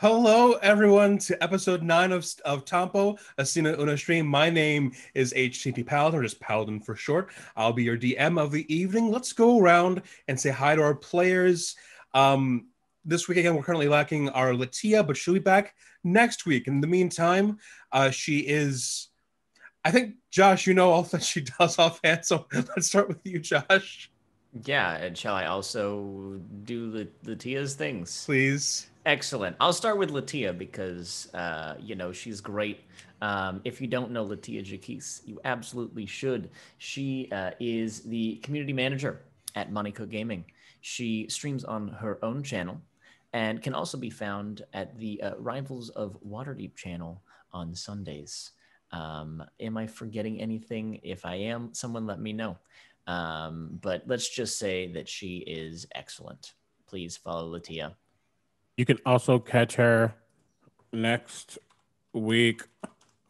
Hello, everyone, to episode nine of, of Tampo, Asina Una Stream. My name is HTT Paladin, or just Paladin for short. I'll be your DM of the evening. Let's go around and say hi to our players. Um, this week, again, we're currently lacking our Latia, but she'll be back next week. In the meantime, uh, she is, I think, Josh, you know all that she does offhand. So let's start with you, Josh. Yeah, and shall I also do the Latia's things? Please. Excellent. I'll start with Latia because uh, you know she's great. Um, if you don't know Latia Jacquise, you absolutely should. She uh, is the community manager at Monaco Gaming. She streams on her own channel and can also be found at the uh, Rivals of Waterdeep channel on Sundays. Um, am I forgetting anything? If I am, someone let me know. Um, but let's just say that she is excellent. Please follow Latia you can also catch her next week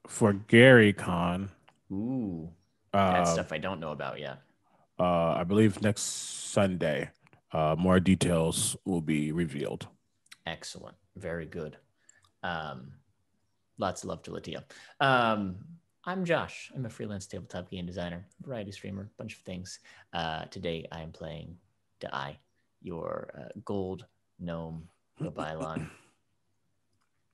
for Gary Con. Ooh, uh, stuff I don't know about yet. Uh, I believe next Sunday. Uh, more details will be revealed. Excellent, very good. Um, lots of love to Latia. Um, I'm Josh. I'm a freelance tabletop game designer, variety streamer, bunch of things. Uh, today I am playing Dai, your uh, gold gnome the Bylon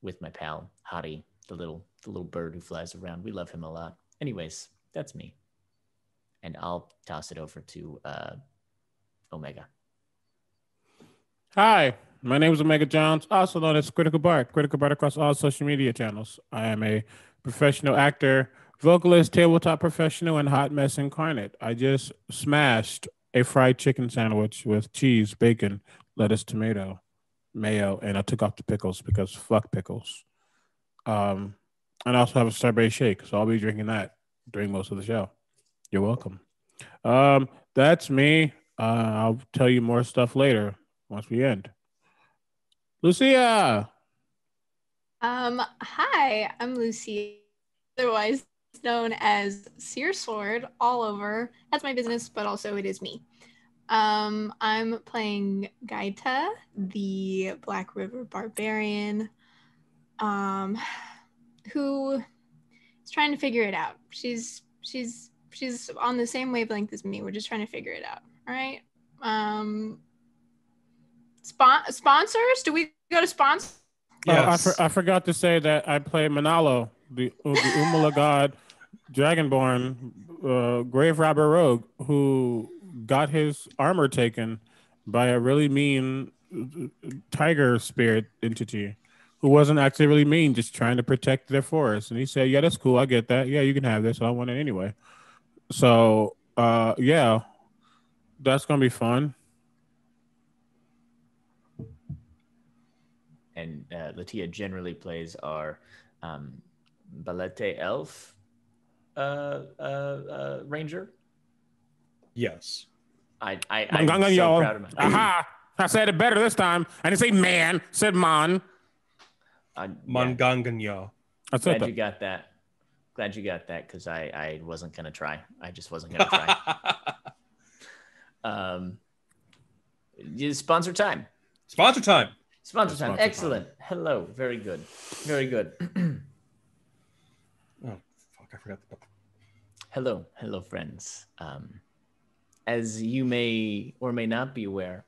with my pal Hari, the little the little bird who flies around. We love him a lot. Anyways, that's me, and I'll toss it over to uh, Omega. Hi, my name is Omega Jones, also known as Critical Bard. Critical Bard across all social media channels. I am a professional actor, vocalist, tabletop professional, and hot mess incarnate. I just smashed a fried chicken sandwich with cheese, bacon, lettuce, tomato, mayo, and I took off the pickles because fuck pickles. Um, and I also have a strawberry shake, so I'll be drinking that during most of the show. You're welcome. Um, that's me. Uh, I'll tell you more stuff later once we end. Lucia. Um, hi, I'm Lucy, otherwise known as Searsword all over. That's my business, but also it is me. Um, I'm playing Gaita, the Black River Barbarian, um, who is trying to figure it out. She's she's she's on the same wavelength as me. We're just trying to figure it out. All right. Um, spon- sponsors? Do we go to sponsors? Yes. Oh, I, for- I forgot to say that I play Manalo, the, the Umala god, Dragonborn, uh, Grave Robber Rogue, who got his armor taken by a really mean tiger spirit entity who wasn't actually really mean, just trying to protect their forest. And he said, "Yeah, that's cool. I get that. Yeah, you can have this. I want it anyway." So, uh, yeah, that's gonna be fun. And uh, Latia generally plays our um, Balete elf uh, uh, uh, ranger Yes. I I I'm so y'all. proud of myself. Aha! I said it better this time. I didn't say man. Said man. Uh, Mangangan y'all. I Glad that. you got that. Glad you got that because I I wasn't gonna try. I just wasn't gonna try. um, sponsor time. Sponsor time. Sponsor time. Sponsor Excellent. Time. Hello. Very good. Very good. oh fuck! I forgot the. Hello, hello, friends. Um, as you may or may not be aware,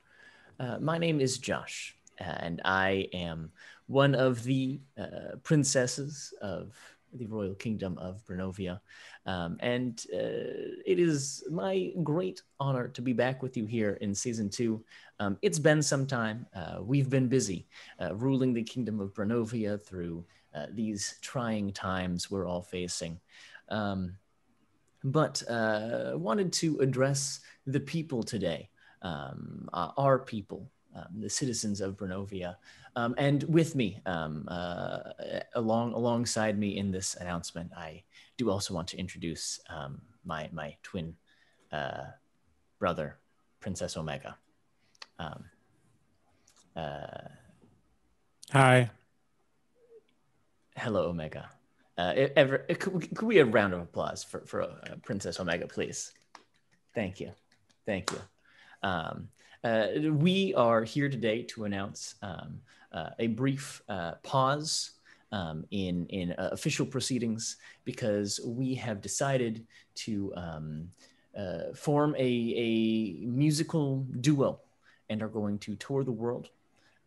uh, my name is Josh, uh, and I am one of the uh, princesses of the royal kingdom of Bernovia. Um, and uh, it is my great honor to be back with you here in season two. Um, it's been some time. Uh, we've been busy uh, ruling the kingdom of Bernovia through these trying times we're all facing. Um, but uh, wanted to address the people today, um, uh, our people, um, the citizens of Bernovia, um, and with me, um, uh, along alongside me in this announcement, I do also want to introduce um, my my twin uh, brother, Princess Omega. Um, uh, Hi. Hello, Omega. Uh, ever, could, we, could we have a round of applause for, for uh, Princess Omega, please? Thank you. Thank you. Um, uh, we are here today to announce um, uh, a brief uh, pause um, in in uh, official proceedings because we have decided to um, form a, a musical duo and are going to tour the world,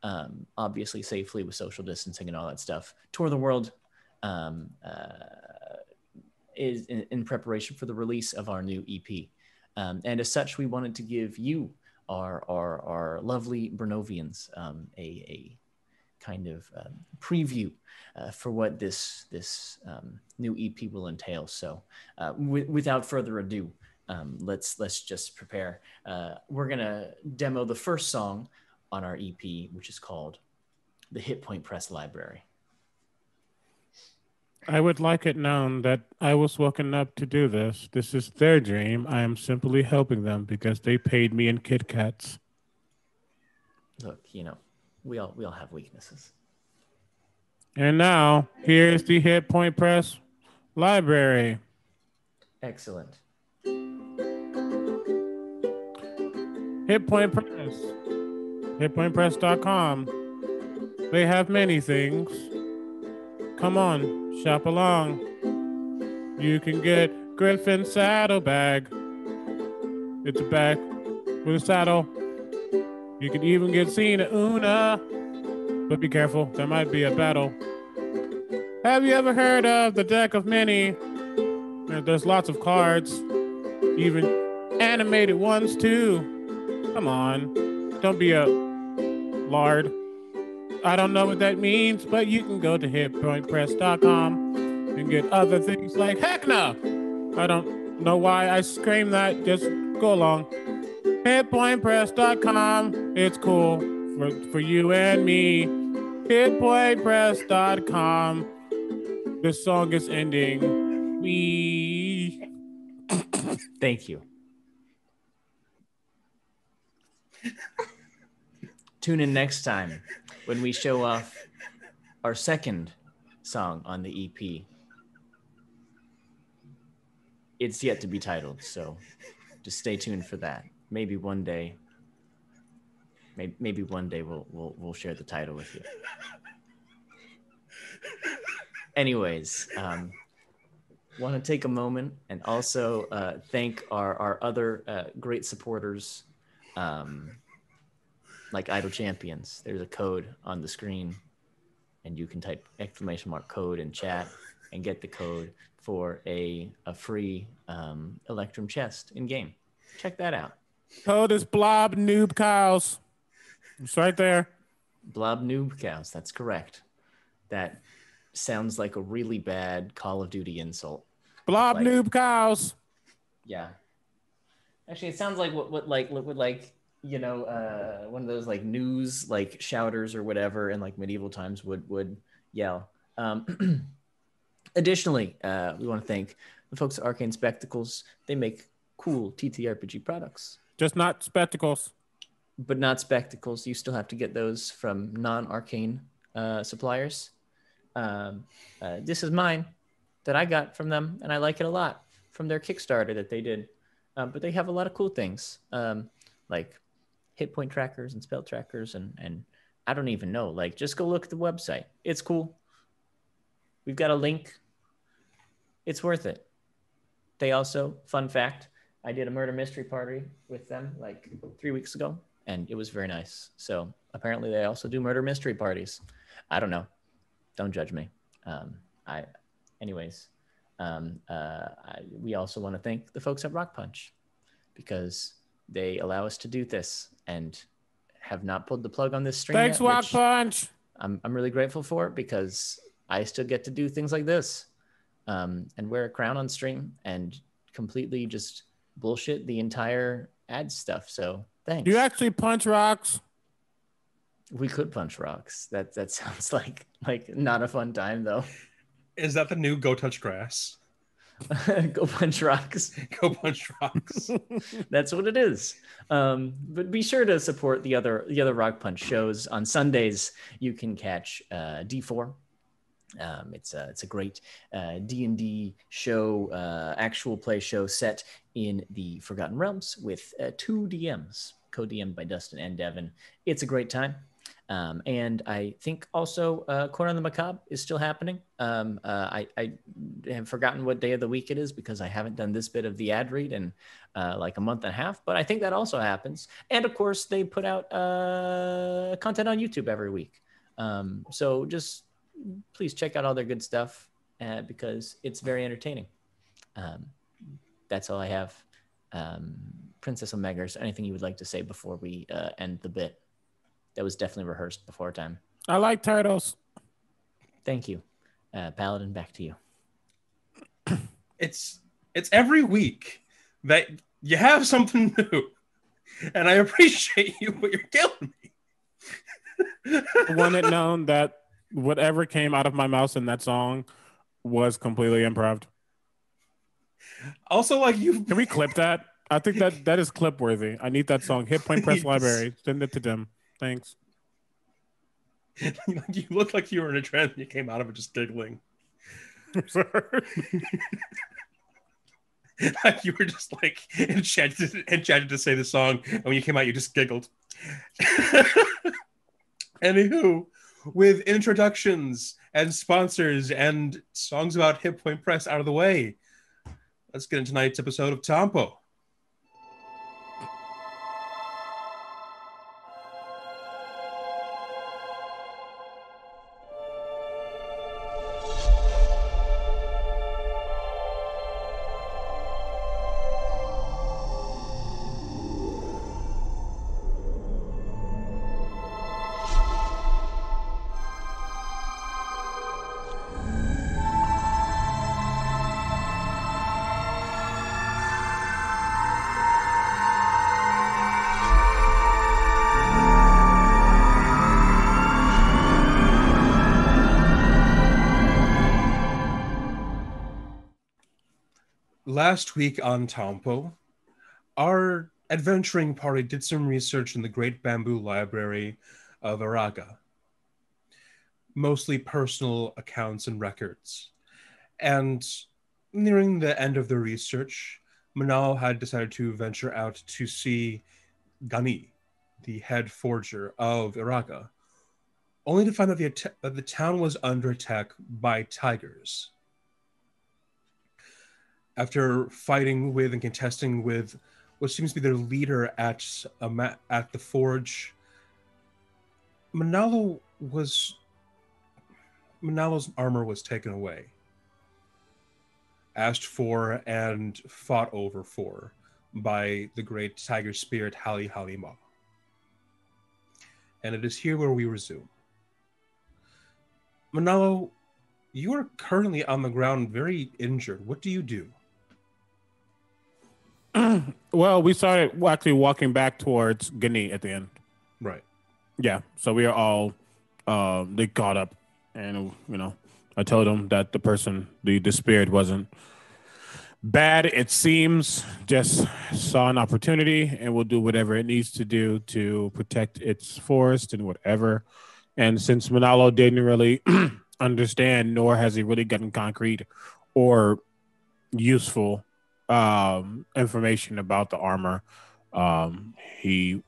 um, obviously safely with social distancing and all that stuff. Tour the world um, uh, is in, in, preparation for the release of our new EP. Um, and as such, we wanted to give you, our, our, our lovely Bernovians, um, a, a kind of um, preview uh, for what this, this um, new EP will entail. So uh, without further ado, um, let's let's just prepare. Uh, we're gonna demo the first song on our EP, which is called "The Hit Point Press Library." I would like it known that I was woken up to do this. This is their dream. I am simply helping them because they paid me in Kit Kats. Look, you know, we all we all have weaknesses. And now, here's the Hit Point Press Library. Excellent. Hit Point Press. HitPointPress.com. They have many things. Come on, shop along. You can get Griffon Saddlebag. It's a bag with a saddle. You can even get Cena Una. But be careful, there might be a battle. Have you ever heard of the deck of many? Uh, there's lots of cards, even animated ones too. Come on. Don't be a lard. I don't know what that means, but you can go to hitpointpress.com and get other things like heck no. I don't know why I scream that. Just go along. Hitpointpress.com. It's cool for, for you and me. Hitpointpress.com. The song is ending. We. Thank you. Tune in next time when we show off our second song on the EP. It's yet to be titled, so just stay tuned for that. Maybe one day, maybe, maybe one day we'll, we'll, we'll share the title with you. Anyways, um, want to take a moment and also uh, thank our, our other uh, great supporters um, like Idle Champions. There's a code on the screen, and you can type exclamation mark code in chat and get the code for a, a free um, Electrum chest in game. Check that out. Code is Blob Noob Cows. It's right there. Blob Noob Cows. That's correct. That sounds like a really bad Call of Duty insult. Blob like, Noob Cows. Yeah, Actually, it sounds like what what like what like you know uh, one of those like news like shouters or whatever in like medieval times would would yell. Um, additionally, uh, we want to thank the folks at Arcane Spectacles. They make cool TTRPG products. Just not spectacles. But not spectacles. You still have to get those from non-arcane uh, suppliers. Um, uh, this is mine that I got from them, and I like it a lot from their Kickstarter that they did. Um, but they have a lot of cool things um, like hit point trackers and spell trackers and and I don't even know. Like just go look at the website. It's cool. We've got a link. It's worth it. They also, fun fact, I did a murder mystery party with them like three weeks ago, and it was very nice. So apparently, they also do murder mystery parties. I don't know. Don't judge me. Um, I, anyways, um, uh, I, we also want to thank the folks at Rock Punch because they allow us to do this and have not pulled the plug on this stream. Thanks, yet, Rock Punch. I'm, I'm really grateful for it because I still get to do things like this um, and wear a crown on stream and completely just bullshit the entire ad stuff. So thanks. Do you actually punch rocks? We could punch rocks. That that sounds like like not a fun time though. Is that the new Go Touch Grass? Go punch rocks. Go punch rocks. That's what it is. Um, but be sure to support the other the other Rock Punch shows on Sundays. You can catch uh, D4. Um, it's a it's a great uh, D and D show, uh, actual play show set in the Forgotten Realms with uh, two DMs. co-DM'd by Dustin and Devin. It's a great time. Um, and I think also uh, Corner on the Macabre is still happening. Um, uh, I, I, have forgotten what day of the week it is because I haven't done this bit of the ad read in uh, like a month and a half, but I think that also happens. And of course, they put out uh, content on YouTube every week. Um, so just please check out all their good stuff uh, because it's very entertaining. Um, that's all I have. Um, Princess Omega, is anything you would like to say before we uh, end the bit? That was definitely rehearsed before time. I like titles. Thank you, uh, Paladin. Back to you. It's it's every week that you have something new, and I appreciate you, but you're killing me. Want it known that whatever came out of my mouth in that song was completely improv. Also, like you, can we clip that? I think that that is clip worthy. I need that song. Hit Point Press Library. Send it to them. Thanks. you look like you were in a trance and you came out of it just giggling. I'm sorry. like you were just like enchanted, enchanted to say the song, and when you came out, you just giggled. Anywho, with introductions and sponsors and songs about Hit Point Press out of the way, let's get into tonight's episode of Tampo. Last week on Tampo, our adventuring party did some research in the Great Bamboo Library of Araga, mostly personal accounts and records. And nearing the end of the research, Manal had decided to venture out to see Gani, the head forger of Iraga, only to find that the, that the town was under attack by tigers after fighting with and contesting with what seems to be their leader at at the forge, Manalo was Manalo's armor was taken away, asked for and fought over for by the great tiger spirit Hali Halima. And it is here where we resume. Manalo, you are currently on the ground very injured. What do you do? well, we started actually walking back towards Gani at the end. Right. Yeah. So we are all um, they caught up, and you know, I told them that the person, the the spirit, wasn't bad. It seems just saw an opportunity and will do whatever it needs to do to protect its forest and whatever. And since Manalo didn't really understand, nor has he really gotten concrete or useful um, information about the armor, um, he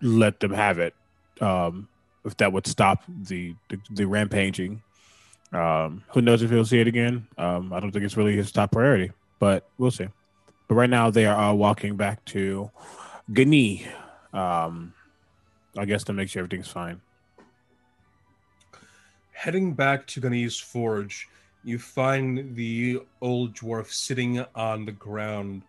let them have it. Um, if that would stop the the, the rampaging, um, who knows if he'll see it again? Um, I don't think it's really his top priority, but we'll see. But right now, they are all walking back to Gani. Um, I guess to make sure everything's fine. Heading back to Gani's forge, you find the old dwarf sitting on the ground,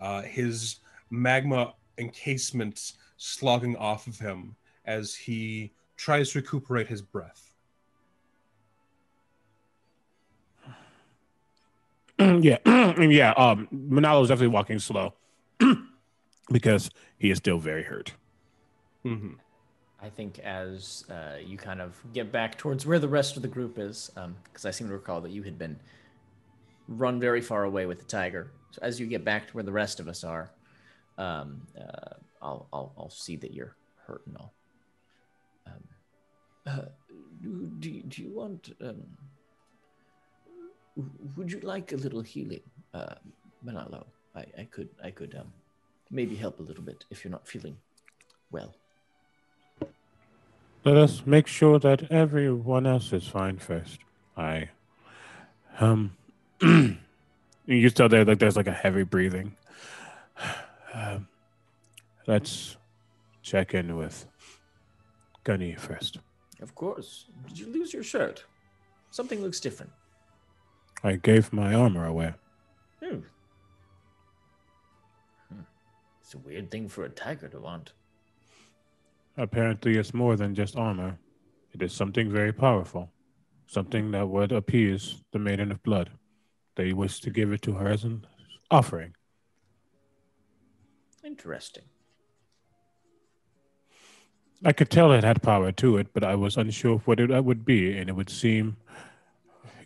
uh, his magma encasement slogging off of him as he tries to recuperate his breath. yeah, yeah. Um, Manalo is definitely walking slow because he is still very hurt. Mm-hmm. I think as uh, you kind of get back towards where the rest of the group is, because um, I seem to recall that you had been run very far away with the tiger. So as you get back to where the rest of us are, um, uh, I'll, I'll, I'll see that you're hurt and all. Um, uh, do, do you want? Um, would you like a little healing, uh, Manalo? I, I could I could um, maybe help a little bit if you're not feeling Well, Let us make sure that everyone else is fine first. I, um, you still there like there's like a heavy breathing. Um, let's check in with Gunny first. of course. Did you lose your shirt? Something looks different. I gave my armor away. Hmm. Hmm. It's a weird thing for a tiger to want. Apparently, it's more than just armor. It is something very powerful, something that would appease the Maiden of Blood. They wish to give it to her as an offering. Interesting. I could tell it had power to it, but I was unsure of what it would be, and it would seem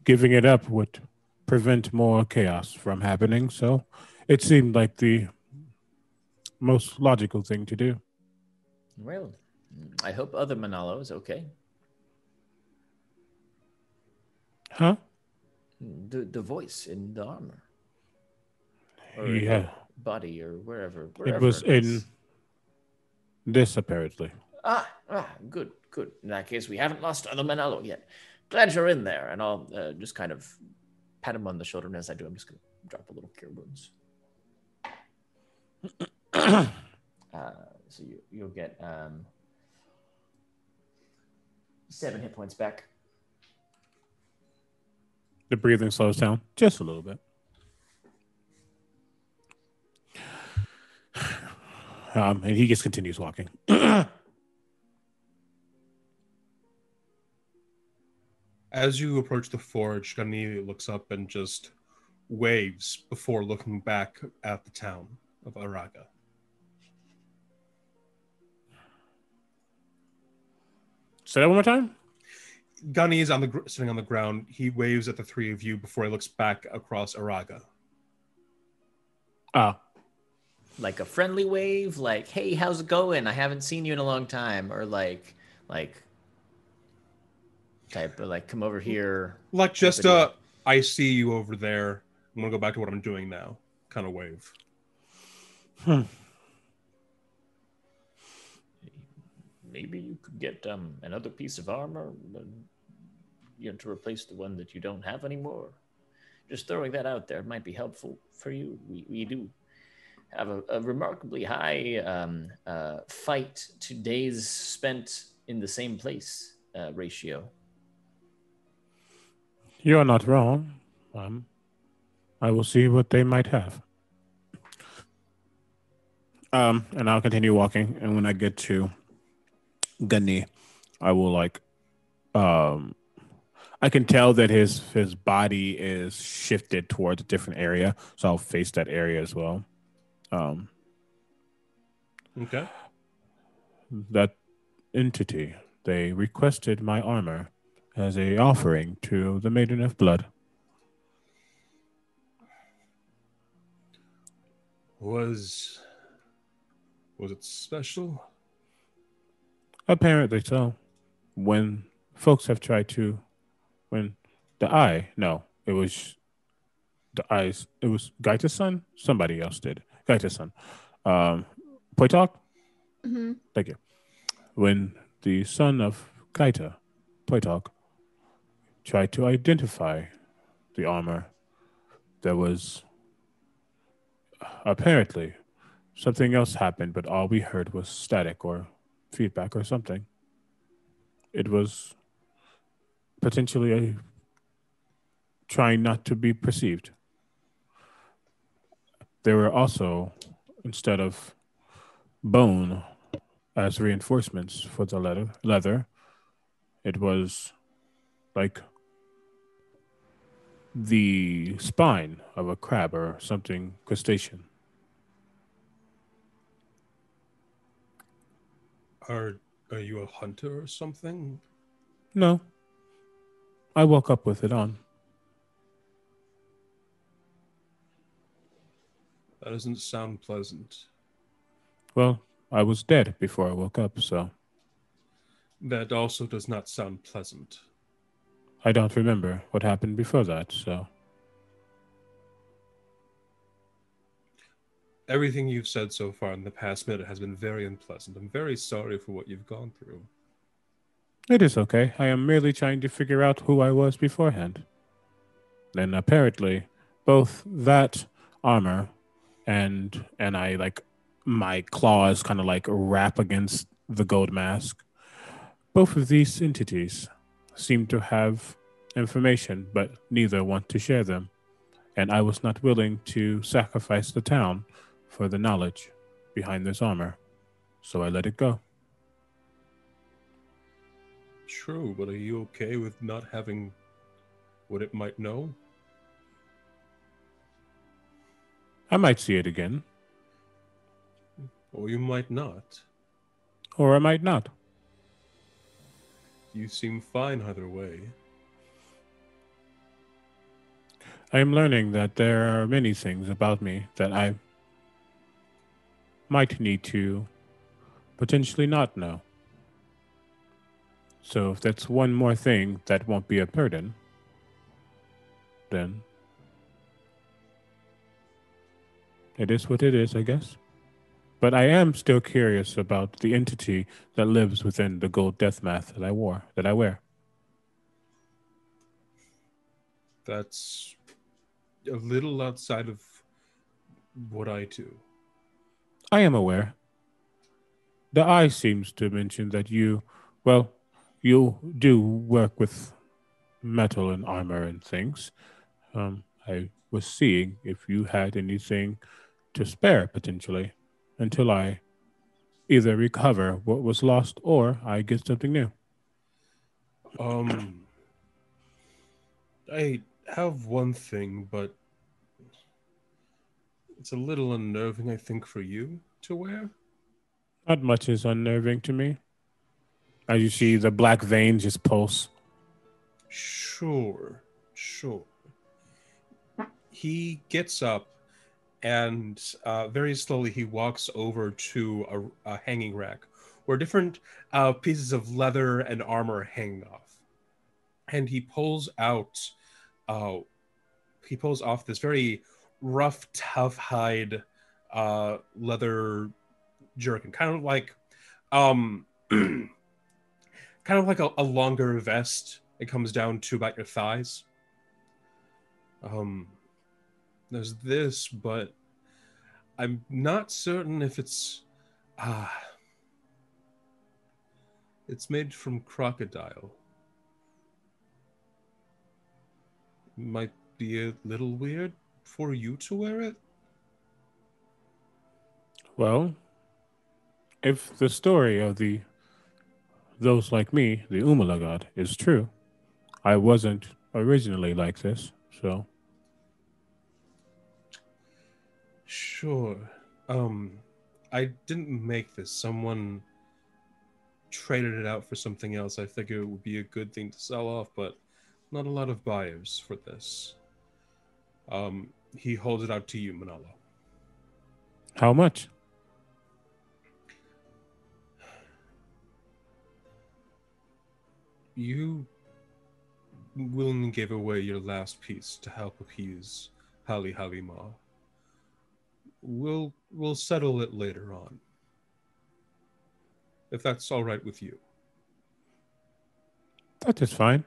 giving it up would prevent more chaos from happening. So it seemed like the most logical thing to do. Well, I hope other Manalo is okay. Huh? The the voice in the armor. Or Yeah. Body or wherever. It was is. in this, apparently. Ah, ah, good, good. In that case, we haven't lost other Manalo yet. Glad you're in there, and I'll uh, just kind of pat him on the shoulder, and as I do, I'm just gonna drop a little cure wounds. Uh, so you you'll get um, seven hit points back. The breathing slows down just a little bit. Um, and he just continues walking. As you approach the forge, Gunny looks up and just waves before looking back at the town of Araga. Say that one more time. Gunny is on the gr- sitting on the ground. He waves at the three of you before he looks back across Araga. Oh, Like a friendly wave, like "Hey, how's it going? I haven't seen you in a long time," or like like type of like "Come over here." Like just Type a, of uh, I see you over there. I'm gonna go back to what I'm doing now. Kind of wave. Hmm. Maybe you could get um, another piece of armor you know, to replace the one that you don't have anymore. Just throwing that out there might be helpful for you. We, we do have a, a remarkably high um, uh, fight to days spent in the same place uh, ratio. you're not wrong. Um, I will see what they might have. Um, and I'll continue walking. And when I get to Gunny, I will like, um, I can tell that his his body is shifted towards a different area, so I'll face that area as well. Um, Okay. that entity they requested my armor as a offering to the Maiden of Blood. Was was it special? Apparently so. When folks have tried to, when the eye, no, it was the eyes, it was Gaita's son? Somebody else did. Gaita's son. Um, Poitok? hmm Thank you. When the son of Gaita, Poitok, tried to identify the armor, there was apparently something else happened, but all we heard was static or feedback or something. It was potentially a trying not to be perceived. There were also, instead of bone as reinforcements for the leather, leather it was like the spine of a crab or something crustacean. Are are you a hunter or something? No. I woke up with it on. That doesn't sound pleasant. Well, I was dead before I woke up, so That also does not sound pleasant. I don't remember what happened before that, so everything you've said so far in the past minute has been very unpleasant. I'm very sorry for what you've gone through. It is okay. I am merely trying to figure out who I was beforehand. And apparently, both that armor and and I like my claws kind of like wrap against the gold mask. Both of these entities seem to have information, but neither want to share them. And I was not willing to sacrifice the town for the knowledge behind this armor. So I let it go. True, but are you okay with not having what it might know? I might see it again, Or you might not. or I might not. You seem fine either way. I am learning that there are many things about me that I might need to potentially not know. So if that's one more thing that won't be a burden, then it is what it is, I guess. But I am still curious about the entity that lives within the gold death mask that I wore, that I wear. That's a little outside of what I do. I am aware. The eye seems to mention that you, well, you do work with metal and armor and things. Um, I was seeing if you had anything to spare potentially until I either recover what was lost or I get something new. Um, I have one thing, but it's a little unnerving, I think, for you to wear. Not much is unnerving to me. As you see, the black veins just pulse. Sure, sure. He gets up and uh, very slowly he walks over to a, a hanging rack where different uh, pieces of leather and armor hang off. And he pulls out, uh, he pulls off this very rough, tough hide uh, leather jerkin, kind of like, um, kind of like a, a longer vest. It comes down to about your thighs. Um, there's this, but I'm not certain if it's ah. It's made from crocodile. Might be a little weird for you to wear it. Well, if the story of the those like me, the Umala god, is true, I wasn't originally like this, so Sure. Um, I didn't make this. Someone traded it out for something else. I figure it would be a good thing to sell off, but not a lot of buyers for this. Um, he holds it out to you, Manalo. how much? You willingly gave away your last piece to help appease Hali Halima. We'll we'll settle it later on. If that's all right with you. That is fine.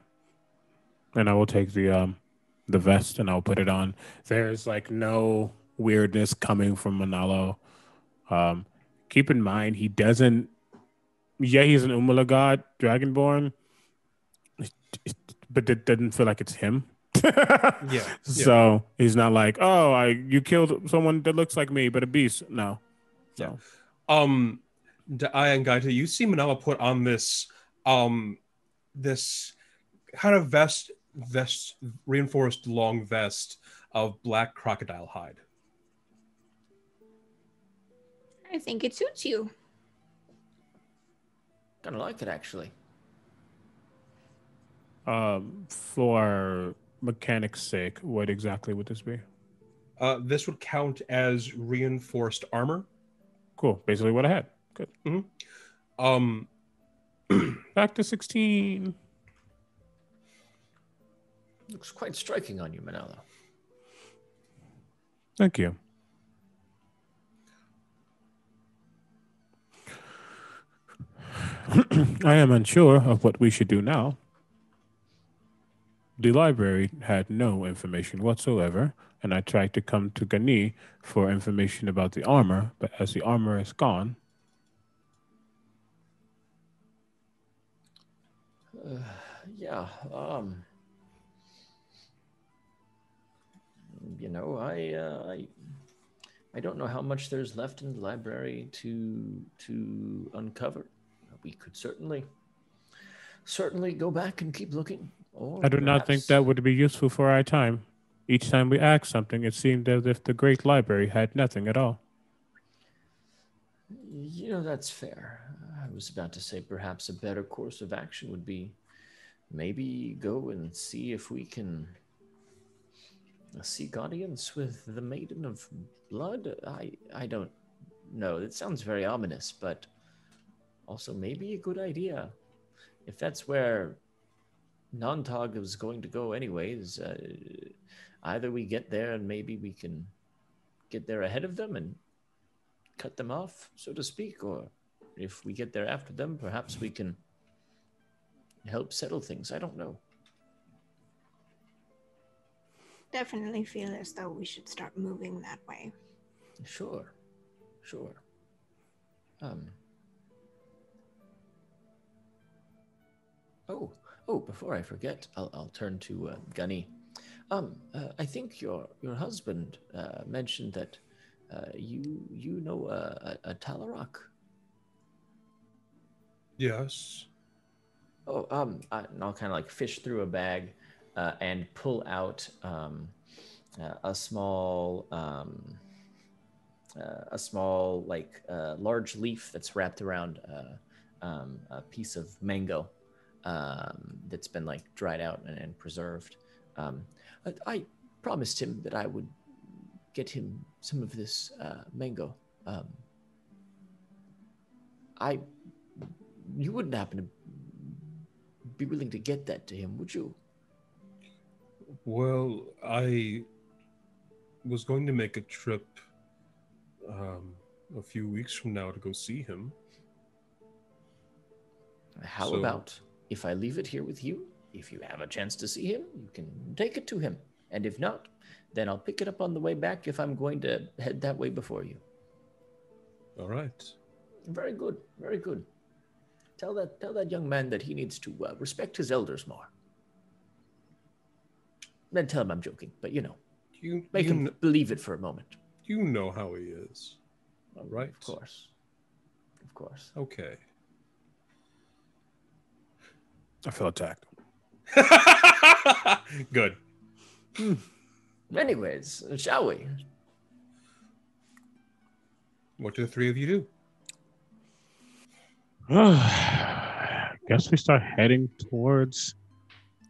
And I will take the um the vest and I'll put it on. There's like no weirdness coming from Manalo. Um keep in mind he doesn't yeah, he's an Umala god, Dragonborn. But it doesn't feel like it's him. Yeah. So he's not like, oh, I you killed someone that looks like me, but a beast. No. So um Da'ai and Gaita, you see Manala put on this um this kind of vest vest reinforced long vest of black crocodile hide. I think it suits you. Kind of like it actually. um for mechanics sake, what exactly would this be? Uh, this would count as reinforced armor. Cool. Basically what I had. Good. Um, Back to 16. Looks quite striking on you, Manolo. Thank you. I am unsure of what we should do now. The library had no information whatsoever, and I tried to come to Gani for information about the armor, but as the armor is gone. Uh, yeah. Um, You know, I, uh, I, I don't know how much there's left in the library to to uncover. We could certainly, certainly go back and keep looking. Or I do not think that would be useful for our time. Each time we asked something, it seemed as if the great library had nothing at all. You know, that's fair. I was about to say perhaps a better course of action would be maybe go and see if we can seek audience with the Maiden of Blood. I I don't know. It sounds very ominous, but also maybe a good idea. If that's where Nontog is going to go anyways, uh, either we get there and maybe we can get there ahead of them and cut them off, so to speak, or if we get there after them, perhaps we can help settle things. I don't know. Definitely feel as though we should start moving that way. Sure, sure. Um. Oh, oh! Before I forget, I'll, I'll turn to uh, Gunny. Um, uh, I think your your husband uh, mentioned that uh, you you know uh, a, a Talarak. Yes. Oh, um, I, and I'll kind of like fish through a bag uh, and pull out um, uh, a small, um, uh, a small like uh, large leaf that's wrapped around uh, um, a piece of mango um, that's been like dried out and, and preserved. Um, I, I promised him that I would get him some of this uh, mango. Um, I, you wouldn't happen to be willing to get that to him, would you? Well, I was going to make a trip um, a few weeks from now to go see him. How So- about if I leave it here with you? If you have a chance to see him, you can take it to him. And if not, then I'll pick it up on the way back if I'm going to head that way before you. All right. Very good, very good. Tell that tell that young man that he needs to uh, respect his elders more. Then tell him I'm joking, but you know, You make you, him kn- believe it for a moment. you know how he is. Right. Of course. Of course. Okay. I feel attacked. Good. Hmm. Anyways, shall we? What do the three of you do? Guess we start heading towards.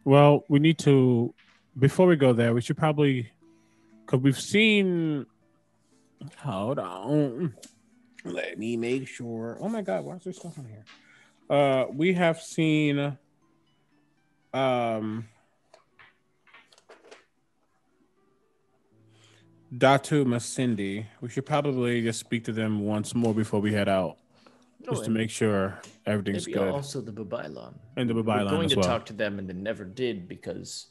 Well, we need to. Before we go there, we should probably, because we've seen. Hold on. Let me make sure. Oh my God, why is there stuff on here? Uh, we have seen. Um. Datu Masindi. We should probably just speak to them once more before we head out, No, just to make sure everything's good. also the Babaylan. And the We're going to well. talk to them and then never did because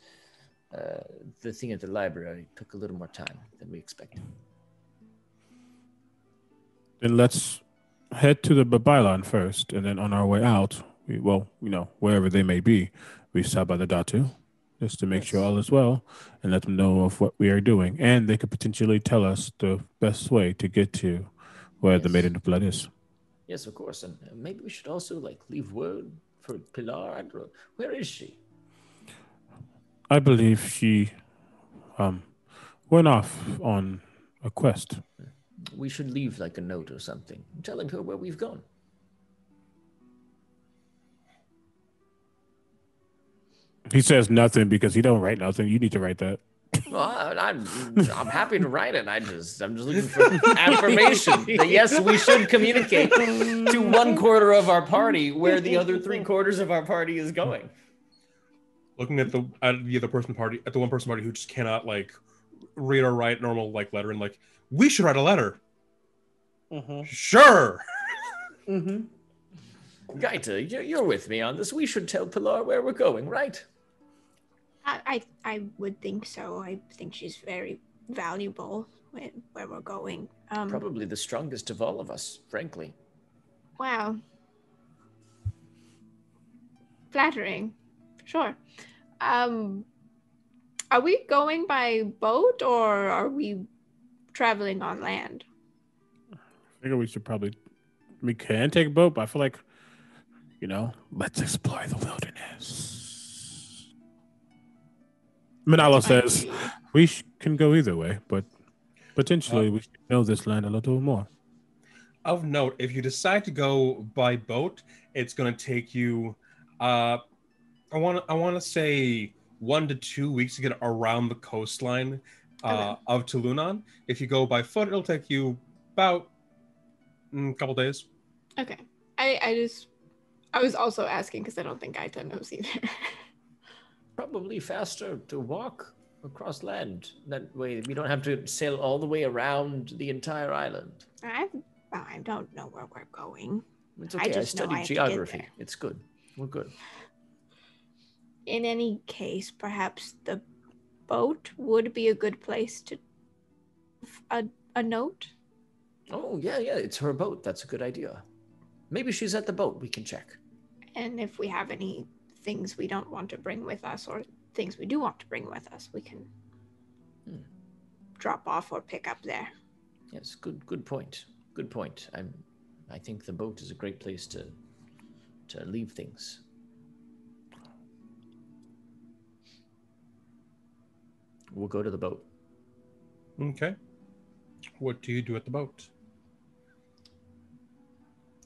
uh, the thing at the library took a little more time than we expected. Then let's head to the Babaylan first, and then on our way out, we well, you know, wherever they may be, we stop by the Datu just to make sure all is well and let them know of what we are doing. And they could potentially tell us the best way to get to where the Maiden of Blood is. Yes, of course, and maybe we should also like leave word for Pilar. I don't know. Where is she? I believe she um went off on a quest. We should leave like a note or something, telling her where we've gone. He says nothing because he don't write nothing. You need to write that. Well, I, I'm I'm happy to write it. I just I'm just looking for affirmation that yes, we should communicate to one quarter of our party where the other three quarters of our party is going. Looking at the at the other person party at the one person party who just cannot like read or write normal like letter and like we should write a letter. Sure. Mm-hmm. Gaita, you're, you're with me on this. We should tell Pilar where we're going, right? I, I I would think so. I think she's very valuable where, where we're going. Um, Probably the strongest of all of us, frankly. Wow. Flattering, sure. Um, are we going by boat or are we traveling on land? I figure we should probably we can take a boat, but I feel like you know, let's explore the wilderness. Manalo says we sh- can go either way, but potentially we should know this land a little more. Of note, if you decide to go by boat, it's going to take you. Uh, I want I want to say one to two weeks to get around the coastline uh, Okay. of Tulunan. If you go by foot, it'll take you about mm, a couple days. Okay. I, I just, I was also asking because I don't think Aita knows either. Probably faster to walk across land. That way we don't have to sail all the way around the entire island. I, I don't know where we're going. It's okay. I, just I studied have to get geography. It's good. We're good. In any case, perhaps the boat would be a good place to a, a note. Oh, yeah, yeah. It's her boat. That's a good idea. Maybe she's at the boat. We can check. And if we have any things we don't want to bring with us or things we do want to bring with us, we can Hmm. drop off or pick up there. Yes, good good point. Good point. I'm I think the boat is a great place to to leave things. We'll go to the boat. Okay. What do you do at the boat?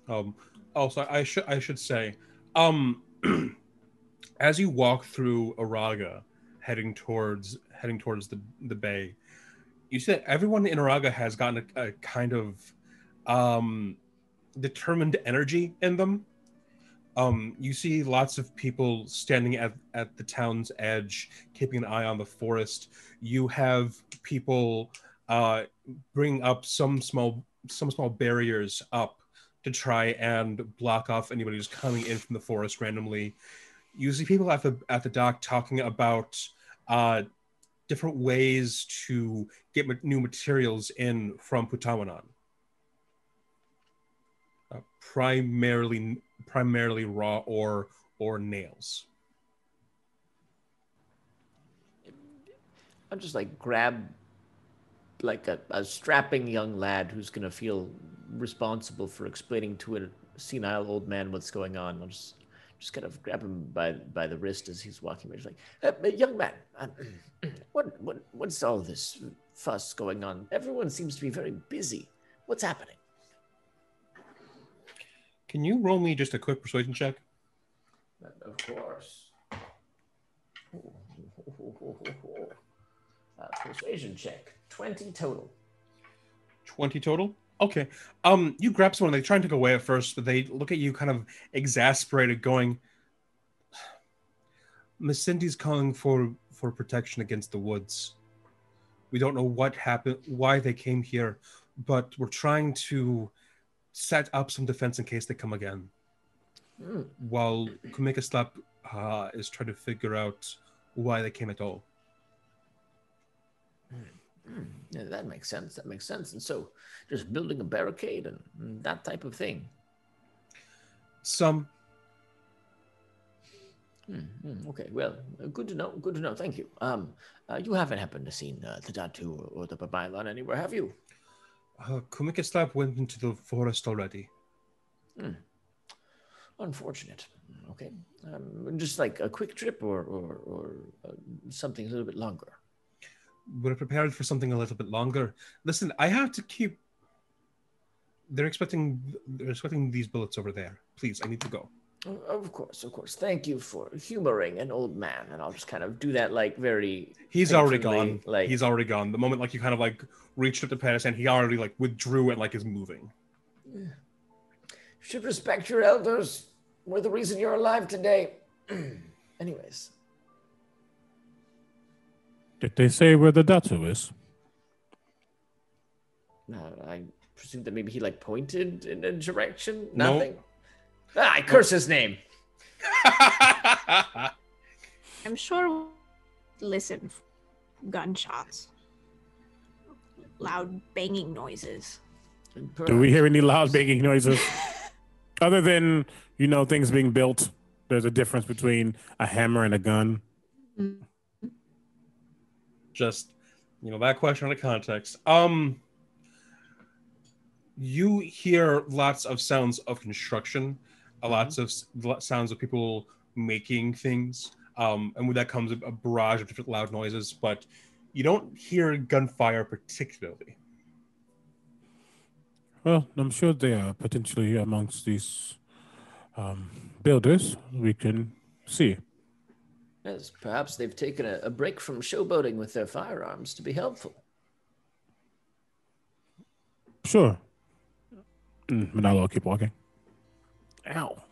Um. Also, I should I should say, um, as you walk through Araga, heading towards heading towards the the bay, you see that everyone in Araga has gotten a, a kind of um determined energy in them. Um, you see lots of people standing at, at the town's edge, keeping an eye on the forest. You have people uh, bring up some small some small barriers up to try and block off anybody who's coming in from the forest randomly. You see people at the at the dock talking about uh, different ways to get ma- new materials in from Putamanan. Uh, primarily primarily raw ore or nails. I'll just like grab like a, a strapping young lad who's gonna feel responsible for explaining to a senile old man what's going on. I'll just just kind of grab him by by the wrist as he's walking by. Just like, "Uh, uh, young man, uh, what what what's all this fuss going on? Everyone seems to be very busy. What's happening? Can you roll me just a quick persuasion check? Of course. Uh, persuasion check, twenty total. 20 total okay um you grab someone they try and take away at first but they look at you kind of exasperated going Masindi's calling for for protection against the woods we don't know what happened why they came here but we're trying to set up some defense in case they come again Hmm. while kumika slap uh, is trying to figure out why they came at all Hmm, Yeah, that makes sense. That makes sense. And so, just building a barricade and, and that type of thing. some Hmm, hmm, okay, well, uh, good to know. Good to know. Thank you. Um, uh, you haven't happened to seen uh, the Datu or, or the Babaylan anywhere, have you? Uh, went into the forest already Unfortunate. Okay, um, just like a quick trip or or, or uh, something a little bit longer. we're prepared for something a little bit longer. Listen, I have to keep. They're expecting. They're expecting these bullets over there. Please, I need to go. Of course, of course. Thank you for humoring an old man, and I'll just kind of do that, like very. He's already gone. Like He's already gone. The moment like you kind of like reached up to pat his hand, he already like withdrew and like is moving. You should respect your elders. We're the reason you're alive today. Anyways, Did they say where the Datu is? No, I presume that maybe he like pointed in a direction. No. Nothing. Ah, I curse his name. I'm sure. Listen, gunshots, loud banging noises. Do we hear any loud banging noises? Other than, you know, things being built, there's a difference between a hammer and a gun. Just, you know, that question out of context. Um, you hear lots of sounds of construction, uh, lots of sounds of people making things, um, and with that comes a, a barrage of different loud noises. But you don't hear gunfire particularly. Well, I'm sure they are potentially amongst these um, builders. We can see. Yes, perhaps they've taken a, a break from showboating with their firearms to be helpful. Sure. Mm, but now I'll keep walking. Ow.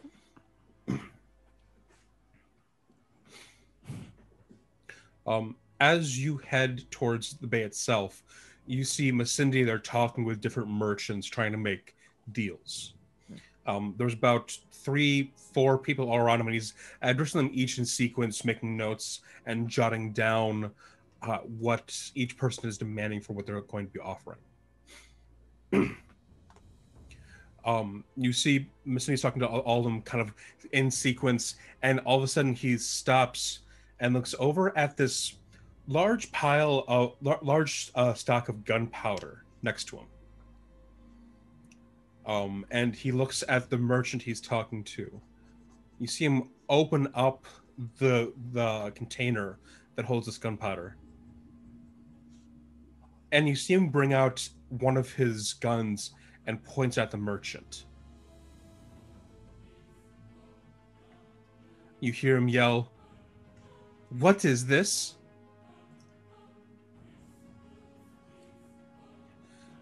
Um, as you head towards the bay itself, you see Masindi there talking with different merchants trying to make deals. Um, there's about three, four people all around him, and he's addressing them each in sequence, making notes and jotting down uh, what each person is demanding for what they're going to be offering. um, you see Masindi's talking to all, all of them kind of in sequence, and all of a sudden he stops and looks over at this large pile of lar- large uh, stock of gunpowder next to him. Um, and he looks at the merchant he's talking to. You see him open up the the container that holds this gunpowder, and you see him bring out one of his guns and points at the merchant. You hear him yell, what is this?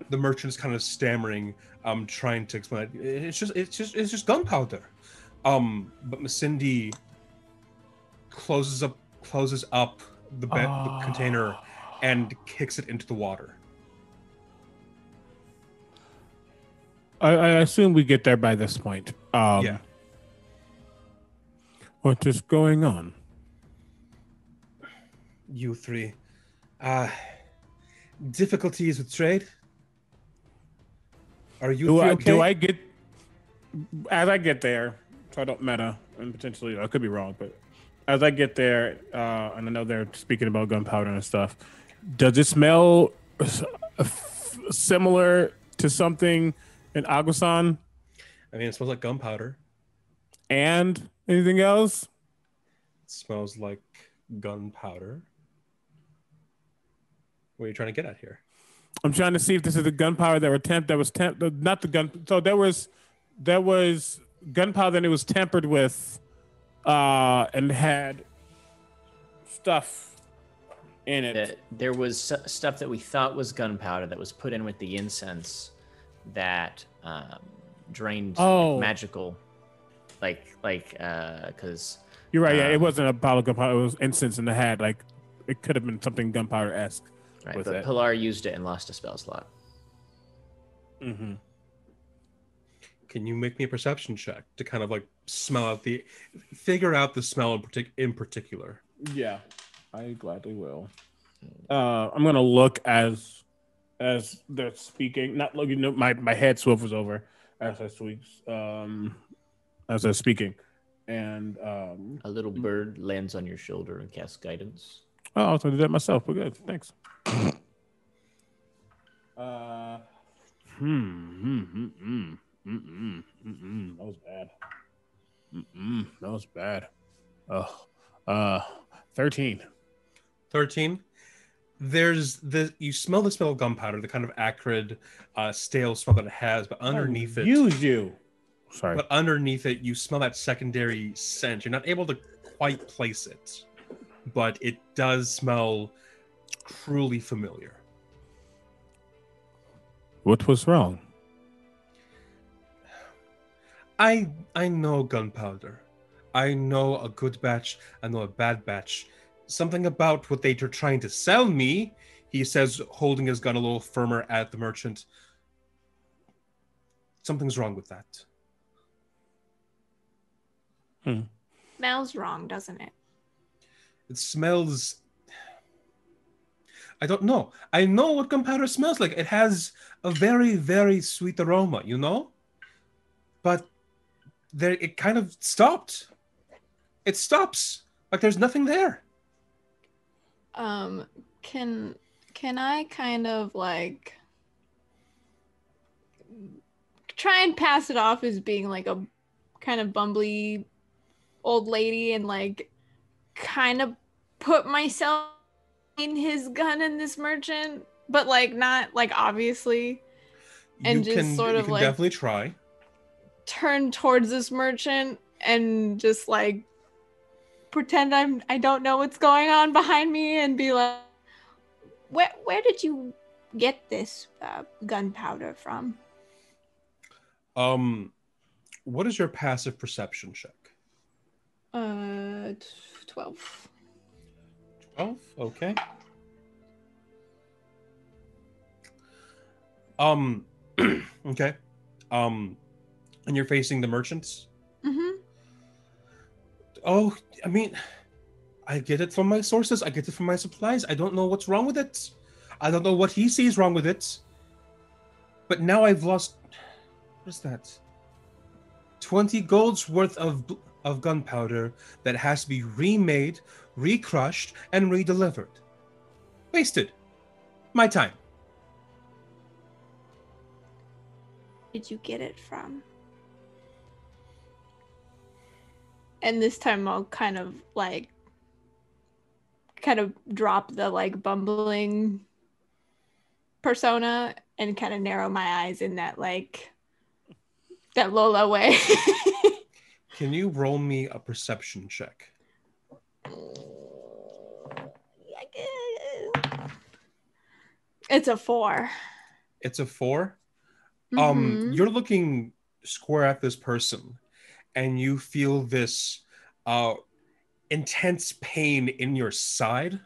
The merchant is kind of stammering, um, trying to explain. it. It's just, it's just, it's just gunpowder. Um, but Masindi closes up, closes up the, be- the container and kicks it into the water. I, I assume we get there by this point. Um, yeah. What is going on? You three, uh, difficulties with trade. Are you Do three I, okay? do I get as I get there? So I don't meta, and potentially I could be wrong, but as I get there, uh, and I know they're speaking about gunpowder and stuff. Does it smell similar to something in Agusan I mean, it smells like gunpowder. and anything else? It smells like gunpowder. What are you trying to get at here? I'm trying to see if this is the gunpowder that were temp that was temp not the gun. So there was there was gunpowder and it was tempered with uh and had stuff in it. That there was stuff that we thought was gunpowder that was put in with the incense that um, drained like, Oh. magical, like like uh because You're right. Yeah, it um, wasn't a bottle of gunpowder. It was incense in the had. Like it could have been something gunpowder esque. right, with but it. Pilar used it and lost a spell slot. Mm-hmm. Can you make me a perception check to kind of like smell out the, figure out the smell in, partic- in particular? Yeah, I gladly will. Uh, I'm gonna look as as they're speaking. Not looking. No, my my head swivels over as I speak. Um, as they're speaking, and um, a little bird lands on your shoulder and casts guidance. Oh, I was gonna do that myself, We're good. Thanks. uh, hmm, hmm, hmm, hmm, hmm, hmm, hmm, hmm. That was bad. Mm-mm, that was bad. Oh, uh, thirteen. Thirteen there's the you smell the smell of gunpowder the kind of acrid uh stale smell that it has but underneath it Use you. Sorry. but underneath it you smell that secondary scent you're not able to quite place it but it does smell cruelly familiar What was wrong? i i know gunpowder i know a good batch i know a bad batch something about what they are trying to sell me he says holding his gun a little firmer at the merchant something's wrong with that hmm. Smells wrong, doesn't it? It smells. I don't know. I know what gunpowder smells like. It has a very, very sweet aroma, you know? But there it kind of stopped. It stops. Like there's nothing there. Um, can can I kind of like try and pass it off as being like a kind of bumbly old lady and like kind of put myself in his gun in this merchant, but like not like obviously And you just can, sort of like- definitely try. turn towards this merchant and just like pretend I'm I don't know what's going on behind me and be like, where where did you get this uh, gunpowder from? Um, what is your passive perception check? Uh, t- twelve. Twelve. Okay. Um. okay. Um, and you're facing the merchants. Oh, I mean, I get it from my sources. I get it from my supplies. I don't know what's wrong with it. I don't know what he sees wrong with it. But now I've lost. What is that? Twenty golds worth of of gunpowder that has to be remade, recrushed, and redelivered. Wasted. My time. Did you get it from? And this time I'll kind of like kind of drop the like bumbling persona and kind of narrow my eyes in that like that Lola way. Can you roll me a perception check? it's a four. It's a four. um Mhm. you're looking square at this person and you feel this uh intense pain in your side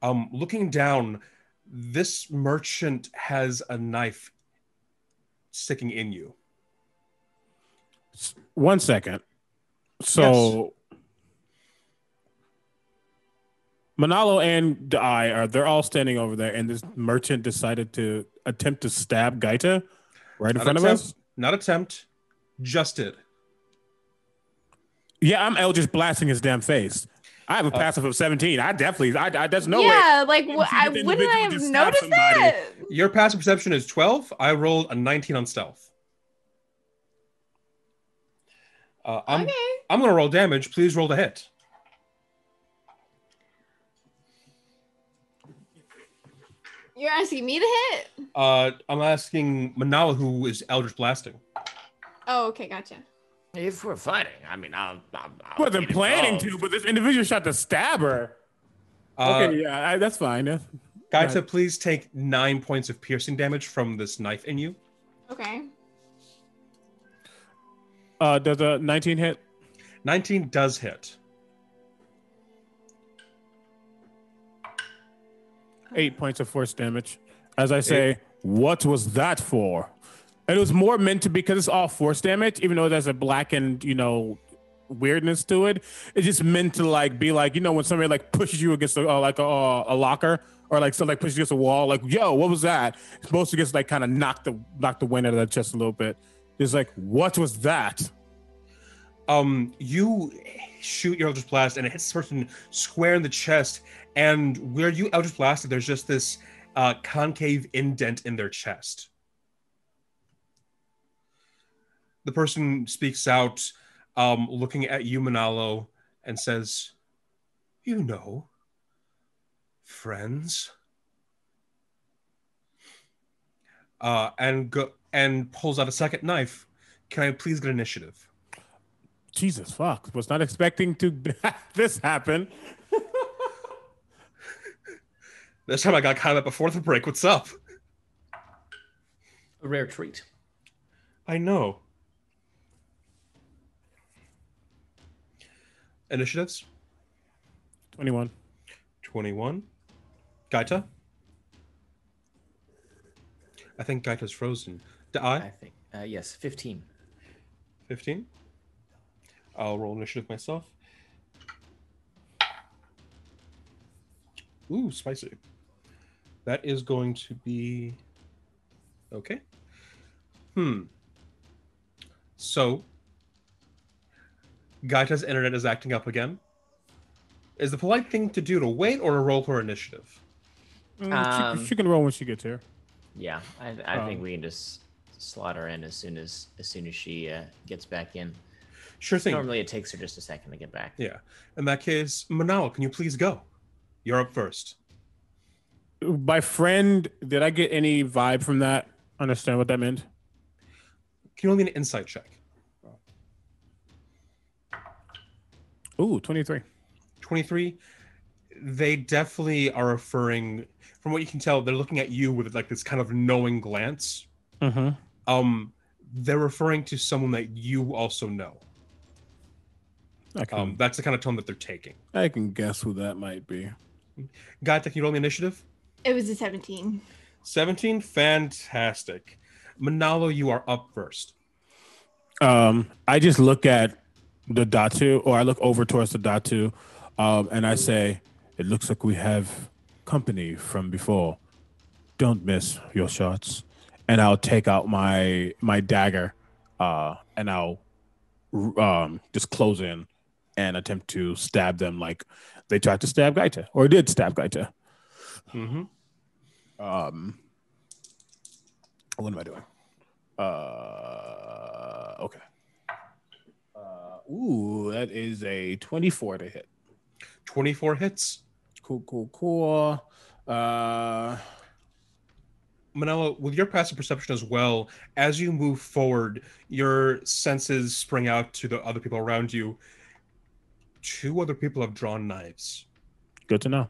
um looking down this merchant has a knife sticking in you One second. So Manalo and I are they're all standing over there, and this merchant decided to attempt to stab Gaita right in Not front of us. not attempt just did Yeah, I'm Eldritch blasting his damn face. I have a Uh, passive of 17. I definitely, I, I there's no way. yeah, like wh- I wouldn't I have just stabbed noticed somebody. that? your passive perception is 12 i rolled a 19 on stealth uh, I'm, okay. I'm gonna roll damage please roll the hit You're asking me to hit? Uh, I'm asking Manalo, who is Eldritch blasting. Oh, okay, gotcha. If we're fighting, I mean, I'll. I'll, I'll I wasn't planning involved. to, but this individual shot to stab her. Uh, okay, yeah, I, that's fine. Yeah. Gaita, right. please take nine points of piercing damage from this knife in you. Okay. Uh, does a 19 hit? 19 does hit. Eight points of force damage. As I say, what was that for? And it was more meant to because it's all force damage, even though there's a blackened, you know, weirdness to it. It's just meant to like be like, you know, when somebody like pushes you against a, uh, like a, a locker or like something like pushes you against a wall, like, yo, what was that? It's supposed to just like kind of knock the knock the wind out of that chest a little bit. Just like, what was that? Um, you shoot your Eldritch Blast and it hits this person square in the chest. And where you Eldritch Blasted, there's just this uh, concave indent in their chest. The person speaks out, um, looking at you, Manalo, and says, You know, friends. Uh, and go and pulls out a second knife. Can I please get initiative? Jesus fuck. Was not expecting to this happen. This time I got caught up before the break. What's up? A rare treat. I know. Initiatives 21. 21. Gaita? I think Gaita's frozen. I Die? think. Uh, yes, 15. 15. I'll roll initiative myself. Ooh, spicy. That is going to be okay. Hmm. So, Gaita's internet is acting up again. Is the polite thing to do to wait or to roll her initiative? Mm, she- Um, she, can roll when she gets here. Yeah, I, I think Um, we can just slot her in as soon as as soon as she uh, gets back in. Sure thing. Normally, it takes her just a second to get back. Yeah. In that case, Manal, can you please go? You're up first. My friend, did I get any vibe from that? Understand what that meant? Can you roll me an insight check? Ooh, 23. 23 they definitely are referring from what you can tell they're looking at you with like this kind of knowing glance Mm-hmm. um they're referring to someone that you also know I can, um that's the kind of tone that they're taking I can guess who that might be. Gaita, can you roll me initiative It was a 17. 17 fantastic manalo you are up first Um, I just look at the Datu, or I look over towards the Datu, um, and I say, "It looks like we have company from before. Don't miss your shots." And I'll take out my my dagger, uh, and I'll um, just close in and attempt to stab them like they tried to stab Gaita, or did stab Gaita. mm-hmm. Um, what am I doing? Uh, okay. Ooh, that is a 24 to hit. 24 hits Cool, cool, cool. Uh, Manalo, with your passive perception as well, as you move forward, your senses spring out to the other people around you. Two other people have drawn knives. good to know.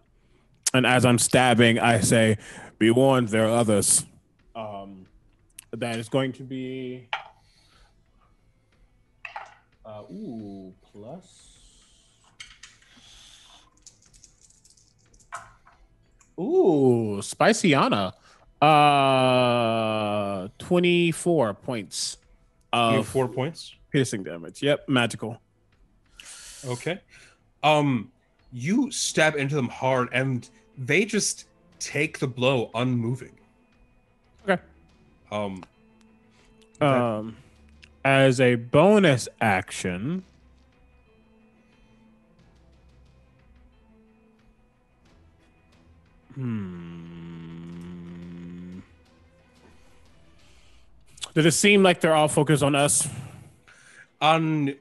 And as I'm stabbing, I say, "Be warned, there are others." Um, that is going to be. Uh, ooh, plus. Ooh, spicy Anna. Uh, 24 points of four points. piercing damage. Yep, magical. Okay. Um, you stab into them hard, and they just take the blow unmoving. Okay. Um, Um, as a bonus action, hmm. Does it seem like they're all focused on us on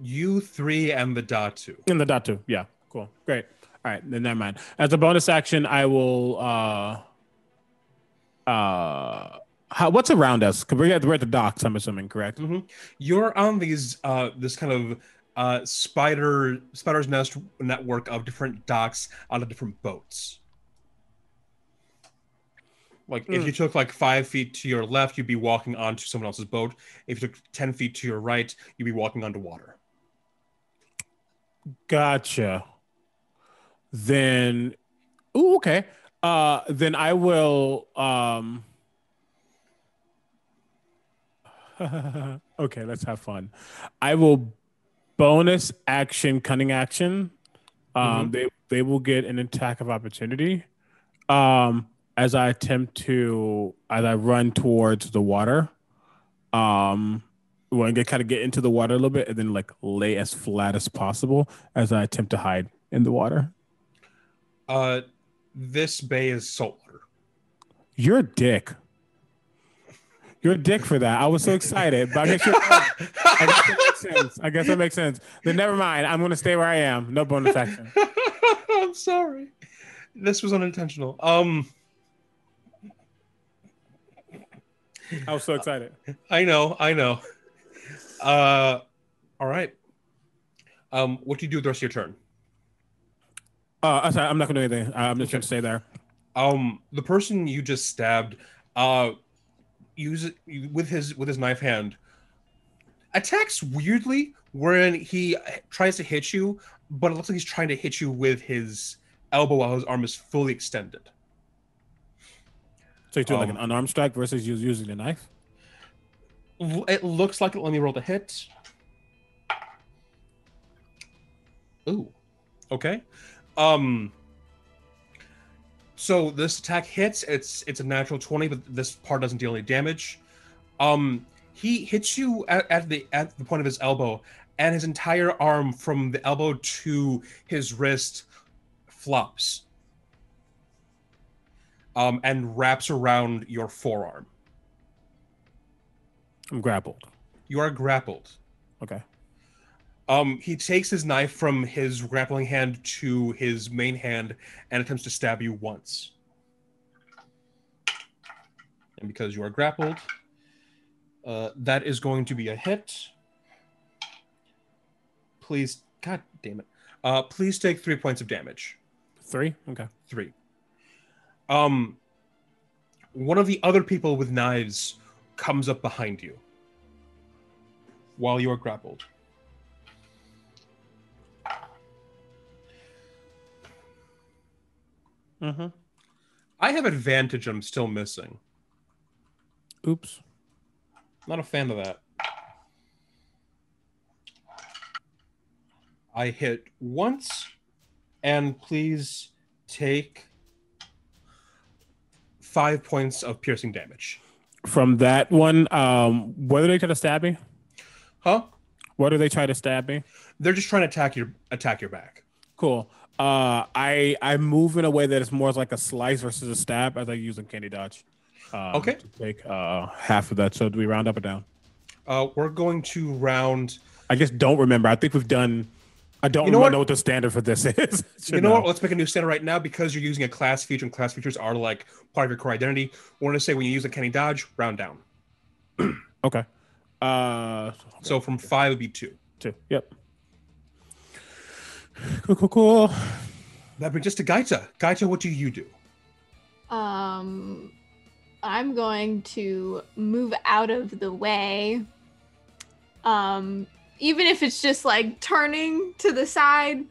you three and the Datu. in the Datu? Yeah, cool, great. All right, then never mind. As a bonus action, I will. uh uh how, what's around us? 'Cause we're at, we're at the docks. I'm assuming, correct? You're on these uh this kind of uh spider spider's nest network of different docks on the different boats. Like if Mm. you took like five feet to your left, you'd be walking onto someone else's boat. If you took ten feet to your right, you'd be walking onto water. Gotcha. Then, ooh, okay. Uh, then I will. Um, okay, let's have fun. I will bonus action, cunning action. Um, they they will get an attack of opportunity. Um, as I attempt to as I run towards the water. Um, when I get kind of get into the water a little bit and then like lay as flat as possible as I attempt to hide in the water. Uh, this bay is saltwater. You're a dick. You're a dick for that. I was so excited, but I guess, I guess that makes sense. I guess that makes sense. Then never mind. I'm gonna stay where I am. No bonus action. I'm sorry. This was unintentional. Um, I was so excited. I know, I know. Uh, all right. Um, what do you do with the rest of your turn? Uh, I'm sorry, I'm not gonna do anything. I'm just gonna stay there. Um, the person you just stabbed, uh, use with his with his knife hand, attacks weirdly when he tries to hit you, but it looks like he's trying to hit you with his elbow while his arm is fully extended. So you do like Um, an unarmed strike versus you using the knife. It looks like it. Let me roll the hit. Ooh. Okay. Um. So this attack hits. It's it's a natural twenty, but this part doesn't deal any damage. Um. He hits you at, at the at the point of his elbow, and his entire arm from the elbow to his wrist flops. Um, and wraps around your forearm. I'm grappled. You are grappled. Okay. Um, he takes his knife from his grappling hand to his main hand and attempts to stab you once. And because you are grappled, uh, that is going to be a hit. Please, god damn it. Uh, please take three points of damage. Three. Okay. Three. Um, one of the other people with knives comes up behind you while you are grappled. Mm-hmm. I have advantage. I'm still missing. Oops. Not a fan of that. I hit once, and please take five points of piercing damage. From that one, um, what do they try to stab me? Huh? What do they try to stab me? They're just trying to attack your attack your back. Cool. Uh, I I move in a way that is more like a slice versus a stab as I use Uncanny Dodge. Um, Okay. To take uh half of that. So do we round up or down? Uh, we're going to round. I just don't remember. I think we've done. I don't You know what? know what the standard for this is. You know know. what? Let's make a new standard right now because you're using a class feature, and class features are like part of your core identity. We're going to say when you use Uncanny Dodge, round down. Okay. Uh, So from five would be two. two. Yep. Cool, cool, cool. That brings us to Gaita. Gaita, what do you do? Um, I'm going to move out of the way. Um, even if it's just like turning to the side,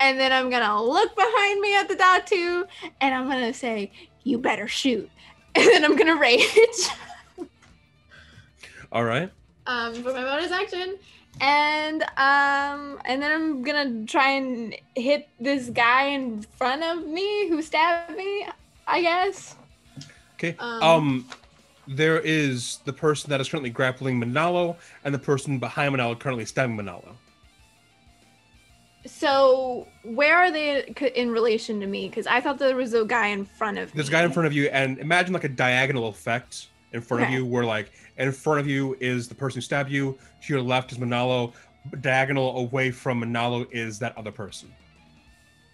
and then I'm gonna look behind me at the Datu, and I'm gonna say, "You better shoot," and then I'm gonna rage. All right. um, for my bonus action, and um, and then I'm gonna try and hit this guy in front of me who stabbed me. I guess. Okay. Um, Um, there is the person that is currently grappling Manalo, and the person behind Manalo currently stabbing Manalo. So where are they in relation to me? Because I thought there was a guy in front of There's a guy in front of you, and imagine like a diagonal effect in front Okay. of you, where like in front of you is the person who stabbed you, to your left is Manalo, diagonal away from Manalo is that other person.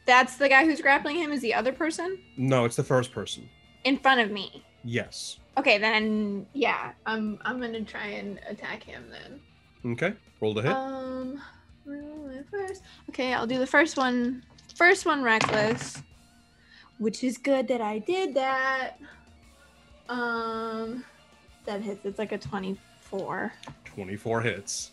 That's the guy who's grappling him. Is the other person No, it's the first person. in front of me? Yes. Okay, then yeah, I'm I'm gonna try and attack him then. Okay. Roll the hit. Um, roll it first. Okay, I'll do the first one. First one, reckless, which is good that I did that. Um, that hits. It's like a twenty-four. 24 hits.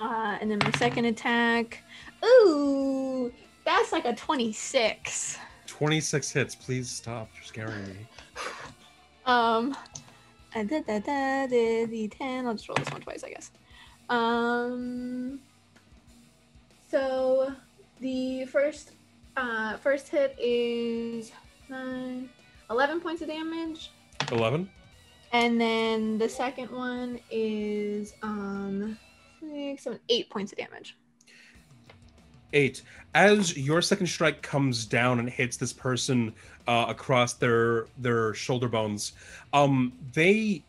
Uh, and then my second attack. Ooh, that's like a twenty-six. 26 hits. Please stop. You're scaring me. Um, I did that. Did the ten. I'll just roll this one twice, I guess. Um. So the first, uh, first hit is nine, 11 points of damage, 11. And then the second one is um six, seven, eight points of damage. Eight. As your second strike comes down and hits this person uh, across their their shoulder bones, um, they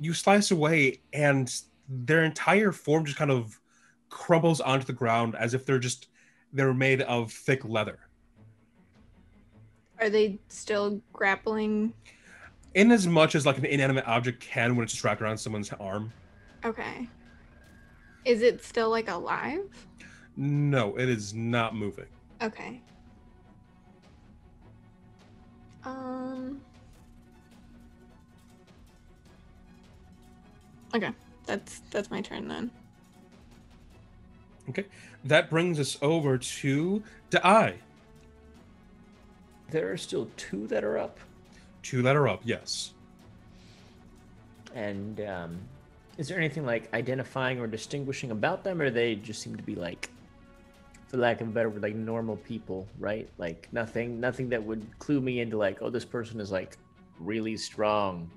you slice away and their entire form just kind of crumbles onto the ground as if they're just they're made of thick leather. Are they still grappling? In as much as like an inanimate object can when it's just wrapped around someone's arm. Okay. Is it still like alive? No, it is not moving. Okay. Um. Okay, that's that's my turn then. Okay, that brings us over to Dai. There are still two that are up. Two letter up, yes. And um, is there anything like identifying or distinguishing about them, or they just seem to be like for lack of a better word, like normal people, right? Like nothing, nothing that would clue me into like, oh, this person is like really strong.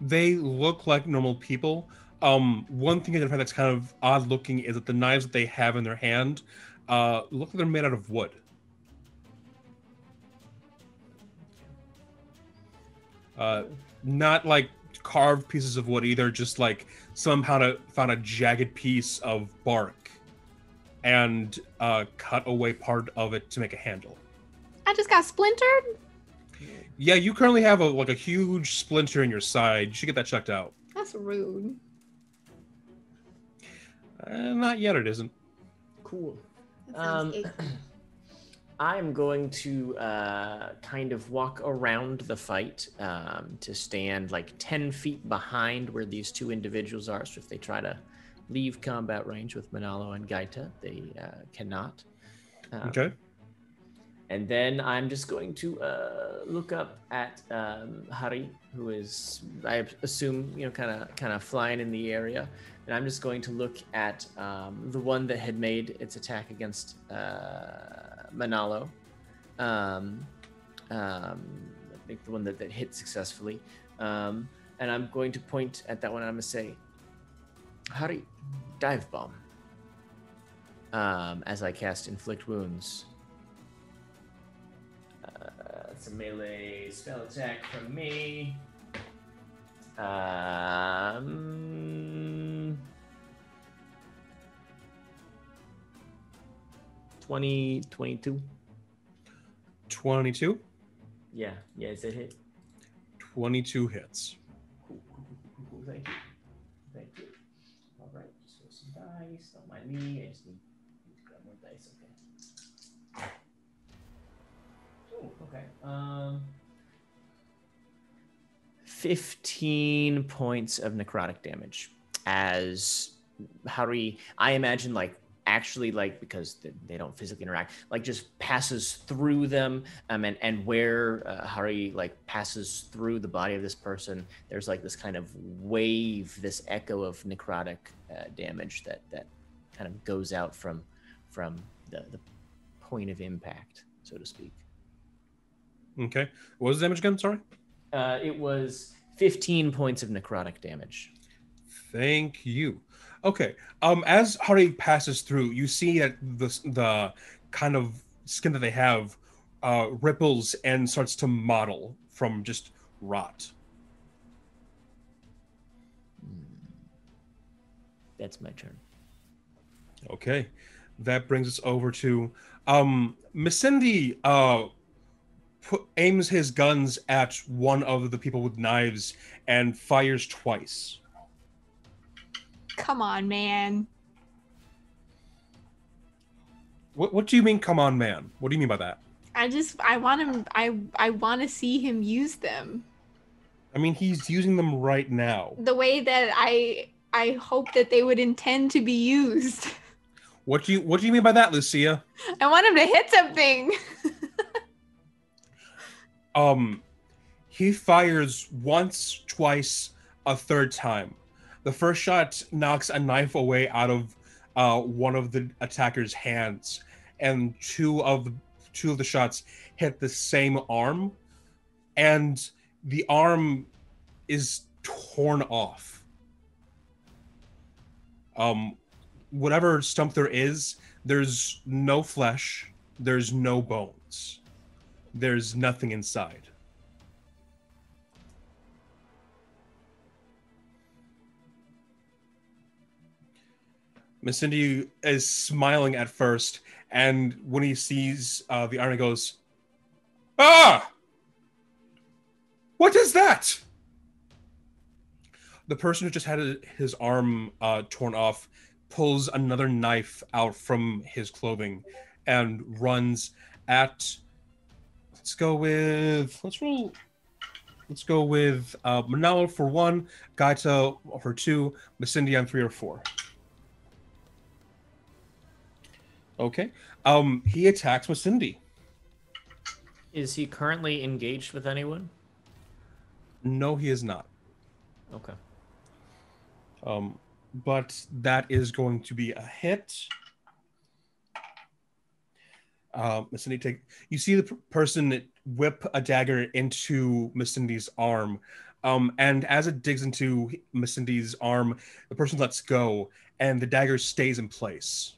They look like normal people. Um, one thing I find that's kind of odd looking is that the knives that they have in their hand uh, look like they're made out of wood. Uh, not like carved pieces of wood either, just like somehow found a, found a jagged piece of bark and uh, cut away part of it to make a handle. I just got splintered. Yeah, you currently have a like a huge splinter in your side. You should get that checked out. That's rude. Uh, not yet. It isn't. Cool. Um, icky. I'm going to uh, kind of walk around the fight um, to stand like 10 feet behind where these two individuals are. So if they try to leave combat range with Manalo and Gaita, they uh, cannot. Um, Okay. And then I'm just going to uh, look up at um, Hari, who is, I assume, you know, kind of, kind of flying in the area, and I'm just going to look at um, the one that had made its attack against uh, Manalo. Um, um, I think the one that, that hit successfully, um, and I'm going to point at that one. I'm going to say, Hari, dive bomb. Um, as I cast inflict wounds. Uh, it's a melee spell attack from me. Um, 20, 22. Twenty-two. Yeah, yeah, is it hit? Twenty-two hits. Cool, cool, cool, cool, cool. Thank you. Thank you. All right, just roll some dice. Don't mind me. I just need, to grab more dice. Okay. Oh, okay. Um, fifteen points of necrotic damage as Hari. I imagine like actually like because they don't physically interact like just passes through them um and and where uh, Hari like passes through the body of this person there's like this kind of wave this echo of necrotic uh, damage that that kind of goes out from from the the point of impact so to speak Okay. What was the damage again? Sorry. uh it was 15 points of necrotic damage Thank you. Okay. Um, as Hari passes through, you see that the the kind of skin that they have uh, ripples and starts to model from just rot. that's my turn Okay, that brings us over to um, Masindi. Uh, put, aims his guns at one of the people with knives and fires twice. Come on, man. What What do you mean? Come on, man. What do you mean by that? I just I want him I I want to see him use them. I mean, he's using them right now. The way that I I hope that they would intend to be used. What do you What do you mean by that, Lucia? I want him to hit something. Um, he fires once, twice, a third time. The first shot knocks a knife away out of uh, one of the attacker's hands, and two of the two of the shots hit the same arm, and the arm is torn off. Um, whatever stump there is, there's no flesh, there's no bones there's nothing inside. Masindi is smiling at first, and when he sees uh, the iron, he goes, "Ah! What is that?" The person who just had his arm uh, torn off pulls another knife out from his clothing and runs at let's go with let's roll let's go with uh Manalo for one, Gaita for two, Masindi on three or four. Okay. Um he attacks with Cindy. is he currently engaged with anyone No, he is not. okay Um but that is going to be a hit. Um, Masindi, take you see the person whip a dagger into Masindi's arm, um, and as it digs into Masindi's arm, the person lets go, and the dagger stays in place.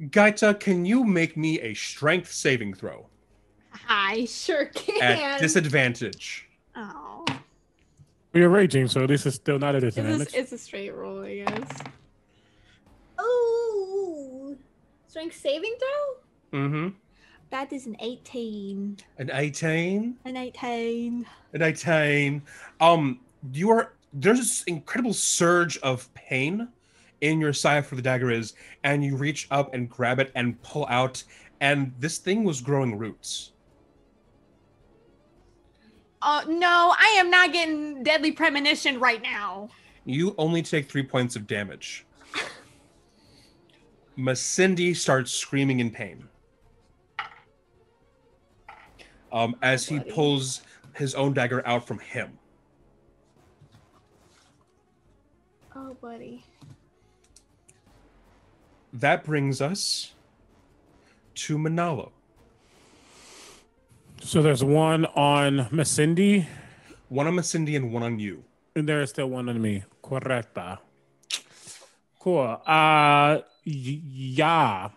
Gaita, can you make me a strength saving throw I sure can. at disadvantage? oh, We are raging, so this is still not a it's disadvantage. a, it's a straight roll, I guess. Oh, strength saving throw. Mm-hmm. That is an 18. An 18. An 18. An 18. Um, you are there's this incredible surge of pain in your side for the dagger is, and you reach up and grab it and pull out, and this thing was growing roots. Oh no, I am not getting deadly premonition right now. You only take three points of damage. Masindi starts screaming in pain. Um, as he pulls his own dagger out from him. Oh, buddy. That brings us to Manalo. So there's one on Masindi, One on Masindi and one on you. and there is still one on me. Correcta. Cool. Uh, yeah.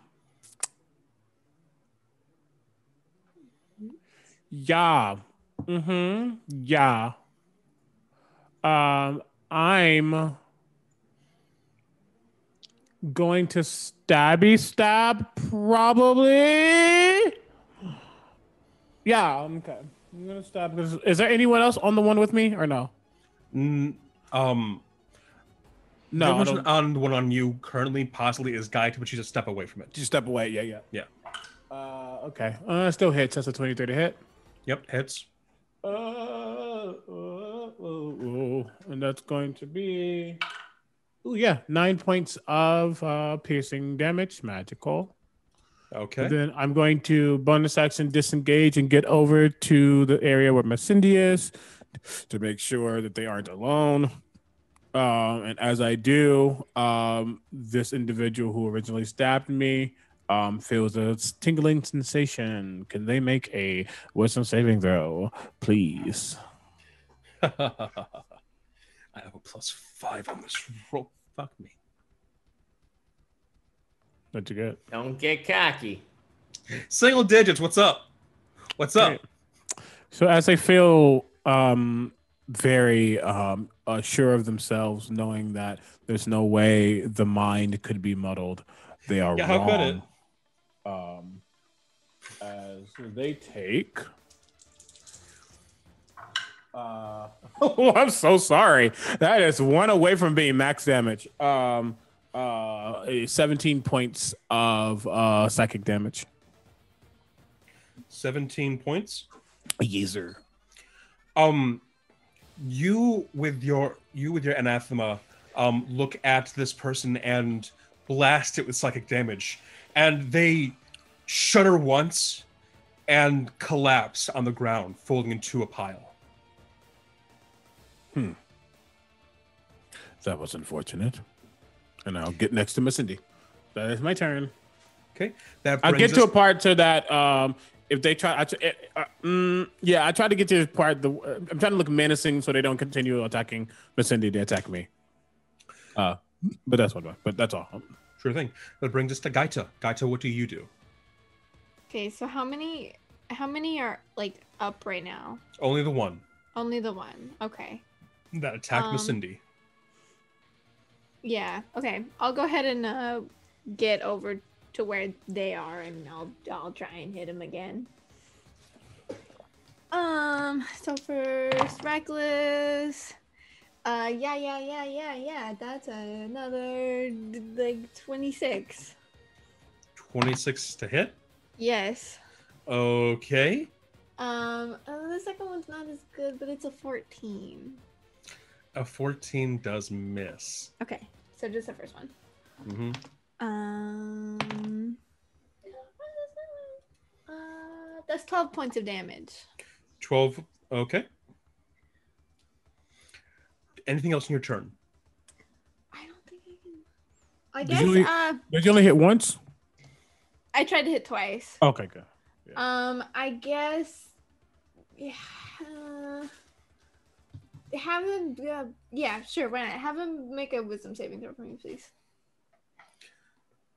Yeah. Mm-hmm. Yeah. Um, I'm going to stabby stab probably. Yeah, okay. I'm gonna stab. Is, is there anyone else on the one with me or no? N- um, No, the I one don't- on the one on you currently possibly is Guy, but she's a step away from it. Just step away. Yeah, yeah. Yeah. Uh, okay. Uh, still hits. That's a 23 to hit. Yep, hits. Uh, uh, oh, oh, and that's going to be. Oh yeah, nine points of uh, piercing damage, magical. Okay. Then I'm going to bonus action disengage and get over to the area where Masindi is to make sure that they aren't alone. Um, and as I do, um, this individual who originally stabbed me um, feels a tingling sensation. Can they make a wisdom saving throw, please? I have a plus five on this roll. Fuck me. What'd you get? Don't get cocky. Single digits. What's up? What's up? Great. So as they feel um, very um, uh, sure of themselves, knowing that there's no way the mind could be muddled, they are Yeah, how could it? wrong. Um, as they take. Uh, oh, I'm so sorry. That is one away from being max damage. Um, uh, 17 points of uh, psychic damage. 17 points. Yeezer. Um you with your you with your anathema um look at this person and blast it with psychic damage and they shudder once and collapse on the ground folding into a pile. That was unfortunate. And I'll get next to Masindi. That is my turn. Okay? That I'll brings get to a part to that um, if they try, I, tr- eh, uh, mm, yeah, I try to get to the part. The uh, I'm trying to look menacing so they don't continue attacking Masindi. They attack me. Uh, but that's what. But that's all. Sure thing. That brings us to Gaita. Gaita, what do you do? Okay, so how many how many are like up right now? Only the one Only the one. Okay. That attacked Miss Um, Cindy. Yeah. Okay. I'll go ahead and uh, get over to where they are, and I'll I'll try and hit him again. Um. So first, reckless. Uh. Yeah. Yeah. Yeah. Yeah. Yeah. That's another like twenty six. 26 to hit. Yes. Okay. Um. uh, the second one's not as good, but it's a fourteen. A 14 does miss. Okay. So just the first one. hmm Um, uh, that's 12 points of damage. 12. Okay. Anything else in your turn? I don't think I can. I Did guess you only- uh, Did you only hit once? I tried to hit twice. Okay, good. Um, I guess. Yeah. Uh, have him. Uh, yeah, sure. Why not? Have him make a wisdom saving throw for me, please.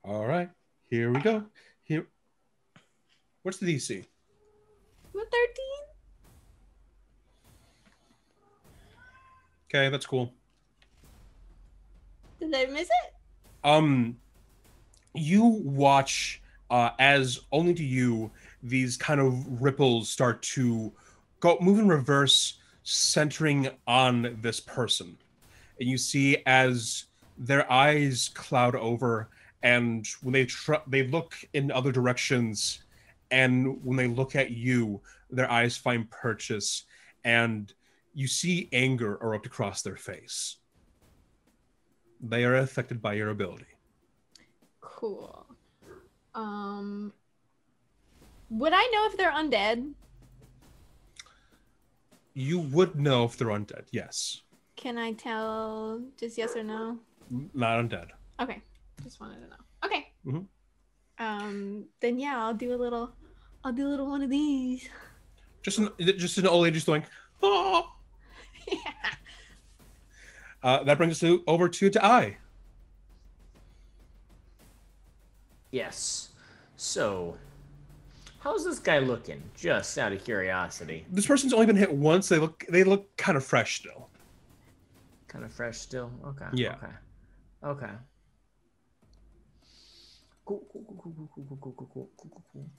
All right, here we go. Here, what's the DC? What thirteen? Okay, that's cool. Did I miss it? Um, you watch uh, as only to you these kind of ripples start to go move in reverse, centering on this person, and you see as their eyes cloud over, and when they tr- they look in other directions, and when they look at you, their eyes find purchase, and you see anger erupt across their face. They are affected by your ability. Cool. Um, would I know if they're undead? You would know if they're undead. Yes, Can I tell just yes or no? not undead. Okay, just wanted to know. Okay. Mhm. Um, then yeah, I'll do a little. I'll do a little one of these. Just an just an old lady just going. Oh. Uh, that brings us to, over to to I. Yes. So, how's this guy looking? Just out of curiosity. This person's only been hit once. They look they look kind of fresh still. Kind of fresh still. Okay. Yeah. Okay. Okay. Cool. Cool. Cool. Cool. Cool. Cool. Cool. Cool. Cool. Cool. Cool. Cool.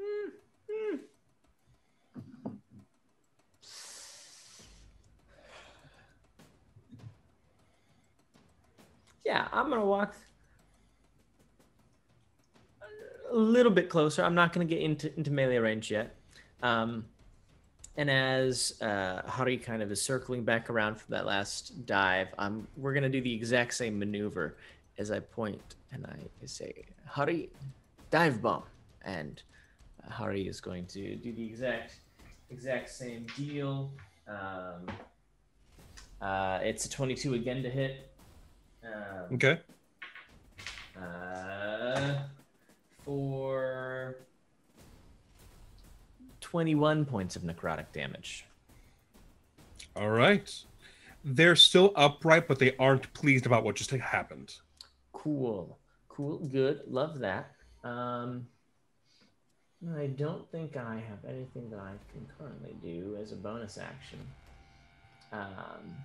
Hmm, hmm. Yeah, I'm gonna walk a little bit closer. I'm not gonna get into into melee range yet. Um, and as uh, Hari kind of is circling back around from that last dive, um, we're gonna do the exact same maneuver as I point and I say, "Hari, dive bomb," and uh, Hari is going to do the exact exact same deal. Um, uh, it's a 22 again to hit. Um, Okay. uh, for 21 points of necrotic damage. All right. They're still upright, but they aren't pleased about what just happened. Cool. Cool. Good. Love that. Um, I don't think I have anything that I can currently do as a bonus action. Um,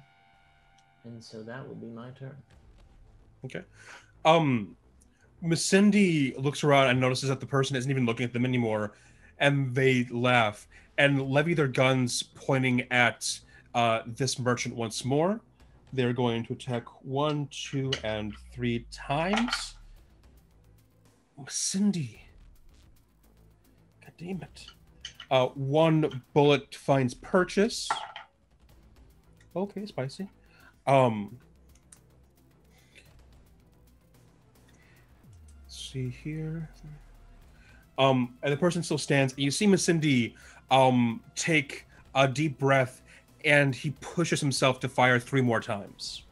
and so that will be my turn. Okay. Um, Masindi looks around and notices that the person isn't even looking at them anymore, and they laugh and levy their guns, pointing at uh, this merchant once more. They're going to attack one, two, and three times. Cindy. God damn it. Uh, one bullet finds purchase. Okay, spicy. Um, see here. Um, and the person still stands. And you see Masindi um take a deep breath, and he pushes himself to fire three more times.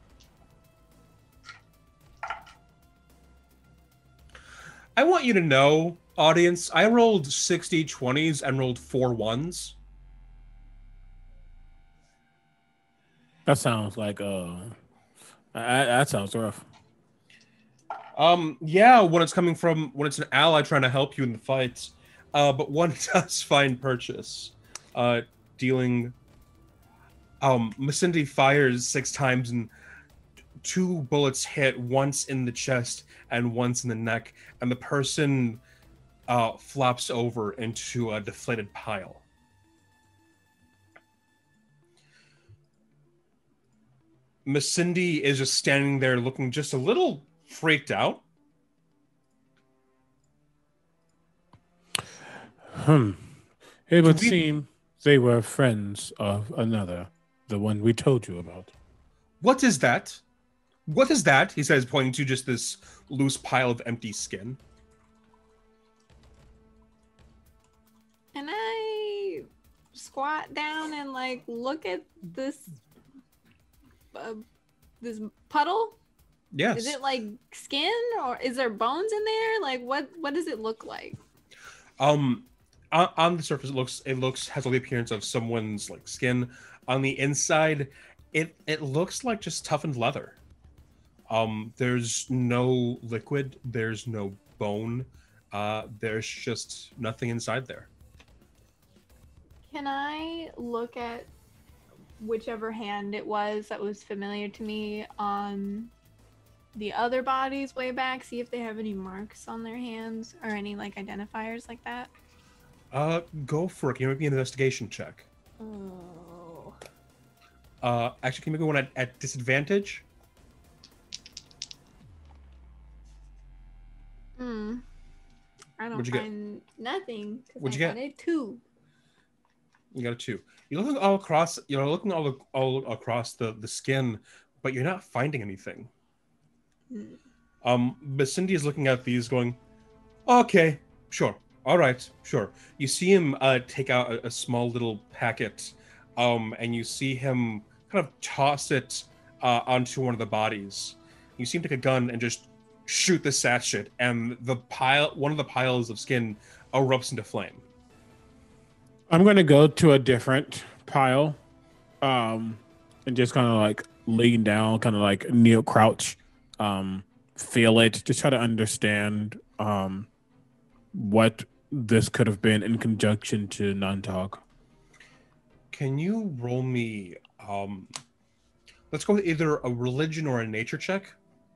I want you to know, audience, I rolled 60 20s and rolled four ones. That sounds like uh, that, that sounds rough. Um, yeah, when it's coming from when it's an ally trying to help you in the fight. Uh, but one does find purchase. Uh, dealing. Um, Masindi fires six times and two bullets hit once in the chest and once in the neck, and the person uh, flops over into a deflated pile. Masindi is just standing there looking just a little freaked out. Hmm. It would we- seem they were friends of another, the one we told you about. What is that? What is that? He says, pointing to just this loose pile of empty skin. And I squat down and like look at this uh, this puddle Yes. Is it like skin or is there bones in there? Like what what does it look like? Um, on, on the surface, it looks it looks has all the appearance of someone's like skin. On the inside, it it looks like just toughened leather. Um, there's no liquid. There's no bone. Uh, there's just nothing inside there. Can I look at whichever hand it was that was familiar to me on the other bodies way back? See if they have any marks on their hands or any like identifiers like that. Uh, go for it. Can you make me an investigation check? Oh. Uh, actually, can you make me one at, at disadvantage? Hmm. I don't What'd you get? find nothing. 'cause What'd I you got a two. You got a two. You're looking all across. You're looking all all across the the skin, but you're not finding anything. Um, but Cindy is looking at these, going, "Okay, sure, all right, sure." You see him uh, take out a, a small little packet, um, and you see him kind of toss it uh, onto one of the bodies. You see him take a gun and just shoot the sachet, and the pile, one of the piles of skin, erupts into flame. I'm gonna go to a different pile, um, and just kind of like lean down, kind of like kneel, crouch, um, feel it, to try to understand um what this could have been in conjunction to Nantog. Can you roll me? Um, let's go with either a religion or a nature check,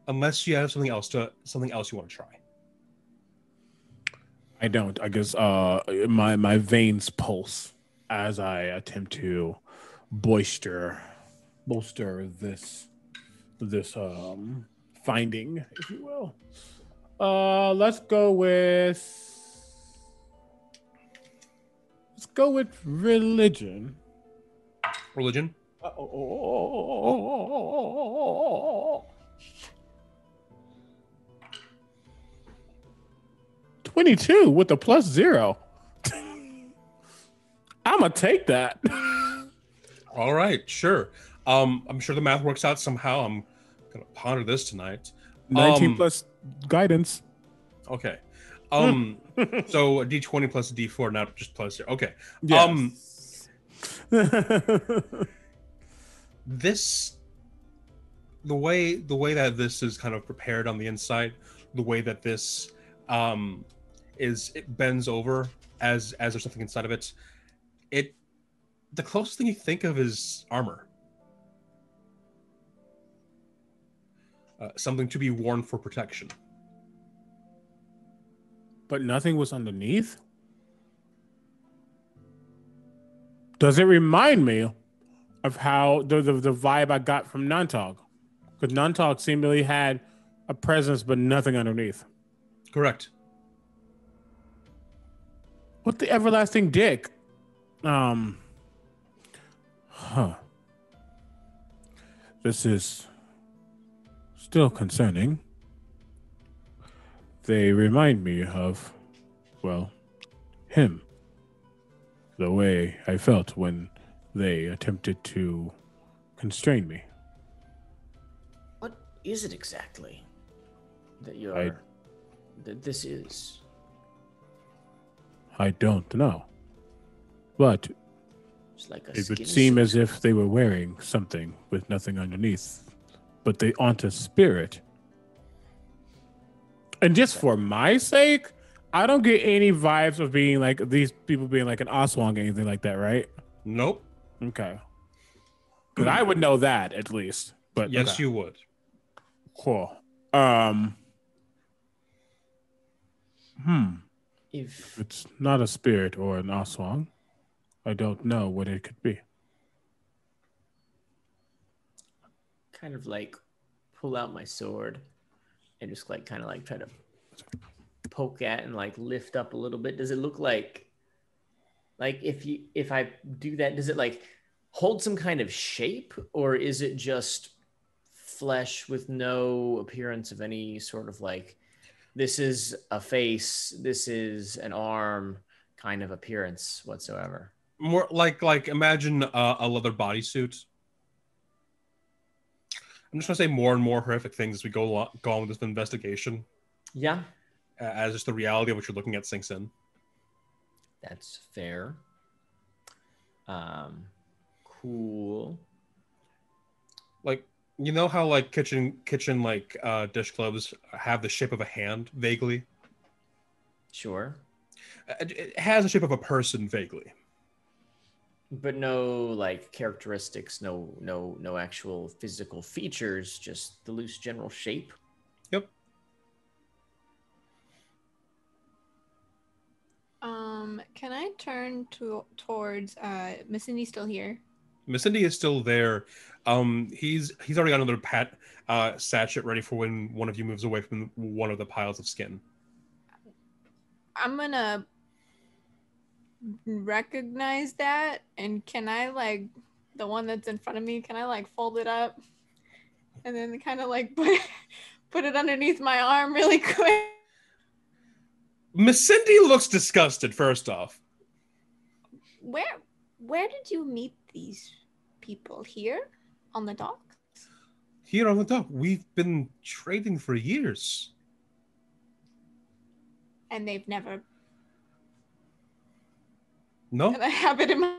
unless you have something else to something else you want to try. I don't. I guess uh, my my veins pulse as I attempt to boister, bolster this this um finding, if you will. Uh, let's go with let's go with religion. Religion. Uh-oh. 22 with a plus zero. I'm gonna take that. All right, sure. Um, I'm sure the math works out somehow. I'm gonna ponder this tonight. 19 Um, plus guidance. Okay. Um, so a D20 plus a D4, not just plus zero. Okay. Um, this the way the way that this is kind of prepared on the inside the way that this um is it bends over as as there's something inside of it it the closest thing you think of is armor uh, something to be worn for protection but nothing was underneath. Does it remind me of how the the, the vibe I got from Nantog? Because Nantog seemingly had a presence but nothing underneath. correct What the everlasting dick? Um. Huh. This is still concerning. They remind me of, well, him. The way I felt when they attempted to constrain me. What is it exactly that you're I- that this is? I don't know. But It's like it would seem suit. as if they were wearing something with nothing underneath, but they aren't a spirit. And just for my sake, I don't get any vibes of being like these people being like an Aswang or anything like that, right? nope Okay. Because I would know that at least. But yes okay. you would cool. Um. Hmm. if If it's not a spirit or an Aswang, I don't know what it could be. Kind of like pull out my sword and just like kind of like try to poke at and like lift up a little bit. Does it look like like if you if i do that does it like hold some kind of shape? Or is it just flesh with no appearance of any sort of like this is a face this is an arm kind of appearance whatsoever? More like like imagine a, a leather bodysuit I'm just gonna say more and more horrific things as we go along, go on with this investigation, Yeah, as just the reality of what you're looking at sinks in. that's fair. Um, cool. Like you know how like kitchen kitchen like uh, dish gloves have the shape of a hand vaguely. Sure. Uh, it has the shape of a person vaguely. But no like characteristics, no no no actual physical features, just the loose general shape. Yep um, can I turn to towards uh Masindi still here? Masindi is still there. Um, he's he's already got another pat uh, sachet ready for when one of you moves away from one of the piles of skin. I'm gonna recognize that and can I like the one that's in front of me, can I like fold it up and then kind of like put put it underneath my arm really quick? Masindi looks disgusted. First off, Where where did you meet these people here on the dock? here on the dock, we've been trading for years. And they've never No, and I have it in my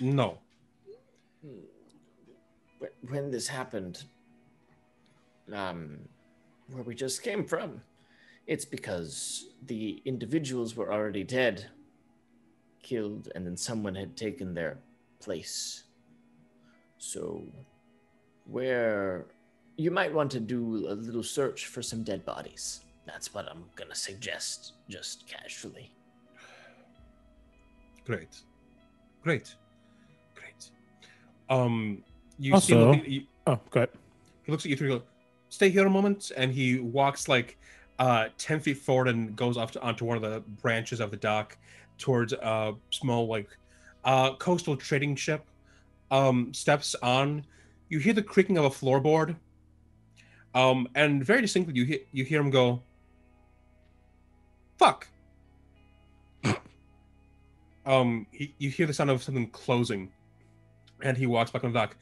no. Wh- When this happened, um, where we just came from, it's because the individuals were already dead, killed, and then someone had taken their place. So, where you might want to do a little search for some dead bodies. That's what I'm gonna suggest, just casually. Great, great, great. Um, you see, him looking, you, Oh, good. he looks at you three. Goes, Stay here a moment, and he walks like uh, ten feet forward and goes off to, onto one of the branches of the dock towards a small like uh, coastal trading ship. Um, steps on. You hear the creaking of a floorboard. Um, and very distinctly, you hear you hear him go. Fuck. Um, he, you hear the sound of something closing, and he walks back on the dock.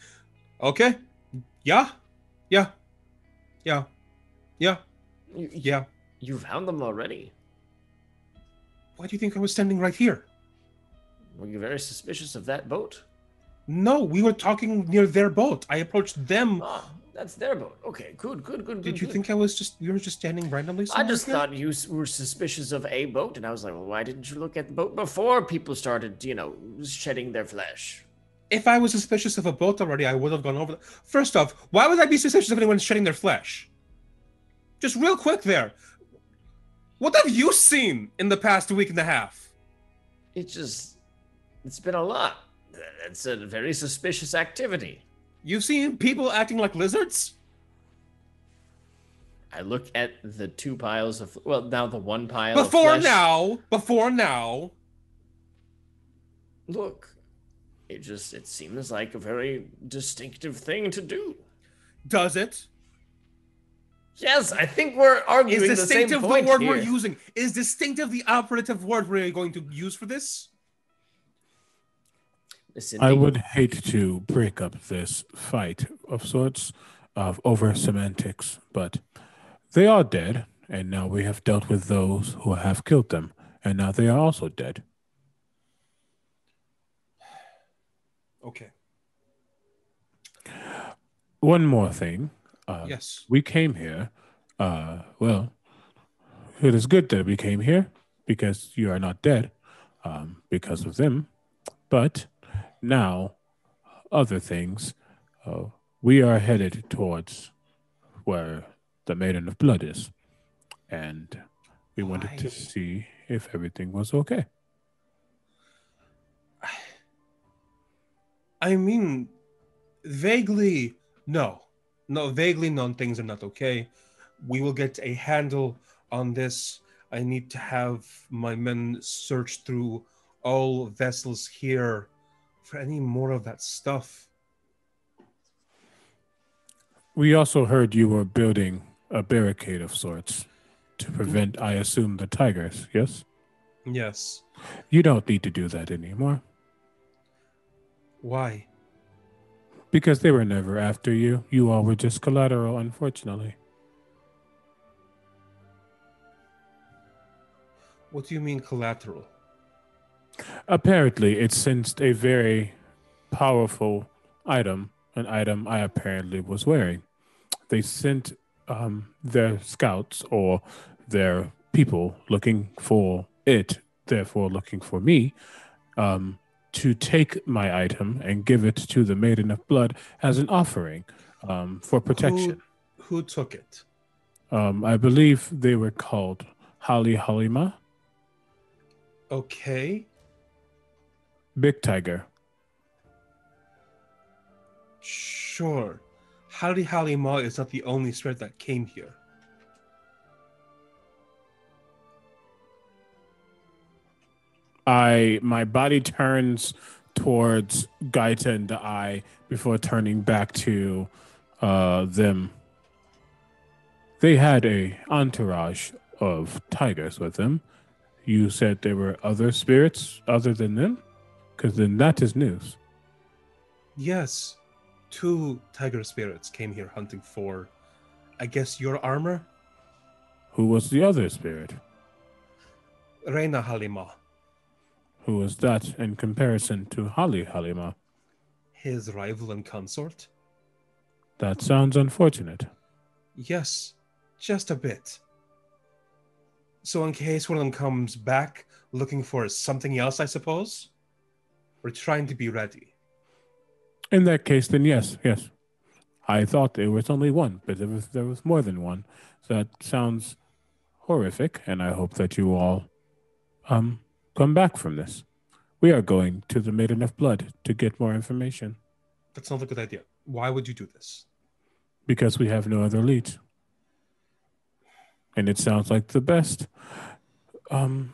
Okay, yeah, yeah, yeah, yeah, You, yeah. you found them already. Why do you think I was standing right here? Were you very suspicious of that boat? No, we were talking near their boat. I approached them. Ah, that's their boat. Okay, good, good, good. Did good, you good. think I was just you were just standing randomly? I just here? thought you were suspicious of a boat, and I was like, well, why didn't you look at the boat before people started, you know, shedding their flesh? if I was suspicious of a boat already, I would have gone over. The... First off, why would I be suspicious of anyone shedding their flesh? Just real quick there. What have you seen in the past week and a half? It just, it's been a lot. It's a very suspicious activity. You've seen people acting like lizards? I look at the two piles of, well, now the one pile. Before of flesh. now, before now. Look, it just, it seems like a very distinctive thing to do. Does it? Yes, I think we're arguing Is the same distinctive the point word here. we're using? Is distinctive the operative word we're going to use for this? Listen, I would hate to break up this fight of sorts of over semantics, but they are dead, and now we have dealt with those who have killed them, and now they are also dead. Okay. One more thing. Uh, Yes. we came here. Uh, well, it is good that we came here because you are not dead um, because of them. But now, other things. Uh, we are headed towards where the Maiden of Blood is. And we wanted to see if everything was okay. I mean, vaguely, no. No, vaguely, no, things are not okay. We will get a handle on this. I need to have my men search through all vessels here for any more of that stuff. We also heard you were building a barricade of sorts to prevent, I assume, the tigers, yes? Yes. You don't need to do that anymore. Why? Because they were never after you. You all were just collateral, unfortunately. What do you mean collateral? Apparently, it sensed a very powerful item, an item I apparently was wearing. They sent um, their scouts or their people looking for it, therefore looking for me, um, to take my item and give it to the Maiden of Blood as an offering um, for protection. Who, who took it? Um, I believe they were called Hali Halima, Okay. Big Tiger. Sure. Hali Hali Ma is not the only spirit that came here. I my body turns towards Gaita and the eye before turning back to uh, them. They had a entourage of tigers with them. You said there were other spirits other than them, because then that is news. Yes. Two tiger spirits came here hunting for, I guess, your armor? Who was the other spirit? Reina Halima, Who was that in comparison to Hali Halima? his rival and consort? That sounds unfortunate. Yes, just a bit. So, in case one of them comes back looking for something else, I suppose, we're trying to be ready. In that case, then yes, yes. I thought there was only one, but there was there was more than one. So that sounds horrific, and I hope that you all um come back from this. We are going to the Maiden of Blood to get more information That's not a good idea. Why would you do this? because we have no other leads. And it sounds like the best um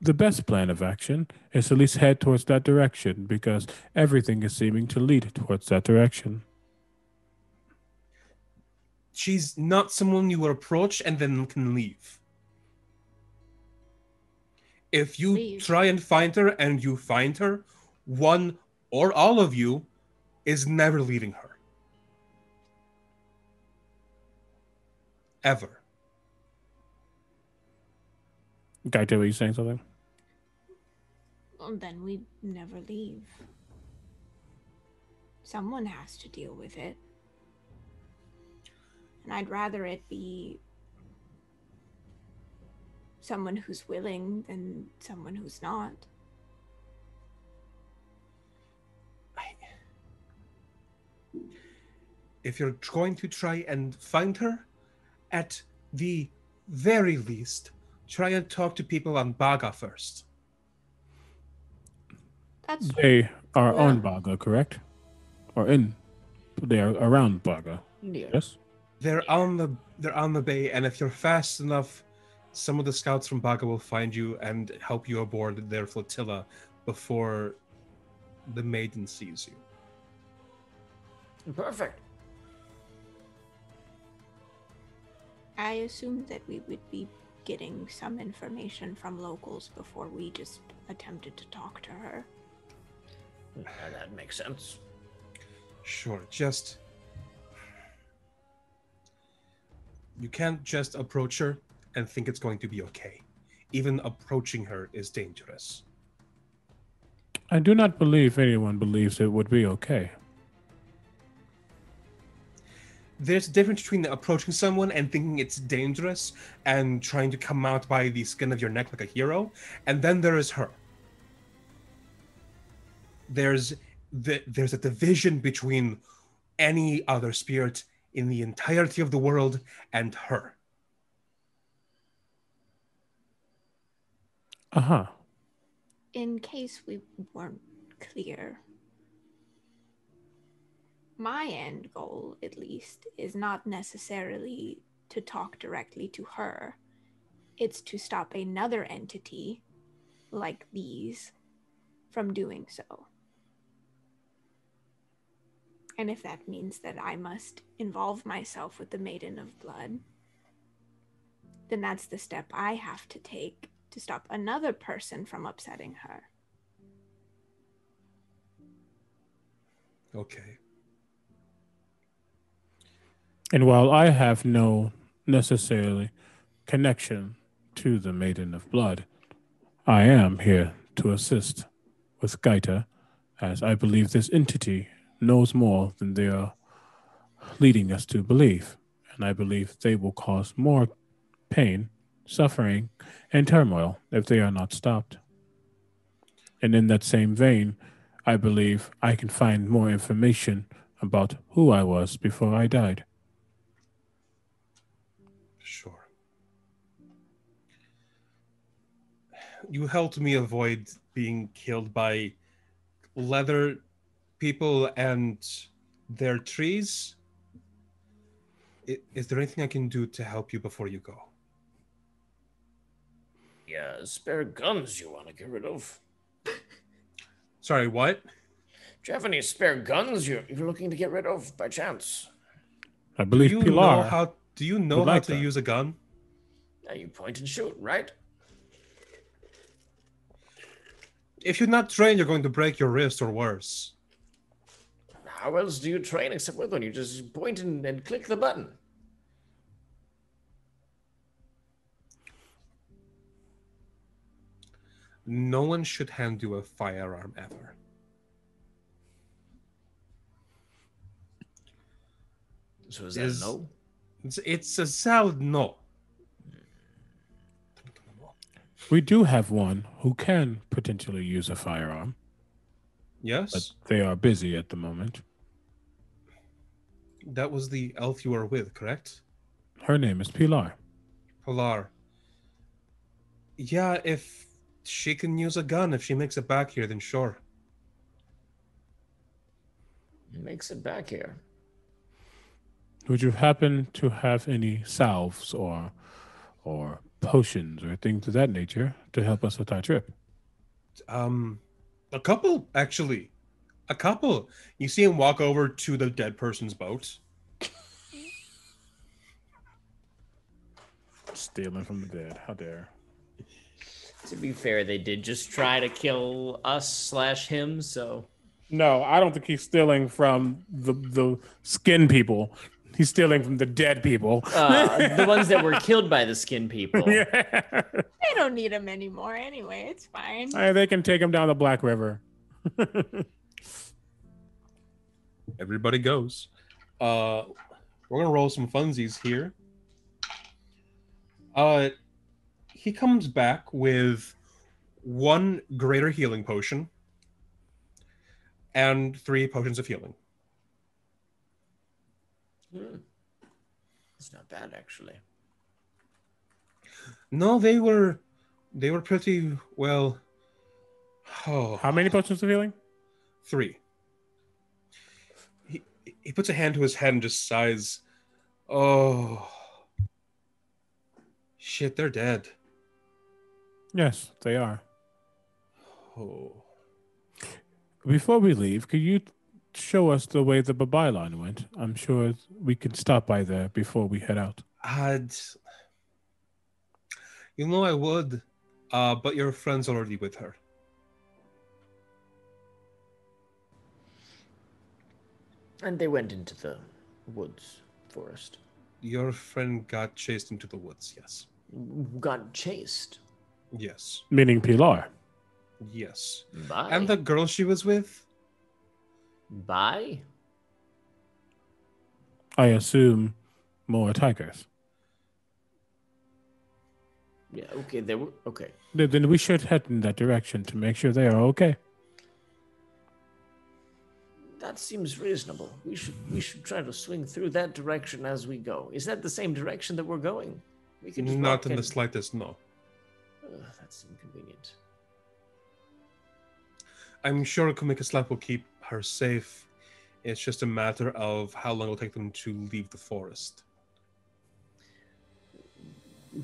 the best plan of action is to at least head towards that direction because everything is seeming to lead towards that direction. She's not someone you would approach and then can leave. If you Leave. try and find her and you find her, one or all of you is never leaving her. Ever. Gaita, were you saying something? Well, then we never leave. Someone has to deal with it. And I'd rather it be someone who's willing than someone who's not. If you're going to try and find her, at the very least, try and talk to people on Baga first. That's They are Yeah. on Baga, correct? Or in? They are around Baga. Yeah. Yes. They're on the they're on the bay, and if you're fast enough, some of the scouts from Baga will find you and help you aboard their flotilla before the maiden sees you. Perfect. I assumed that we would be getting some information from locals before we just attempted to talk to her. Yeah, that makes sense. Sure, just you can't just approach her and think it's going to be okay. Even approaching her is dangerous. I do not believe anyone believes it would be okay. there's a difference between approaching someone and thinking it's dangerous and trying to come out by the skin of your neck like a hero and then there is her there's the, there's a division between any other spirit in the entirety of the world and her Uh huh. In case we weren't clear, my end goal, at least, is not necessarily to talk directly to her. It's to stop another entity like these from doing so. And if that means that I must involve myself with the Maiden of Blood, then that's the step I have to take to stop another person from upsetting her. Okay. And while I have no necessarily connection to the Maiden of Blood, I am here to assist with Gaita, as I believe this entity knows more than they are leading us to believe. And I believe they will cause more pain, suffering, and turmoil if they are not stopped. And in that same vein, I believe I can find more information about who I was before I died. Sure. You helped me avoid being killed by leather people and their trees. I- Is there anything I can do to help you before you go? Yeah, spare guns you want to get rid of. Sorry, what? Do you have any spare guns you're, you're looking to get rid of by chance? I Do believe you Pilar. know how? Do you know how like to that. use a gun? Yeah, you point and shoot, right? If you're not trained, you're going to break your wrist or worse. How else do you train except with one? You just point and, and click the button. No one should hand you a firearm ever. So is that Is- a no? It's, it's a solid no. We do have one who can potentially use a firearm, Yes, but they are busy at the moment. That was the elf you were with, correct? Her name is Pilar. Pilar. Yeah, if she can use a gun, if she makes it back here, then sure. Makes it back here. Would you happen to have any salves or or potions or things of that nature to help us with our trip? Um, a couple actually, a couple. You see him walk over to the dead person's boat. Stealing from the dead. How dare. To be fair, they did just try to kill us slash him, so No, I don't think he's stealing from the the skin people. He's stealing from the dead people. uh, the ones that were killed by the skin people. yeah. I don't need him anymore anyway. It's fine. Hey, they can take him down the Black River. Everybody goes. Uh, we're gonna roll some funsies here. Uh, he comes back with one greater healing potion and three potions of healing. Hmm. It's not bad actually. No, they were, they were pretty well. Oh, How many potions of healing? Three. He puts a hand to his head and just sighs. Oh shit, they're dead. Yes, they are. Oh. Before we leave, could you show us the way the Babaylan went? I'm sure we can stop by there before we head out. I'd you know I would, uh, but your friend's already with her. And they went into the woods, forest. Your friend got chased into the woods, yes. Got chased Yes. Meaning Pilar. Yes. by And the girl she was with? by I assume more tigers. yeah. Okay, they were okay. Then then we should head in that direction to make sure they are okay. That seems reasonable. We should we should try to swing through that direction as we go. Is that the same direction that we're going? We can just Not in the slightest, no. Ugh, that's inconvenient. I'm sure Kumika Slap will keep her safe. It's just a matter of how long it'll take them to leave the forest.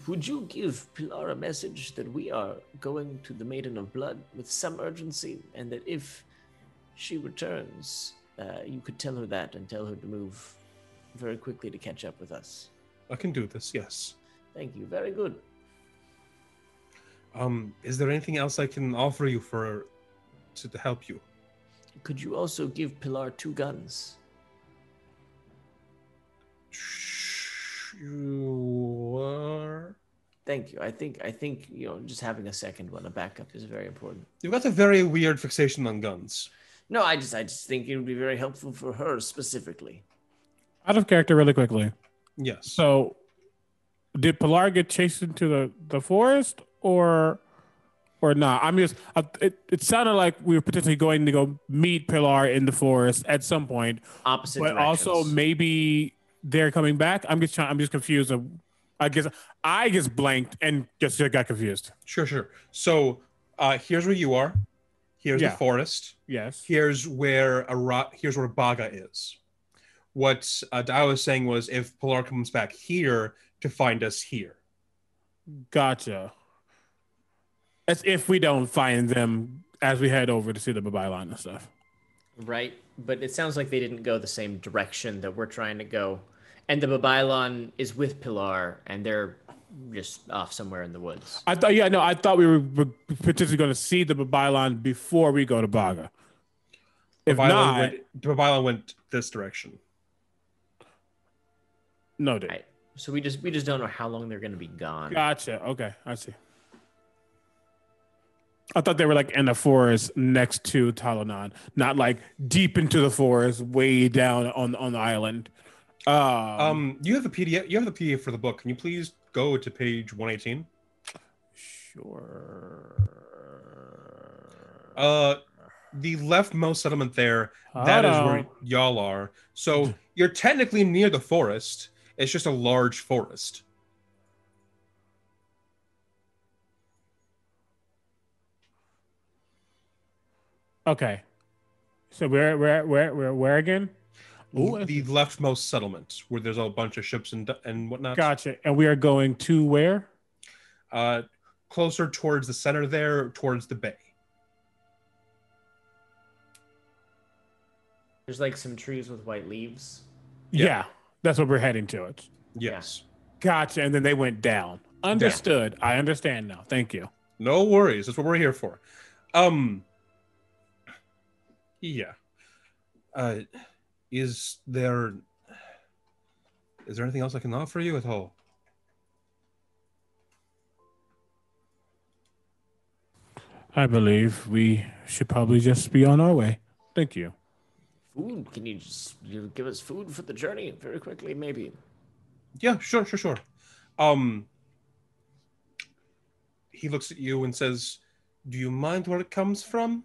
Would you give Pilar a message that we are going to the Maiden of Blood with some urgency, and that if she returns, uh, you could tell her that and tell her to move very quickly to catch up with us. I can do this, yes. Thank you. Very good. Um, is there anything else I can offer you for to, to help you? Could you also give Pilar two guns? Sure. Thank you. I think I think you know just having a second one, a backup, is very important. You've got a very weird fixation on guns. No, I just I just think it would be very helpful for her specifically. Out of character, really quickly. Yes. So, did Pilar get chased into the, the forest, or or not? I'm just. Uh, it, it sounded like we were potentially going to go meet Pilar in the forest at some point, Opposite but also maybe they're coming back. I'm just trying. I'm just confused. Of, I guess I just blanked and just got confused. Sure, sure. So uh, here's where you are. Here's Yeah. the forest. Yes. Here's where a ro- here's where Baga is. What uh, Dio was saying was if Pilar comes back here to find us here. Gotcha. As if we don't find them as we head over to see the Babaylan and stuff. right, but it sounds like they didn't go the same direction that we're trying to go, and the Babaylan is with Pilar, and they're just off somewhere in the woods. I thought, yeah, no, I thought we were were potentially going to see the Babaylan before we go to Baga. If Babaylan not, went, Babaylan went this direction. no, dude. Right. So we just we just don't know how long they're going to be gone. Gotcha. Okay, I see. I thought they were like in the forest next to Talonan, not like deep into the forest, way down on on the island. Um, Um, you have the PDF. You have the PDF for the book. Can you please go to page one eighteen? sure. Uh, the leftmost settlement there. That is where y'all are. So you're technically near the forest. It's just a large forest. Okay. So where where where where where again? Ooh, the leftmost settlement where there's a bunch of ships and and whatnot. Gotcha. And we are going to where? Uh, closer towards the center there, towards the bay. There's like some trees with white leaves. Yeah. Yeah. that's what we're heading to it. Yes. Gotcha. And then they went down. Understood. I understand now. Thank you. No worries. That's what we're here for. Um. Yeah. Uh, is there is there anything else I can offer you at all? I believe we should probably just be on our way. Thank you. Food? Can you just you give us food for the journey very quickly, maybe? Yeah, sure, sure, sure. Um. He looks at you and says, "Do you mind where it comes from?"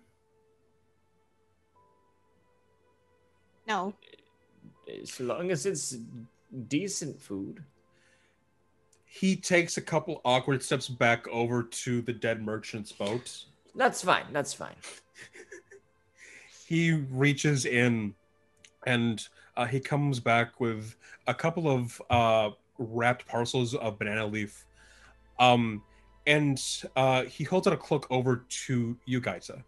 No. As long as it's decent food. He takes a couple awkward steps back over to the dead merchant's boat. That's fine. That's fine. he reaches in and uh, he comes back with a couple of uh, wrapped parcels of banana leaf um, and uh, he holds out a cloak over to you Gaita.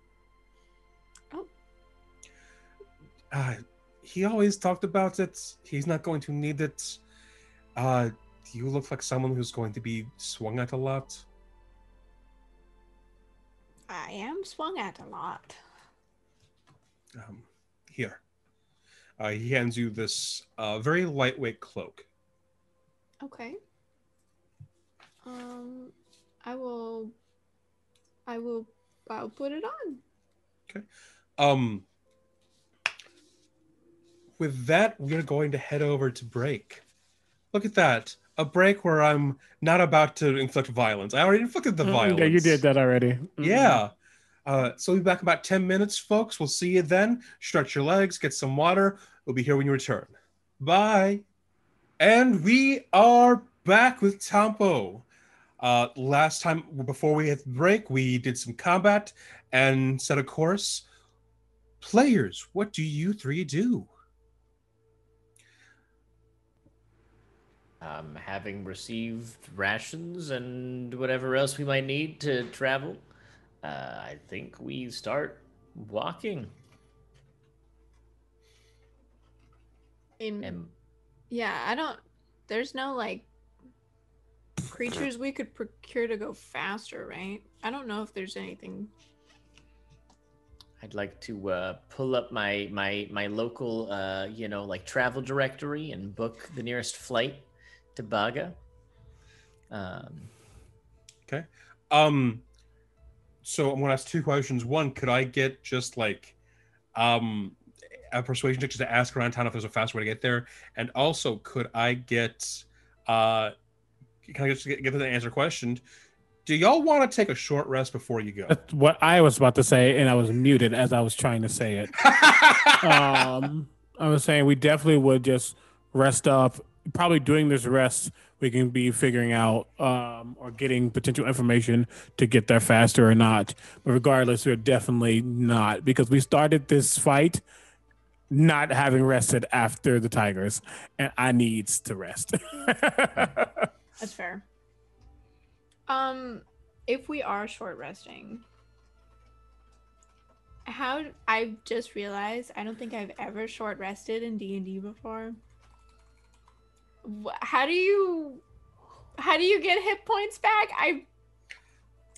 Oh. He always talked about it he's not going to need it uh, you look like someone who's going to be swung at a lot I am swung at a lot. um, here. Uh, he hands you this uh, very lightweight cloak. Okay. Um, I will. I will. I'll put it on. Okay. Um, with that, we're going to head over to break. Look at that. A break where I'm not about to inflict violence. I already inflicted the Mm, violence. Yeah, you did that already. Mm. Yeah. Uh, so we'll be back in about 10 minutes, folks. We'll see you then. Stretch your legs, get some water. We'll be here when you return. Bye. And we are back with Tampo. Uh, last time, before we hit the break, we did some combat and set a course. Players, what do you three do? Um, having received rations and whatever else we might need to travel, uh, I think we start walking. In And yeah, I don't. There's no like creatures we could procure to go faster, right? I don't know if there's anything. I'd like to uh, pull up my my my local, uh, you know, like travel directory and book the nearest flight to Baga. Um, Okay. Um so I'm gonna ask two questions. One, could I get just like um a persuasion check just to ask around town if there's a fast way to get there? And also, could I get uh can I just get, get to the answer question? Do y'all want to take a short rest before you go? That's what I was about to say, and I was muted as I was trying to say it. um, I was saying we definitely would just rest up. Probably doing this rest, we can be figuring out um, or getting potential information to get there faster or not. But regardless, we're definitely not because we started this fight not having rested after the Tigers, and I needs to rest. That's fair. Um, if we are short resting, how I just realized I don't think I've ever short rested in D and D before. How do you, how do you get hit points back? I,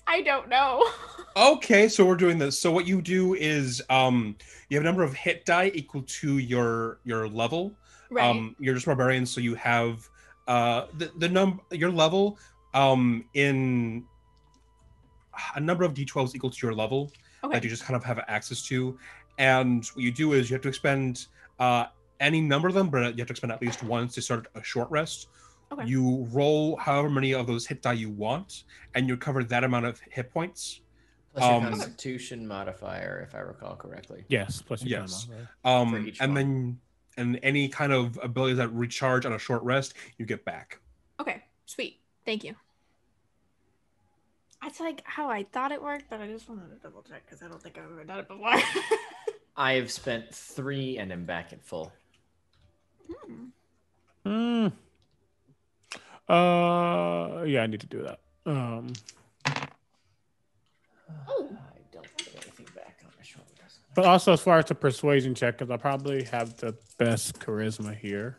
I don't know. Okay, so we're doing this. So what you do is um you have a number of hit die equal to your your level. right. Um you're just barbarian, so you have uh the, the num your level um in a number of d12s equal to your level okay. that you just kind of have access to. And what you do is you have to expend uh any number of them, but you have to expend at least once to start a short rest. Okay. You roll however many of those hit die you want, and you cover that amount of hit points. plus your Um, Constitution modifier, if I recall correctly. yes, plus your Yes. time Um, and one. then and any kind of abilities that recharge on a short rest, you get back. Okay, sweet. Thank you. That's like how I thought it worked, but I just wanted to double check because I don't think I've ever done it before. I've spent three and am back at full. Hmm. Hmm. Uh, yeah, I need to do that. Um, Oh. I don't get anything back on my short rest. but also as far as the persuasion check, because I probably have the best charisma here.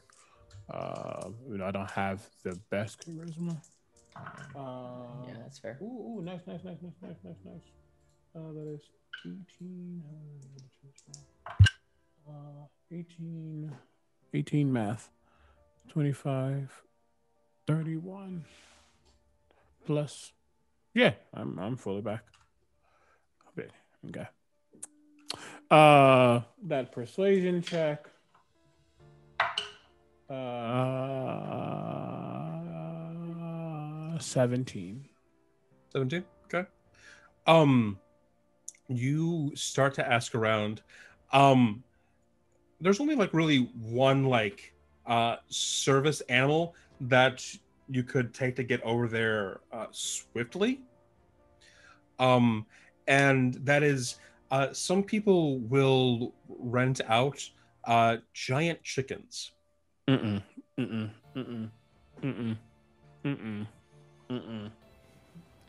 Uh, you know, I don't have the best charisma. Uh, Yeah, that's fair. Ooh, ooh, nice, nice, nice, nice, nice, nice, nice. Uh, that is 18. Uh, 18. 18 math. 25. 31. Plus. Yeah, I'm, I'm fully back. Okay. Uh, that persuasion check. Uh, 17. 17 okay um you start to ask around um there's only like really one like uh service animal that you could take to get over there uh swiftly um and that is uh some people will rent out uh giant chickens Mm-mm. Mm-mm. Mm-mm. Mm-mm. Mm-mm. Mm-mm.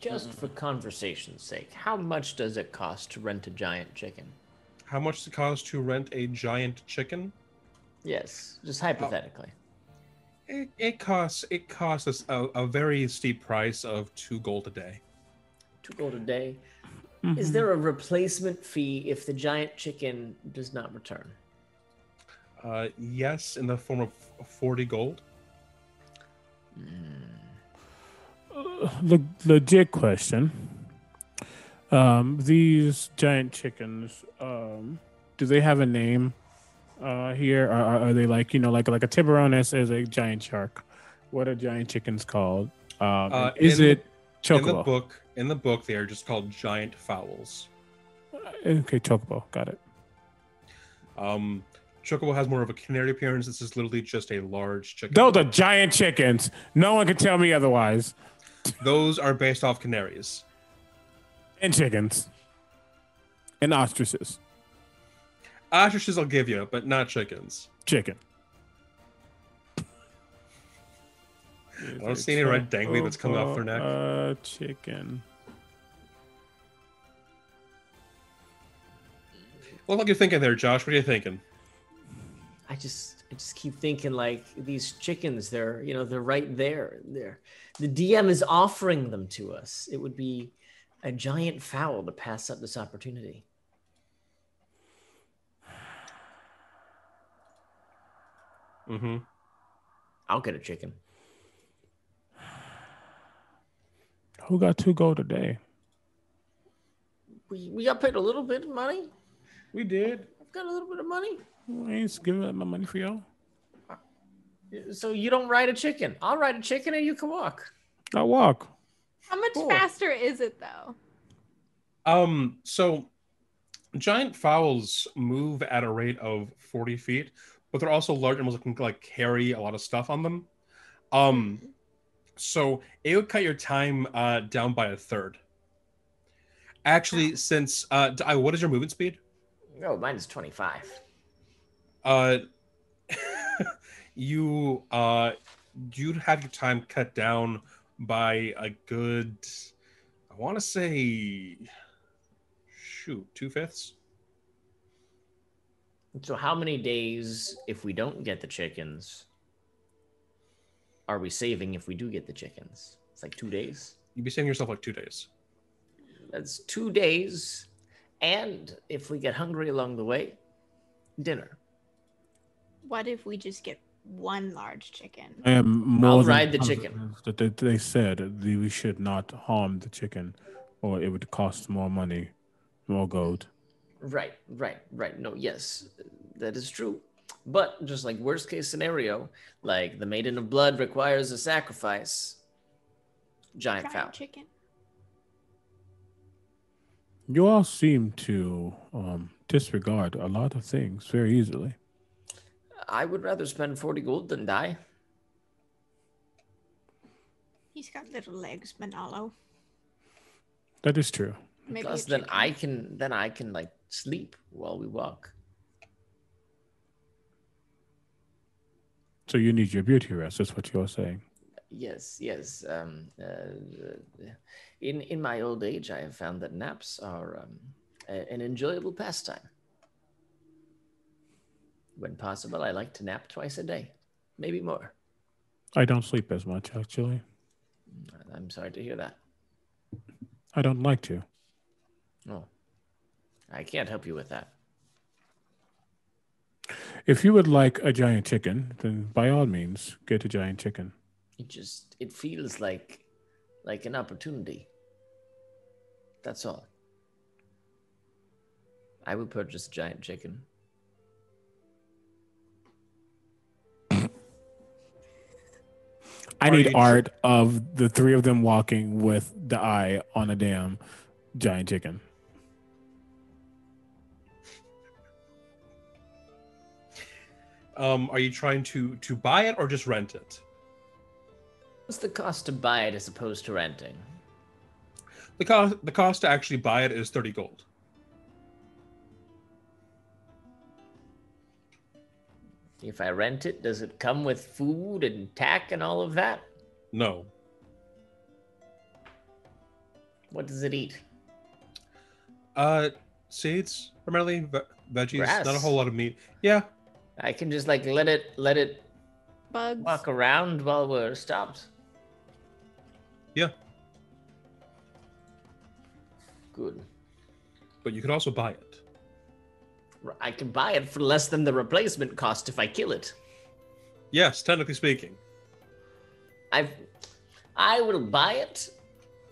Just for conversation's sake, how much does it cost to rent a giant chicken? How much does it cost to rent a giant chicken Yes, just hypothetically. It, it costs it costs us a, a very steep price of two gold a day. Two gold a day. Mm-hmm. Is there a replacement fee if the giant chicken does not return? Uh, yes, in the form of forty gold. Uh, the legit question. Um, these giant chickens, um, do they have a name uh, here? Are, are they like you know like like a tiburonus is a giant shark? What are giant chickens called? Um, Uh, is in it In the book, in the book, they are just called giant fowls. Okay, chocobo. Got it. Um, Chocobo has more of a canary appearance. This is literally just a large chicken. Those are giant chickens. No one can tell me otherwise. Those are based off canaries. And chickens. And ostriches. Ostriches I'll give you, but not chickens. Chicken. I don't see any red dangly that's coming off their neck. Uh, chicken. What are you thinking there, Josh? What are you thinking? I just I just keep thinking like these chickens, they're you know, they're right there. They're the DM is offering them to us. It would be a giant foul to pass up this opportunity. Mm-hmm. I'll get a chicken. Who got two gold today? We we got paid a little bit of money. We did. I've got a little bit of money. I ain't giving up my money for y'all. Uh, so you don't ride a chicken. I'll ride a chicken and you can walk. I walk. How much Cool. faster is it though? Um, so giant fowls move at a rate of 40 feet, but they're also large animals that can like carry a lot of stuff on them. Um, so it would cut your time uh down by a third. Actually, since uh d- I- what is your movement speed? No, mine is 25. Uh you uh you'd have your time cut down by a good I wanna say shoot, two fifths. So how many days if we don't get the chickens are we saving if we do get the chickens? It's like 2 days. You'd be saving yourself like two days. That's 2 days and if we get hungry along the way, dinner. What if we just get one large chicken? I am more I'll ride the chicken. That they, they said that we should not harm the chicken, or it would cost more money, more gold. Right, right, right. No, yes, that is true. But just like worst case scenario, like the Maiden of Blood requires a sacrifice. Giant, Giant fowl. chicken. You all seem to um, disregard a lot of things very easily. I would rather spend 40 gold than die. He's got little legs, Manalo. That is true. Maybe Plus, then chicken. I can then I can like sleep while we walk. So you need your beauty rest. That's what you're saying. Yes, yes. Um, uh, in in my old age, I have found that naps are um, a- an enjoyable pastime. When possible, I like to nap twice a day, maybe more. I don't sleep as much, actually. Mm, I'm sorry to hear that. I don't like to. Oh, I can't help you with that. If you would like a giant chicken, then by all means, get a giant chicken. It just it feels like like an opportunity. That's all. I will purchase a giant chicken. I need you- art of the three of them walking with the eye on a damn giant chicken. Um, are you trying to to buy it or just rent it? What's the cost to buy it as opposed to renting? The cost the cost to actually buy it is 30 gold. If I rent it, does it come with food and tack and all of that? No. What does it eat? Uh seeds, primarily ve- veggies, not a whole lot of meat. Yeah. I can just like let it let it Bugs. walk around while we're stopped. Yeah. Good. But you could also buy it. I can buy it for less than the replacement cost if I kill it. Yes, technically speaking. I I will buy it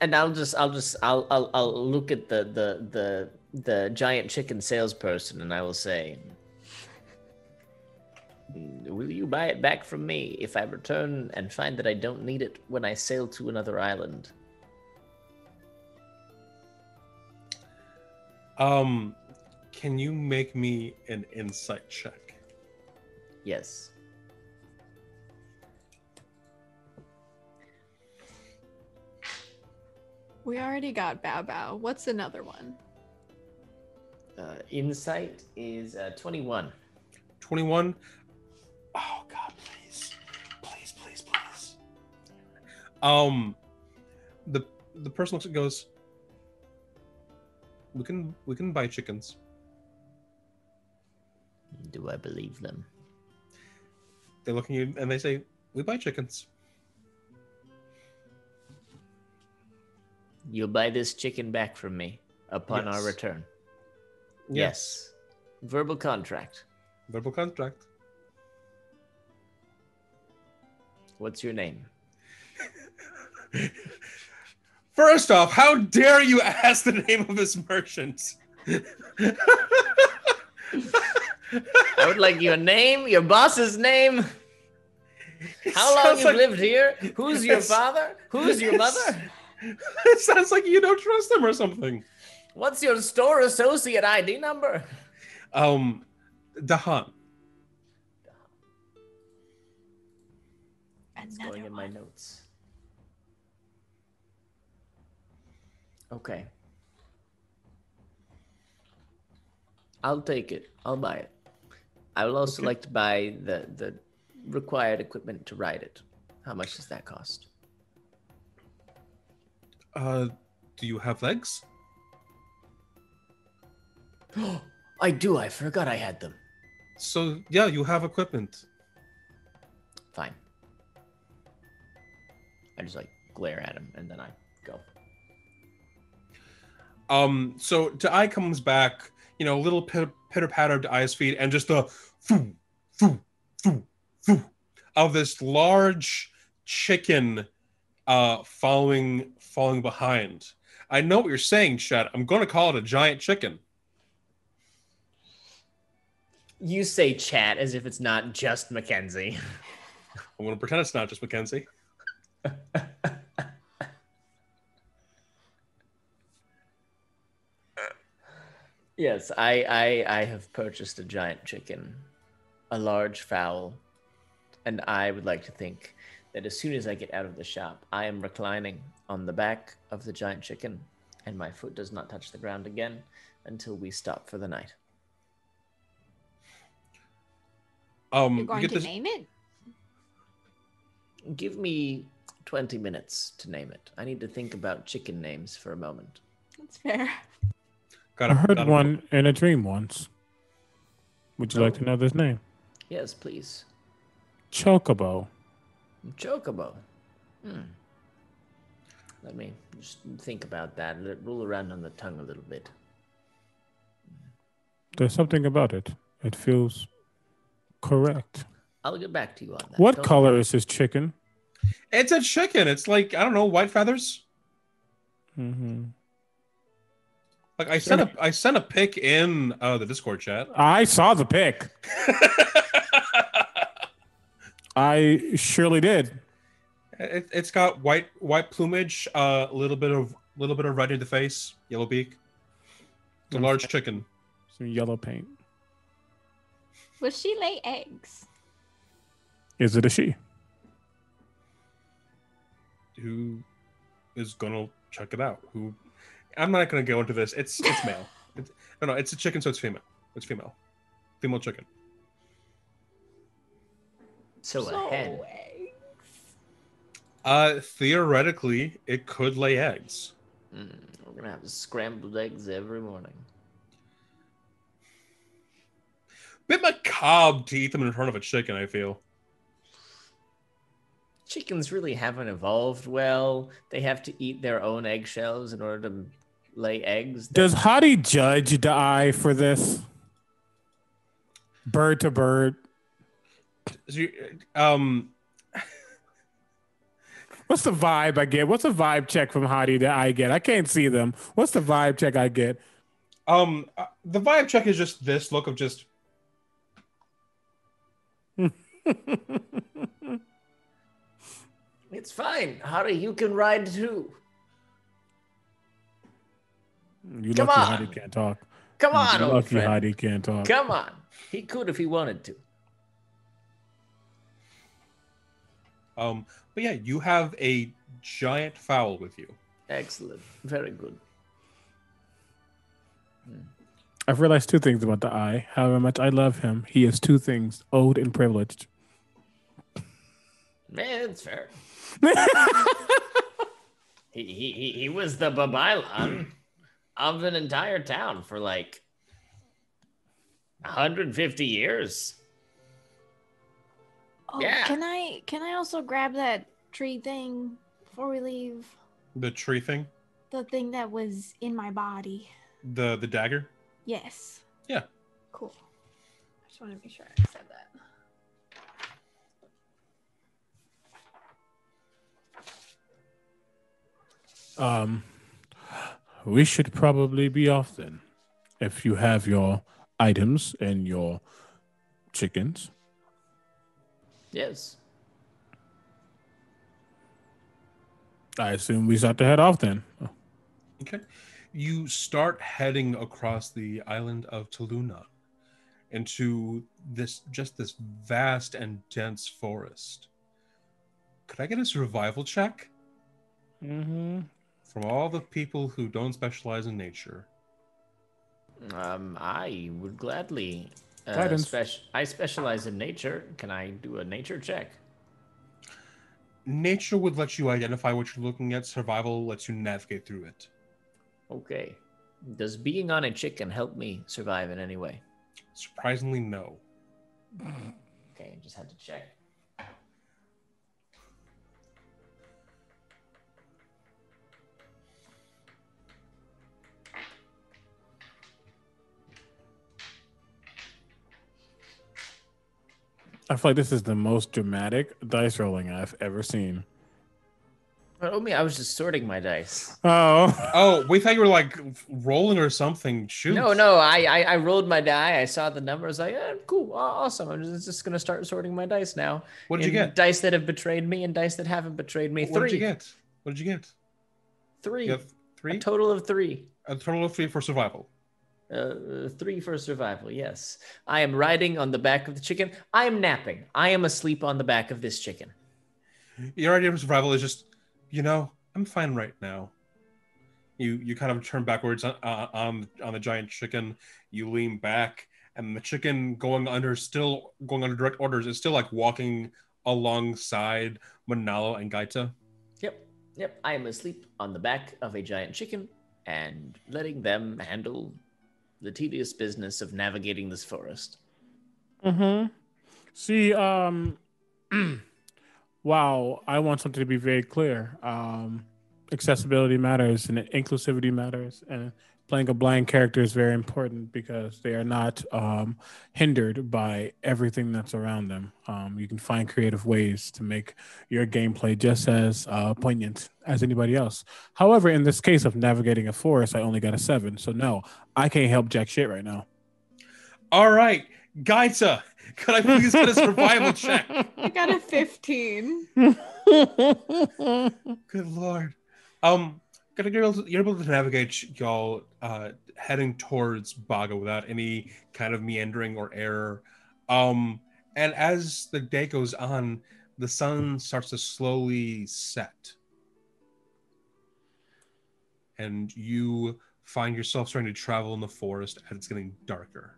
and I'll just I'll just I'll I'll, I'll look at the, the the the giant chicken salesperson and I will say Will you buy it back from me if I return and find that I don't need it when I sail to another island? Um can you make me an insight check? Yes. We already got Bow Bow. What's another one? Uh, insight is uh, 21. 21. Oh god, please. Please, please, please. Um the the person looks and goes we can we can buy chickens. Do I believe them? They look at you and they say, We buy chickens. You'll buy this chicken back from me upon our Yes. return. Yes. Verbal contract. Verbal contract. What's your name? First off, how dare you ask the name of this merchant? I would like your name, your boss's name. How long you've like- lived here? Who's your father? Who's your mother? It sounds like you don't trust him or something. What's your store associate ID number? Um, Dahan. It's Another going in my one. notes. Okay. I'll take it. I'll buy it. I will also Okay. like to buy the the required equipment to ride it. How much does that cost? Uh, do you have legs? I do. I forgot I had them. So yeah, you have equipment. Fine. I just like glare at him and then I go. Um, so Dai comes back, you know, a little pitter patter of Dai's feet, and just a foo, foo, foo, foo of this large chicken uh following falling behind. I know what you're saying, Chet. I'm gonna call it a giant chicken. You say chat as if it's not just Mackenzie. I'm gonna pretend it's not just Mackenzie. Yes, I, I I have purchased a giant chicken, a large fowl, and I would like to think that as soon as I get out of the shop, I am reclining on the back of the giant chicken, and my foot does not touch the ground again until we stop for the night. Um, You're you going get to this. name it? Give me twenty minutes to name it. I need to think about chicken names for a moment. That's fair. Got I a- heard got a- one in a dream once. Would you like to know this name? Yes, please. Chocobo. Chocobo. Hmm. Let me just think about that. Let it roll around on the tongue a little bit. There's something about it. It feels correct. I'll get back to you on that. What Don't- color is this chicken? It's a chicken. It's like I don't know, white feathers. hmm Like I sent a I sent a pic in uh, the Discord chat. I saw the pic. I surely did. it, it's got white white plumage, a uh, little bit of little bit of red in the face, yellow beak. It's a large chicken. Some yellow paint. Will she lay eggs? Is it a she? Who is gonna check it out? Who? I'm not gonna go into this. It's it's male. It's, no, no, it's a chicken, so it's female. It's female. Female chicken. So, a hen. eggs. Uh, theoretically, it could lay eggs. Mm, we're gonna have scrambled eggs every morning. Bit macabre to eat them in front of a chicken. I feel. Chickens really haven't evolved well. They have to eat their own eggshells in order to lay eggs. Does Hottie judge the eye for this? Bird to bird. Um, What's the vibe I get? What's the vibe check from Hottie that I get? I can't see them. What's the vibe check I get? um, uh, the vibe check is just this look of just It's fine. Hari, you can ride too. You Come lucky on. Hottie can't talk. Come on, You old lucky friend. Hottie can't talk. Come on. He could if he wanted to. um. But yeah, you have a giant fowl with you. Excellent. Very good. I've realized two things about the eye. However much I love him, he is two things: old and privileged. Man, it's fair. He, he, he, he was the Babaylan of an entire town for like 150 years. Oh, yeah. Can I can I also grab that tree thing before we leave? The tree thing? The thing that was in my body. The the dagger? Yes. Yeah. Cool. I just want to make sure I said that. Um we should probably be off then. If you have your items and your chickens. Yes. I assume we start to head off then. Okay. You start heading across the island of Taluna into this just this vast and dense forest. Could I get a survival check Mm-hmm. From all the people who don't specialize in nature? Um, I would gladly. Uh, Guidance. spec- I specialize in nature. Can I do a nature check? Nature would let you identify what you're looking at. Survival lets you navigate through it. Okay. Does being on a chicken help me survive in any way? Surprisingly, no. Okay, I just had to check. I feel like this is the most dramatic dice rolling I've ever seen. But oh me, I was just sorting my dice. Oh. Oh, we thought you were like rolling or something. Shoot. No, no, I, I I rolled my die. I saw the number. I was like, eh, cool, awesome. I'm just, just gonna start sorting my dice now. What did you get? Dice that have betrayed me and dice that haven't betrayed me. What Three. did you get? What did you get? Three. You have A three. total of three. A total of three for survival. Uh, three for survival. Yes, I am riding on the back of the chicken. I am napping. I am asleep on the back of this chicken. Your idea for survival is just, you know, I'm fine right now. You you kind of turn backwards on uh, on, on the giant chicken. You lean back, and the chicken going under still going under direct orders is still like walking alongside Manalo and Gaita. Yep, yep. I am asleep on the back of a giant chicken and letting them handle the tedious business of navigating this forest. Mm-hmm. See, um, wow, I want something to be very clear. Um, accessibility matters and inclusivity matters, and playing a blind character is very important because they are not um, hindered by everything that's around them. Um, you can find creative ways to make your gameplay just as uh, poignant as anybody else. However, in this case of navigating a forest, I only got a seven, so no, I can't help jack shit right now. All right, Gaita, could I please get a survival check? I got a 15. Good lord. Um, gonna you're able to, you're able to navigate y'all uh, heading towards Baga without any kind of meandering or error. Um, and as the day goes on, the sun starts to slowly set, and you find yourself starting to travel in the forest as it's getting darker.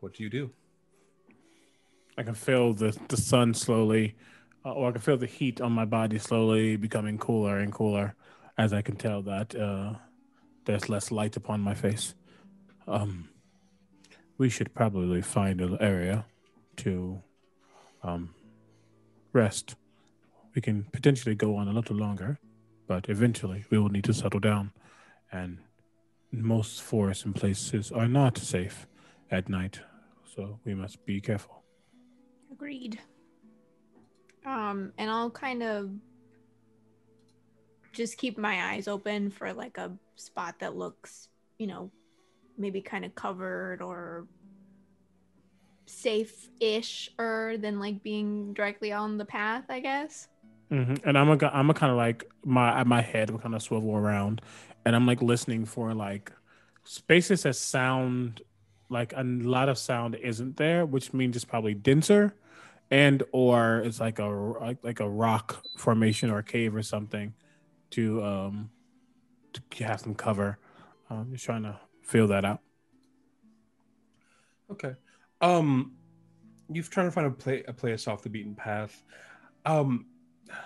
What do you do? I can feel the, the sun slowly, or I can feel the heat on my body slowly becoming cooler and cooler as I can tell that uh, there's less light upon my face. Um, we should probably find an area to um, rest. We can potentially go on a little longer, but eventually we will need to settle down. And most forests and places are not safe at night, so we must be careful. Agreed. Um, and I'll kind of just keep my eyes open for like a spot that looks, you know, maybe kind of covered or safe-ish or than like being directly on the path, I guess. hmm And I'm a, I'm a kind of like my my head will kind of swivel around, and I'm like listening for like spaces that sound like a lot of sound isn't there, which means it's probably denser, and or it's like a like, a rock formation or cave or something to um to have some cover. Um, just trying to feel that out. Okay. Um, you've tried to find a play a place off the beaten path. Um,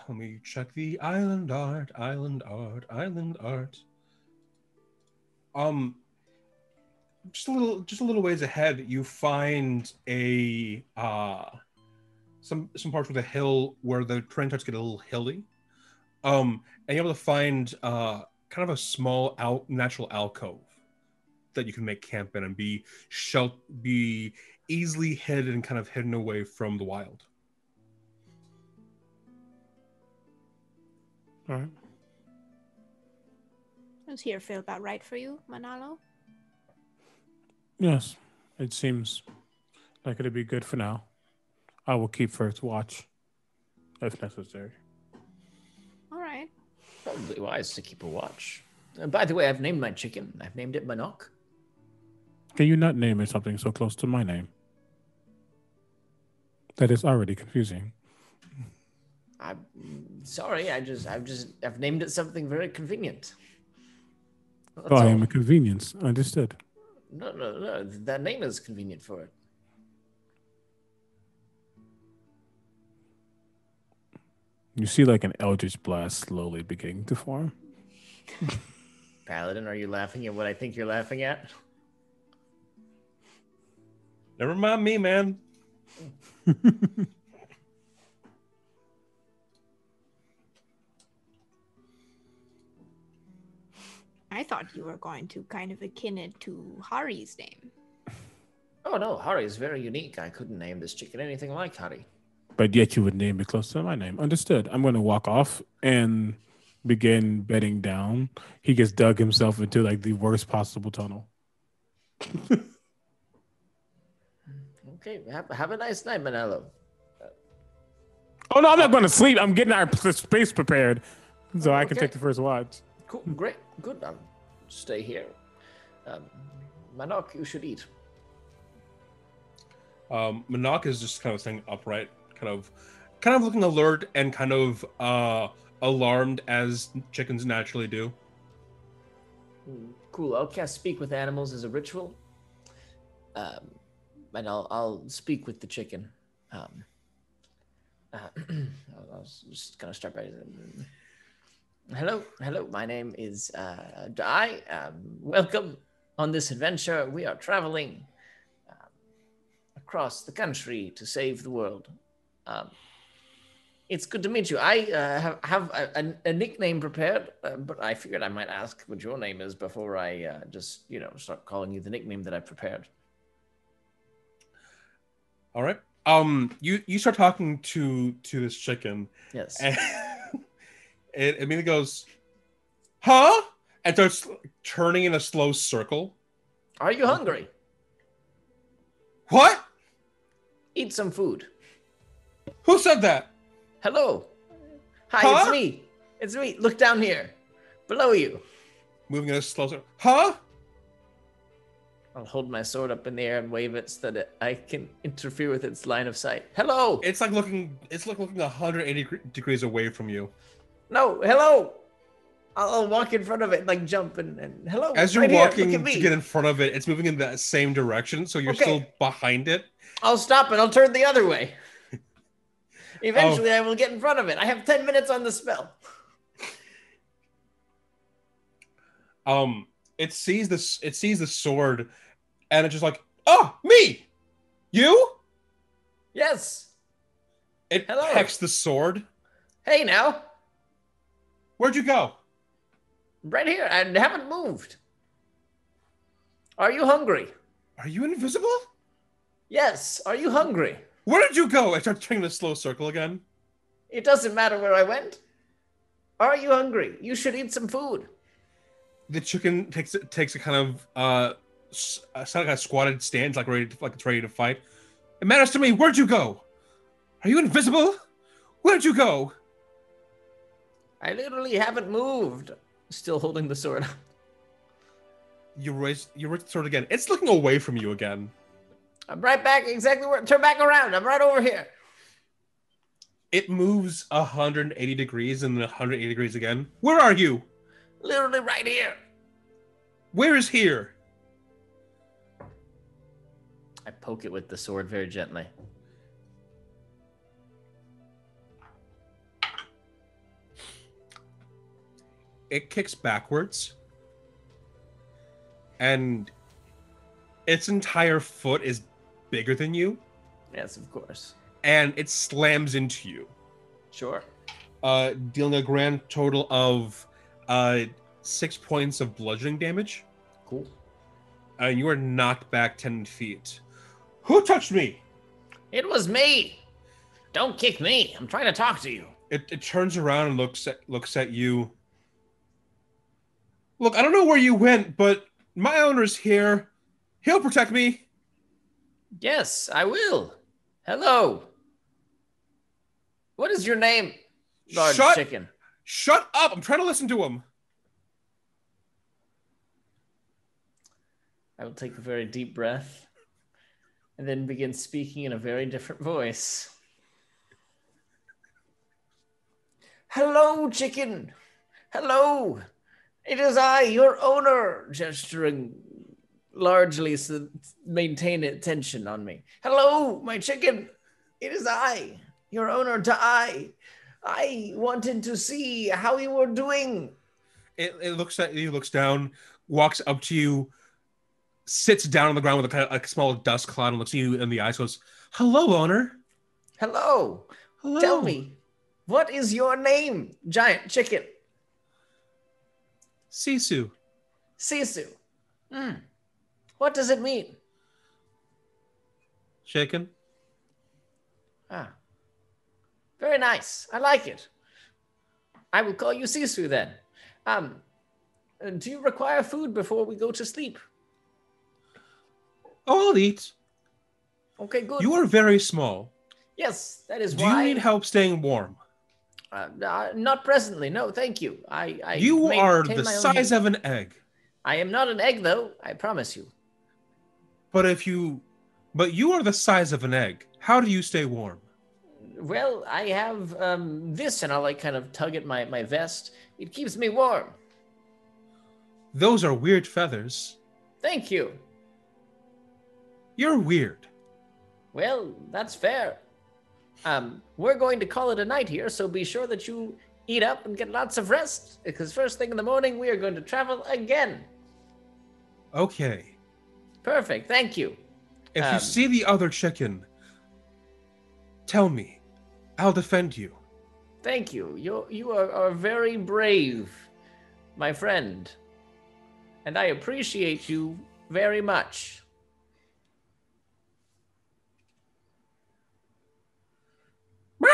let me check the island art, island art, island art. Um, just a little, just a little ways ahead, you find a uh, some some parts with a hill where the terrain starts to get a little hilly. Um, and you're able to find uh kind of a small out natural alcove that you can make camp in and be shel- be easily hidden and kind of hidden away from the wild. All right. Does here feel about right for you, Manalo? Yes, it seems like it'd be good for now. I will keep first watch if necessary. All right. Probably wise to keep a watch. Uh, by the way, I've named my chicken. I've named it Manok. Can you not name it something so close to my name? That is already confusing. I'm sorry. I just, I've just, I've named it something very convenient. That's Oh, I all. am a convenience. Understood. No, no, no. That name is convenient for it. You see, like an eldritch blast slowly beginning to form. Paladin, are you laughing at what I think you're laughing at? Never mind me, man. I thought you were going to kind of akin it to Hari's name. Oh no, Hari is very unique. I couldn't name this chicken anything like Hari. But yet you would name it close to my name. Understood. I'm going to walk off and begin bedding down. He gets dug himself into like the worst possible tunnel. Okay, have, have a nice night, Manalo. Oh no, I'm not going to sleep. I'm getting our space prepared so I can take the first watch. Cool, great, good. I'll stay here. Um, Manok, you should eat. Um, Manok is just kind of staying upright, kind of, kind of looking alert and kind of uh, alarmed as chickens naturally do. Hmm, Cool. I'll cast speak with animals as a ritual. Um, and I'll I'll speak with the chicken. Um, uh, I'll, I'll just gonna start by. Hello, hello. My name is uh, Di. Um, welcome on this adventure. We are traveling um, across the country to save the world. Um, it's good to meet you. I uh, have, have a, a, a nickname prepared, uh, but I figured I might ask what your name is before I uh, just, you know, start calling you the nickname that I prepared. All right. Um, you you start talking to to this chicken, Yes. and it immediately goes, "Huh?" and starts turning in a slow circle. Are you hungry? What? Eat some food. Who said that? Hello. Hi, Huh? it's me. It's me. Look down here. Below you. Moving in a slow. Huh? I'll hold my sword up in the air and wave it so that it, I can interfere with its line of sight. Hello. It's like looking. It's like looking 180 degrees away from you. no, hello. I'll, walk in front of it like jump and, and hello. As you're right walking at to get in front of it, it's moving in that same direction. So you're Okay. still behind it. I'll stop and I'll turn the other way. Oh. Eventually, I will get in front of it. I have 10 minutes on the spell. Um, it sees this. It sees the sword, and it's just like, oh, me, you. Yes. It Hello. pecks the sword. Hey, now. Where'd you go? Right here. I haven't moved. Are you hungry? Are you invisible? Yes. Are you hungry? Where did you go? I start turning the slow circle again. It doesn't matter where I went. Are you hungry? You should eat some food. The chicken takes takes a kind of uh, like a squatted stance, like ready to, like it's ready to fight. It matters to me. Where'd you go? Are you invisible? Where'd you go? I literally haven't moved. Still holding the sword. You raise you raise the sword again. It's looking away from you again. I'm right back exactly where. Turn back around. I'm right over here. It moves 180 degrees and then 180 degrees again. Where are you? Literally right here. Where is here? I poke it with the sword very gently. It kicks backwards. And its entire foot is bigger than you. Yes, of course. And it slams into you. Sure. uh, dealing a grand total of uh, six points of bludgeoning damage, Cool. and you are knocked back 10 feet. Who touched me? It was me. Don't kick me. I'm trying to talk to you. it, it turns around and looks at looks at you. Look, I don't know where you went, but my owner's here. He'll protect me. Yes, I will. Hello. What is your name, Large Shut- Chicken? Shut up! I'm trying to listen to him. I will take a very deep breath and then begin speaking in a very different voice. Hello, chicken. Hello. It is I, your owner, gesturing largely to maintain attention on me. Hello, my chicken. It is I, your owner, to I. I wanted to see how you were doing. It, it looks at you, looks down, walks up to you, sits down on the ground with a, kind of, a small dust cloud, and looks at you in the eyes. Goes, "Hello, owner. Hello. Hello. Tell me, what is your name, giant chicken? Sisu. Sisu. Hmm. What does it mean? Shaken. Ah. Very nice. I like it. I will call you Sisu then. Um, uh, do you require food before we go to sleep? Oh, I'll eat. Okay, good. You are very small. yes, that is Do why. you need help staying warm? Uh, uh, not presently. No, thank you. I. I you are the size heat. of an egg. I am not an egg, though. I promise you. But if you, but you are the size of an egg. How do you stay warm? Well, I have um, this, and I'll like kind of tug at my my vest. It keeps me warm. Those are weird feathers. Thank you. You're weird. Well, that's fair. Um, we're going to call it a night here, so be sure that you eat up and get lots of rest, because first thing in the morning we are going to travel again. Okay. Perfect. Thank you. If Um, you see the other chicken, tell me. I'll defend you. Thank you. You you are, are very brave, my friend, and I appreciate you very much.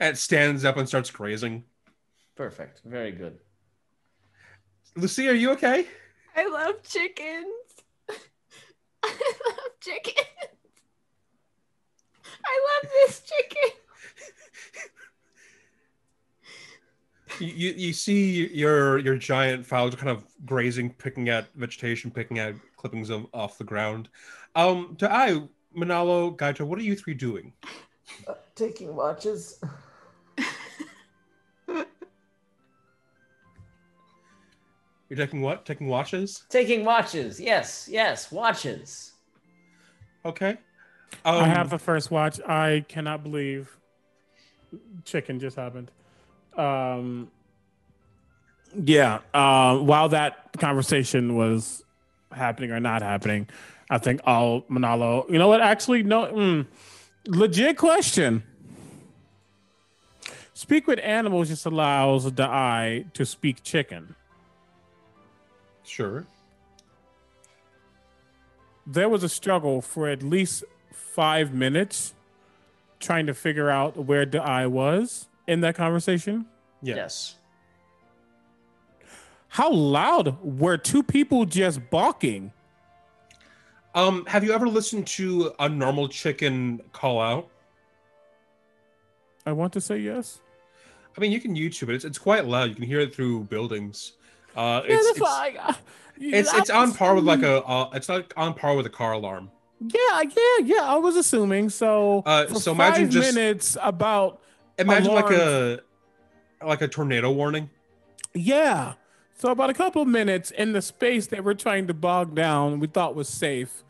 And it stands up and starts grazing. Perfect. Very good. Lucy, are you okay? I love chickens. I love chickens. I love this chicken. You, you you see your your giant fowls kind of grazing, picking at vegetation, picking at clippings of off the ground. Um, to I, Manalo, Gaita, what are you three doing? Uh, taking watches. You're taking what? Taking watches? Taking watches. Yes. Yes. Watches. Okay. Um, I have the first watch. I cannot believe chicken just happened. Um, yeah. Uh, while that conversation was happening or not happening, I think I'll Manalo. You know what? Actually, no. Mm, legit question. Speak with animals just allows the eye to speak chicken. Sure. there was a struggle for at least five minutes trying to figure out where the eye was in that conversation. Yeah. Yes. How loud were two people just balking? Um, have you ever listened to a normal chicken call out? I want to say yes. I mean, you can YouTube it. It's, it's quite loud. You can hear it through buildings. Uh, Yeah, it's that's it's, why I- it's I it's on par with like a uh, it's like on par with a car alarm. yeah yeah yeah. I was assuming so. Uh, for so imagine just- minutes about Imagine like a like a tornado warning. Yeah. So about a couple of minutes in the space that we're trying to bog down, we thought was safe.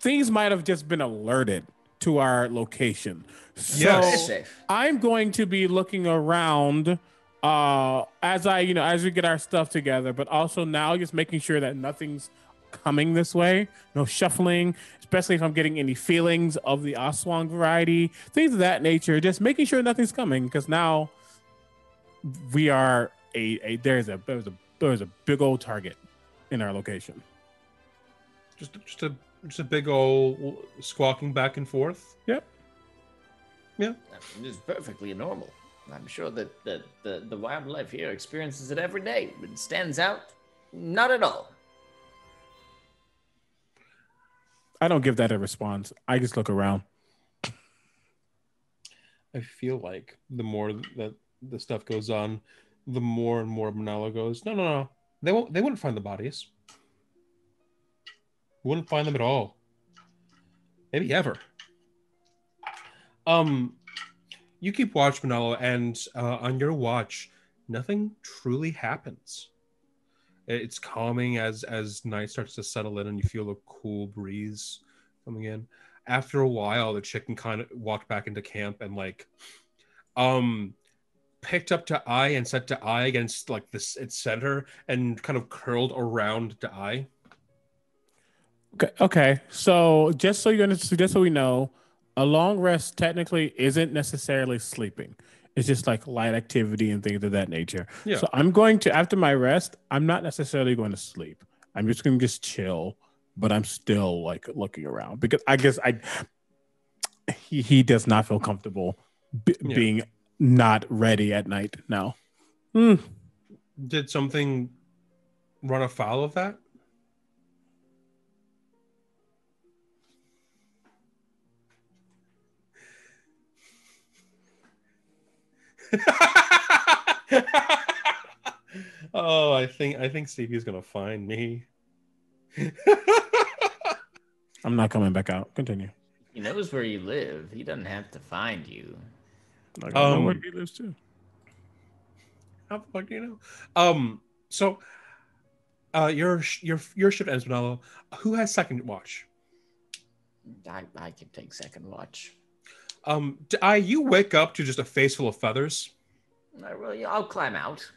Things might have just been alerted to our location. So Yes. I'm going to be looking around uh as I, you know, as we get our stuff together, but also now just making sure that nothing's coming this way. No shuffling, especially if I'm getting any feelings of the Aswang variety, things of that nature. Just making sure nothing's coming because now we are a, a there's a there's a there's a big old target in our location. Just just a just a big old squawking back and forth. Yep. Yeah. It's perfectly normal. I'm sure that the, the, the wildlife here experiences it every day. It stands out? Not at all. I don't give that a response. I just look around. I feel like the more that the stuff goes on, the more and more Manalo goes, no, no, no. They won't they wouldn't find the bodies. Wouldn't find them at all. Maybe ever. Um you keep watch, Manalo, and uh, on your watch, nothing truly happens. It's calming as as night starts to settle in and you feel a cool breeze coming in. After a while, the chicken kind of walked back into camp and like um picked up to eye and set to eye against like this its center and kind of curled around to eye. Okay, okay. So just so you understand, just so we know, a long rest technically isn't necessarily sleeping. It's just like light activity and things of that nature. Yeah. So I'm going to after my rest, I'm not necessarily going to sleep. I'm just going to just chill, but I'm still like looking around because I guess I he, he does not feel comfortable b- Yeah. being not ready at night now. Hmm. Did something run afoul of that? oh, I think I think Stevie's gonna find me. I'm not coming back out. Continue. He knows where you live. He doesn't have to find you. Like, I don't know Um, where he lives too. How the fuck do you know? Um, so uh your your your shift ends, Manalo. Who has second watch? I, I can take second watch. Um, I you wake up to just a face full of feathers. I really, I'll climb out.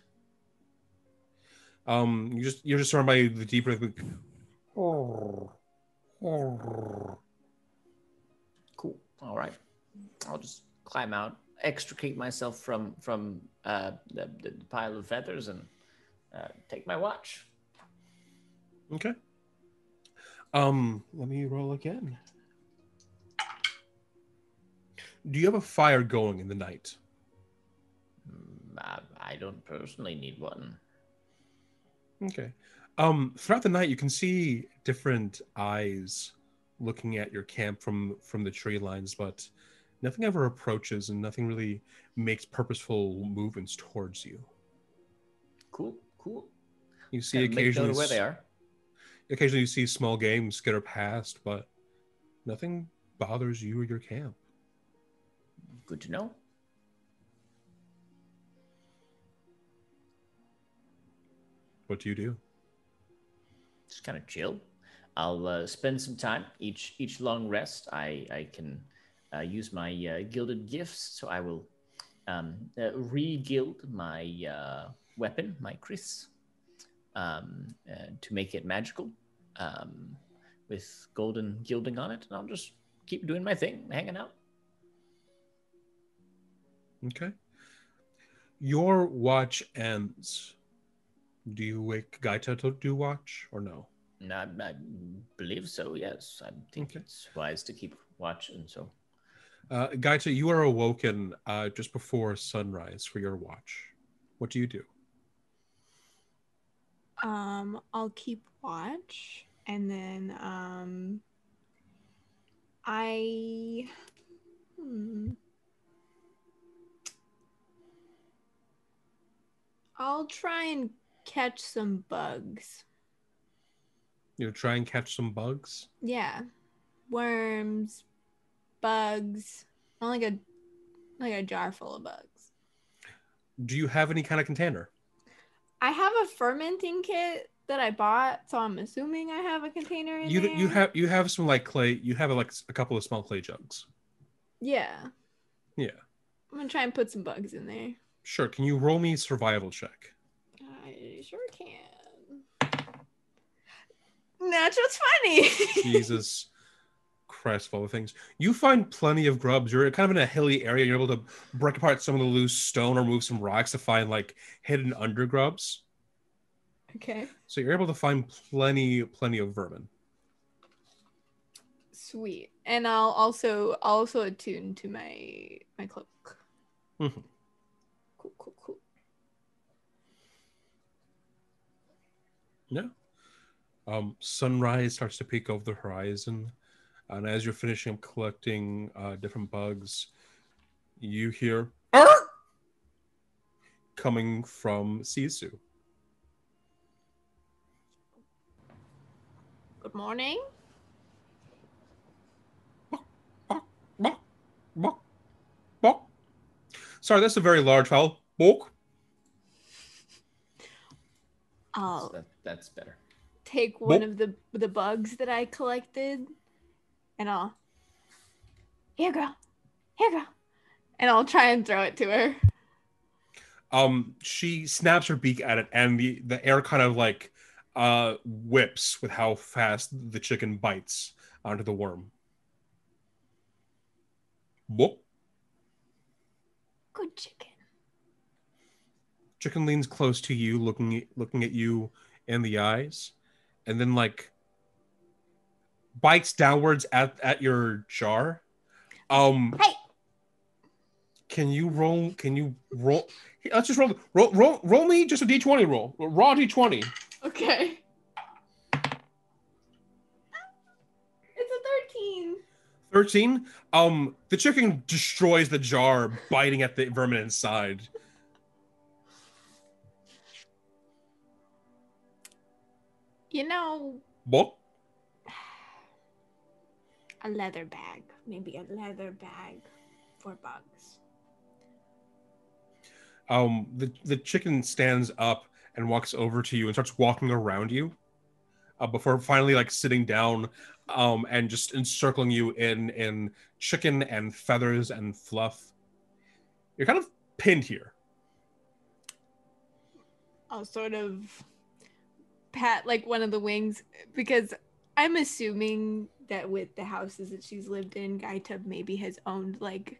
Um, you just you're just surrounded by the deep breath. Cool. All right. I'll just climb out, extricate myself from from uh, the, the pile of feathers, and uh, take my watch. Okay. Um, let me roll again. Do you have a fire going in the night? Mm, I, I don't personally need one. Okay. Um, throughout the night, you can see different eyes looking at your camp from from the tree lines, but nothing ever approaches, and nothing really makes purposeful movements towards you. Cool, cool. You see occasionally where they are. occasionally you see small game skitter past, but nothing bothers you or your camp. Good to know. What do you do? Just kind of chill. I'll uh, spend some time each each long rest. I I can uh, use my uh, gilded gifts, so I will um, uh, re-gild my uh, weapon, my kris, um, uh, to make it magical, um, with golden gilding on it, and I'll just keep doing my thing, hanging out. Okay. Your watch ends. Do you wake Gaita to do watch or no? And I, I believe so. Yes, I think Okay. it's wise to keep watch, and so Uh, Gaita, you are awoken uh, just before sunrise for your watch. What do you do? Um, I'll keep watch and then um I hmm. I'll try and catch some bugs. You'll try and catch some bugs. Yeah. Worms, bugs. Not like a like a jar full of bugs. Do you have any kind of container? I have a fermenting kit that I bought, so I'm assuming I have a container in You there. you have you have some like clay. You have like a couple of small clay jugs. Yeah. Yeah, I'm gonna try and put some bugs in there. Sure. Can you roll me a survival check? I sure can. That's what's funny. Jesus Christ, of all the things. You find plenty of grubs. You're kind of in a hilly area. You're able to break apart some of the loose stone or move some rocks to find like hidden undergrubs. okay. So you're able to find plenty, plenty of vermin. Sweet. And I'll also also attune to my my cloak. Mhm. Cool, cool, cool. Yeah. Um, sunrise starts to peek over the horizon, and as you're finishing up collecting uh, different bugs, you hear "Arr!" coming from Sisu. Good morning. Bok, bok, bok. Sorry, that's a very large file. Bok. I'll That, that's better. take one Bo- of the the bugs that I collected, and I'll here, girl, here, girl, and I'll try and throw it to her. Um, she snaps her beak at it, and the the air kind of like uh whips with how fast the chicken bites onto the worm. Bok. Good chicken. Chicken leans close to you, looking looking at you in the eyes, and then like bites downwards at at your jar. Um, Hey, can you roll? Can you roll? Let's just roll. Roll. Roll. Roll me just a d twenty roll. Raw d twenty. okay. 13 um the chicken destroys the jar biting at the vermin inside. You know what? a leather bag maybe a leather bag for bugs. Um the the chicken stands up and walks over to you and starts walking around you uh, before finally like sitting down um and just encircling you in in chicken and feathers and fluff. You're kind of pinned here. I'll sort of pat like one of the wings because I'm assuming that with the houses that she's lived in, Gaitub maybe has owned like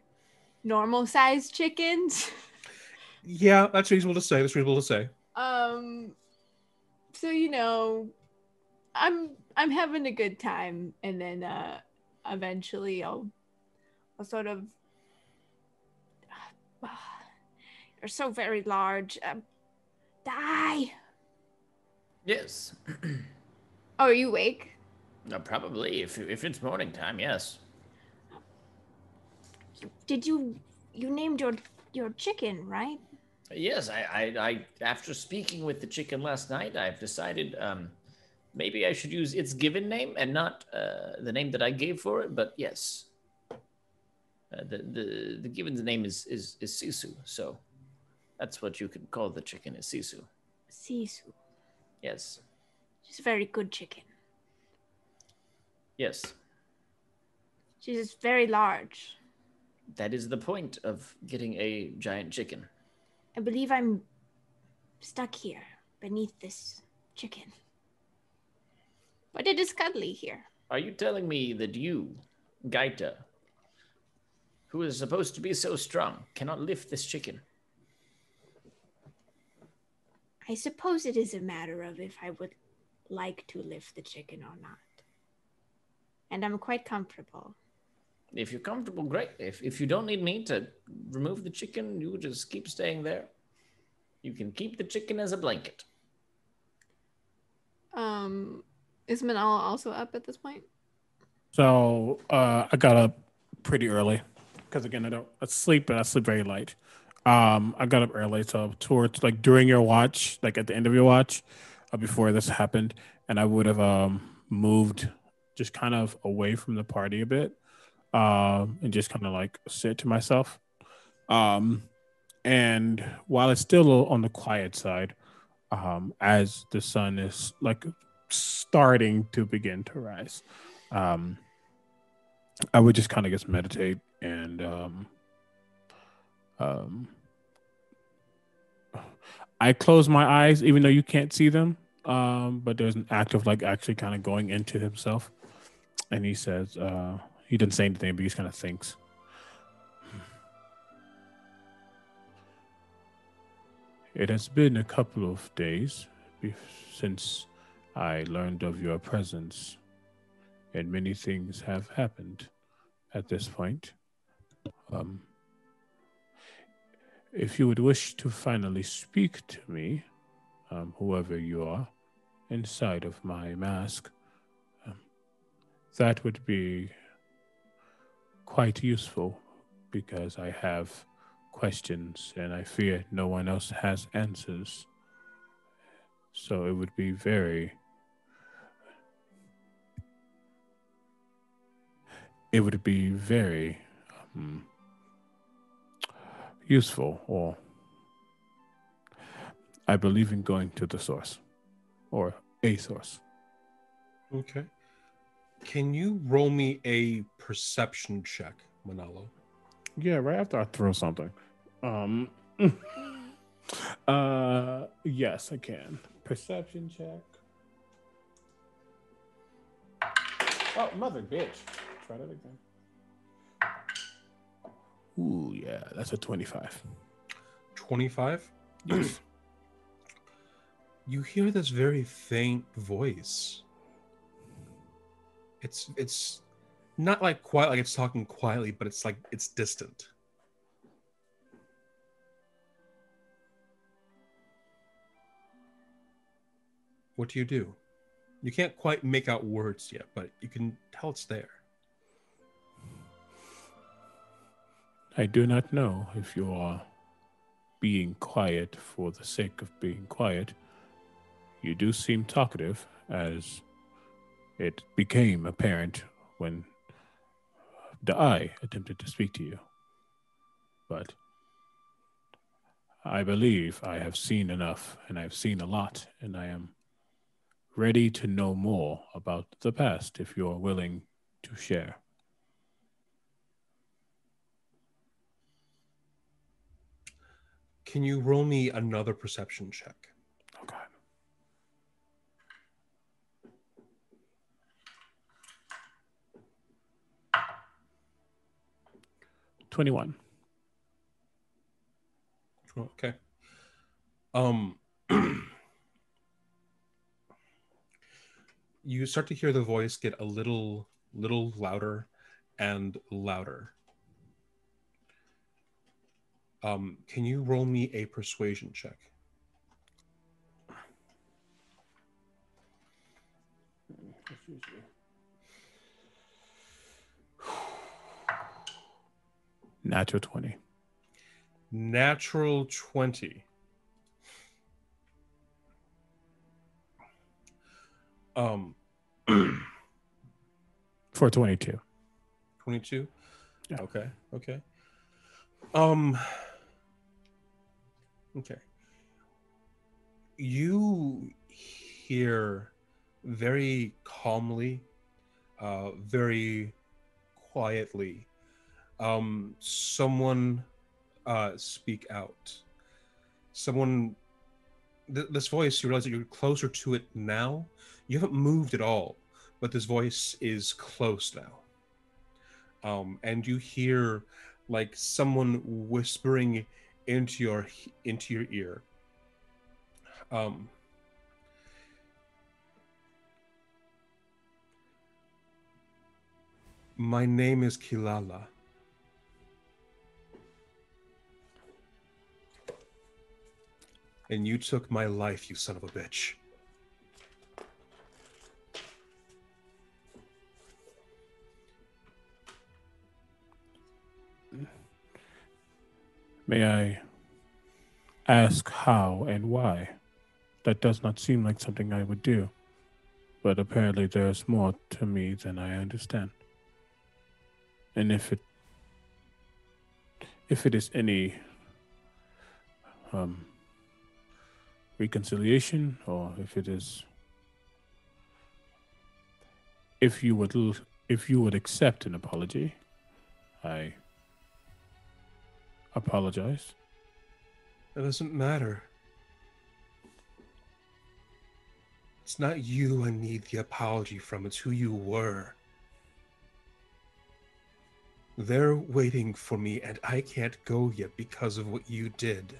normal sized chickens. yeah that's reasonable to say that's reasonable to say. Um so you know I'm I'm having a good time and then uh eventually I'll I'll sort of you're so very large. Um, die. Yes. Oh, are you awake? Uh, probably, if if it's morning time, yes. Did you you named your your chicken, right? Yes, I, I, I after speaking with the chicken last night, I've decided um, maybe I should use its given name and not uh, the name that I gave for it. But yes, uh, the the the given name is is is Sisu, so that's what you could call the chicken is Sisu. Sisu. Yes, She's a very good chicken. yes, She's very large. that is the point of getting a giant chicken. I believe I'm stuck here beneath this chicken. But it is cuddly here. Are you telling me that you, Gaita, who is supposed to be so strong, cannot lift this chicken? I suppose it is a matter of if I would like to lift the chicken or not. And I'm quite comfortable. If you're comfortable, great. If if you don't need me to remove the chicken, you just keep staying there. You can keep the chicken as a blanket. Um, is Manalo also up at this point? So uh, I got up pretty early because again I don't I sleep but I sleep very light. Um, I got up early, so towards like during your watch, like at the end of your watch, uh, before this happened, and I would have um moved just kind of away from the party a bit, um, and just kind of like sit to myself. Um, and while it's still on the quiet side, um, as the sun is like starting to begin to rise, um, I would just kind of just meditate and um, um, I close my eyes, even though you can't see them. Um, but there's an act of like actually kind of going into himself, and he says, uh, he didn't say anything, but he just kind of thinks. It has been a couple of days since I learned of your presence, and many things have happened at this point. Um, if you would wish to finally speak to me, um, whoever you are, inside of my mask, um, that would be quite useful because I have questions and I fear no one else has answers. So it would be very. It would be very um, useful, or I believe in going to the source or a source. Okay. Can you roll me a perception check, Manalo? Yeah, right after I throw something. Um. uh, yes, I can. Perception check. Oh, mother bitch. Try that again. Ooh, yeah, that's a 25. 25? Yes. you hear this very faint voice. It's it's not like quiet like it's talking quietly, but it's like it's distant. What do you do? You can't quite make out words yet, but you can tell it's there. I do not know if you are being quiet for the sake of being quiet. You do seem talkative, as it became apparent when the eye attempted to speak to you. But I believe I have seen enough, and I've seen a lot, and I am ready to know more about the past if you are willing to share. Can you roll me another perception check? Okay. Twenty-one. Okay. Um you start to hear the voice get a little little louder and louder. Um, can you roll me a persuasion check? Natural 20. Natural 20. Um, For 22. 22? Yeah. Okay, okay. Um, okay. You hear very calmly, uh, very quietly, um, someone uh, speak out. Someone, th- this voice, you realize that you're closer to it now. You haven't moved at all, but this voice is close now. Um, and you hear like someone whispering into your into your ear. Um, my name is Kilala. And you took my life, you son of a bitch. May I ask how and why? That does not seem like something I would do. But apparently there's more to me than I understand. And if it if it is any um, reconciliation or if it is if you would if you would accept an apology, I apologize. It doesn't matter. It's not you I need the apology from, it's who you were. They're waiting for me, and I can't go yet because of what you did.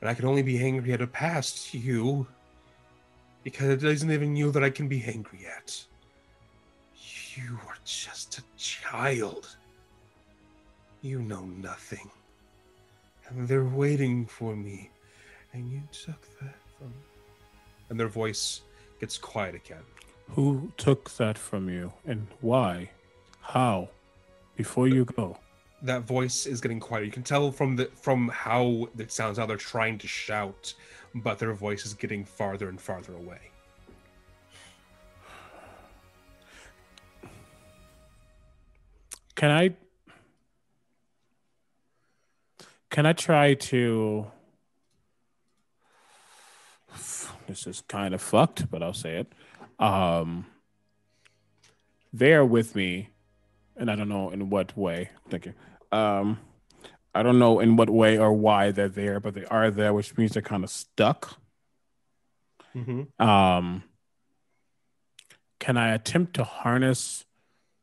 And I can only be angry at a past you because it isn't even you that I can be angry at. You are just a child. You know nothing. And they're waiting for me. And you took that from me. And their voice gets quiet again. Who took that from you and why? How? Before you go. That voice is getting quieter. You can tell from the from how it sounds how they're trying to shout, but their voice is getting farther and farther away. Can I can I try to this is kind of fucked, but I'll say it. Um they're with me, and I don't know in what way. Thank you. Um I don't know in what way or why they're there, but they are there, which means they're kind of stuck. Mm-hmm. Um can I attempt to harness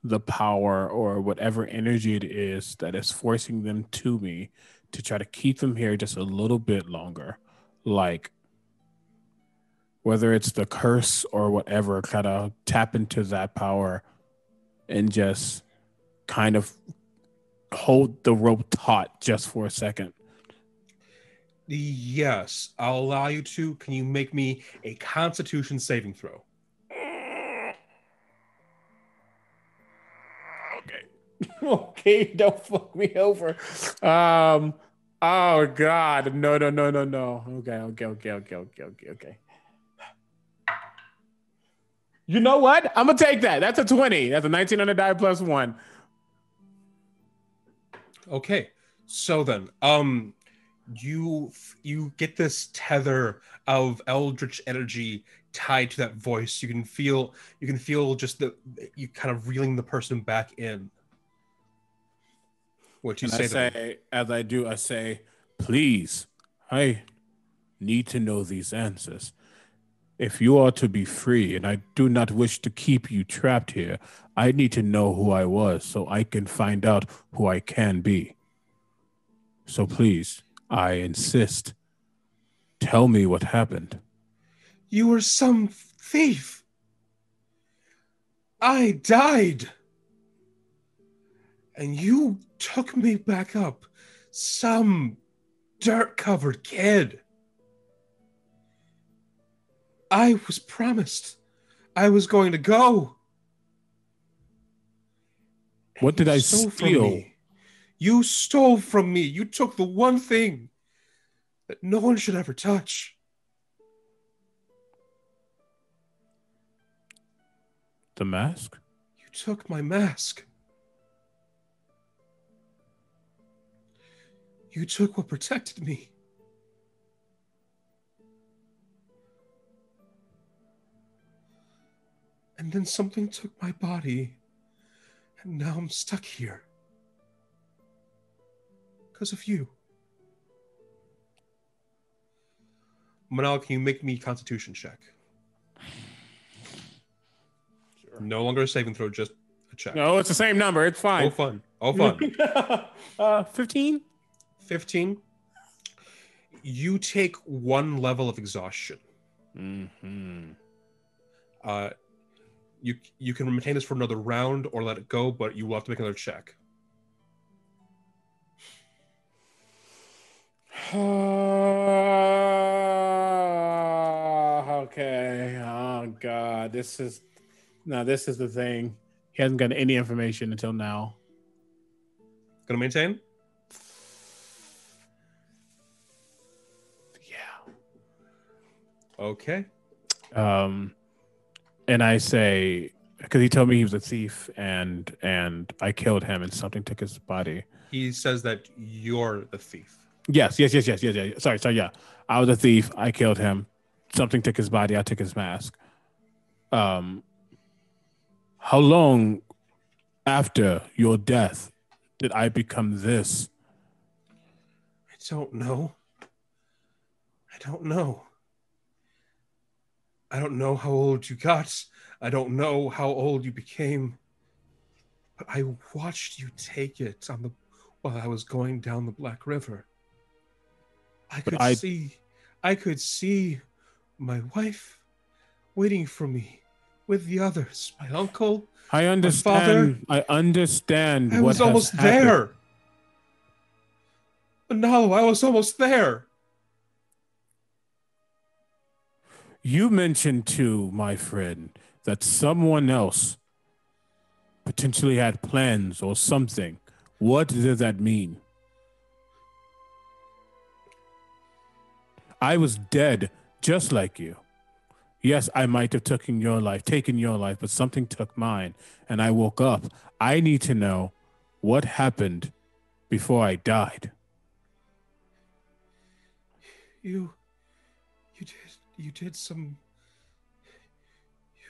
the power or whatever energy it is that is forcing them to me to try to keep them here just a little bit longer. Like whether it's the curse or whatever, kind of tap into that power and just kind of hold the rope taut just for a second. Yes, I'll allow you to. Can you make me a Constitution saving throw? okay, don't fuck me over. Um, oh God, no, no, no, no, no. Okay, okay, okay, okay, okay, okay, okay. You know what? I'm gonna take that. That's a 20. That's a 1900 die plus one. Okay, so then, um, you you get this tether of eldritch energy tied to that voice. You can feel you can feel just the you kind of reeling the person back in. What you And say? I say, as I do, I say, please, I need to know these answers. If you are to be free, and I do not wish to keep you trapped here, I need to know who I was so I can find out who I can be. So please, I insist, tell me what happened. You were some thief. I died. And you took me back up. Some dirt covered kid. I was promised I was going to go. What did You I steal? You stole from me. You took the one thing that no one should ever touch. The mask? You took my mask. You took what protected me. And then something took my body. And now I'm stuck here. Because of you. Manal, can you make me a constitution check? Sure. No longer a saving throw, just a check. No, it's the same number. It's fine. Oh, fun. Oh, fun. uh, 15? 15. You take one level of exhaustion. Mm-hmm. Uh, you you can maintain this for another round or let it go, but you will have to make another check. okay. Oh God, this is no. This is the thing. He hasn't gotten any information until now. Gonna maintain? Okay. Um, and I say because he told me he was a thief and and I killed him and something took his body. He says that you're the thief. Yes, yes, yes, yes, yes, yes. Sorry, sorry. Yeah, I was a thief. I killed him. Something took his body. I took his mask. Um, how long after your death did I become this? I don't know. I don't know. I don't know how old you got. I don't know how old you became. But I watched you take it on the while I was going down the Black River. I But could I- see I could see my wife waiting for me with the others. My uncle. I understand. father I understand. I what was almost happened. there. Nalo, I was almost there. You mentioned to my friend that someone else potentially had plans or something. What does that mean? I was dead just like you. Yes, I might have taken your life, taken your life, but something took mine and I woke up. I need to know what happened before I died. You you did some you,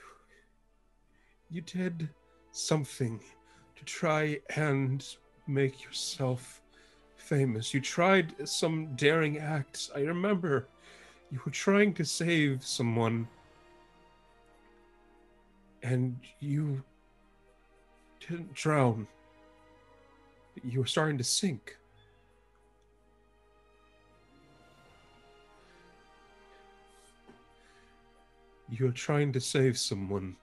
you did something to try and make yourself famous. You tried some daring acts. I remember you were trying to save someone and you didn't drown. You were starting to sink. You're trying to save someone.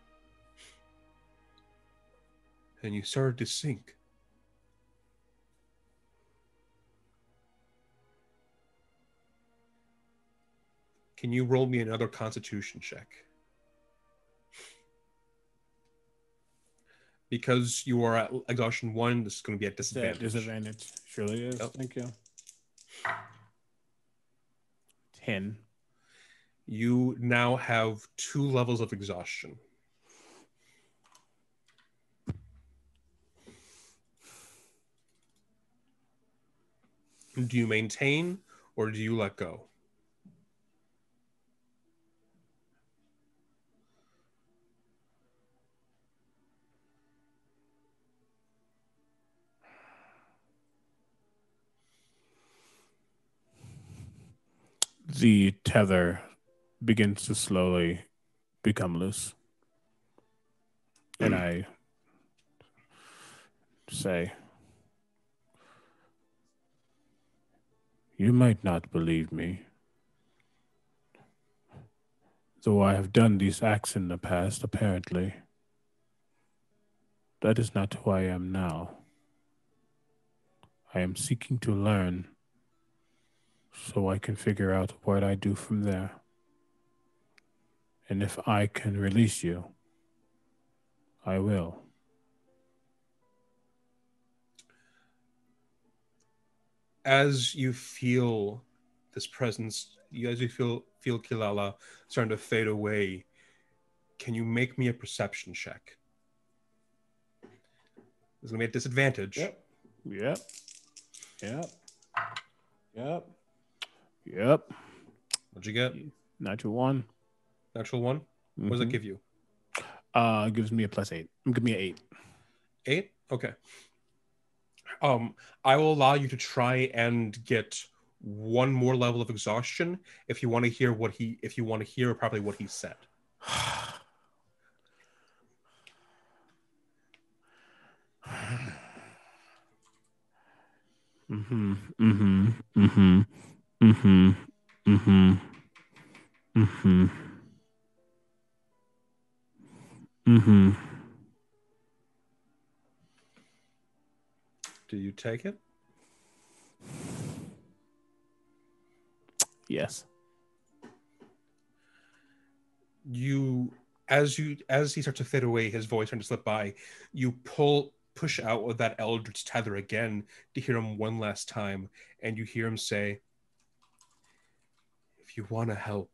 And you started to sink. Can you roll me another constitution check? Because you are at exhaustion one, this is going to be at disadvantage. disadvantage. Surely is. Yep. Thank you. 10. You now have two levels of exhaustion. Do you maintain or do you let go? The tether begins to slowly become loose. And hmm. I say, You might not believe me, though I have done these acts in the past, apparently. That is not who I am now. I am seeking to learn so I can figure out what I do from there. And if I can release you, I will. as you feel this presence, you as you feel feel Kilala starting to fade away, can you make me a perception check? It's gonna be a disadvantage. Yep. Yep. Yep. Yep. Yep. What'd you get? Natural one. Natural one. What does it Mhm. give you? Uh, gives me a plus eight. Give me an eight. Eight. Okay. Um, I will allow you to try and get one more level of exhaustion if you want to hear what he if you want to hear probably what he said. Mm-hmm. Mm-hmm. Mm-hmm. Mm-hmm. Mm-hmm. Mm-hmm. Mm-hmm. Do you take it? Yes. you as you as he starts to fade away his voice starting to slip by you pull push out of that eldritch tether again to hear him one last time and you hear him say if you want to help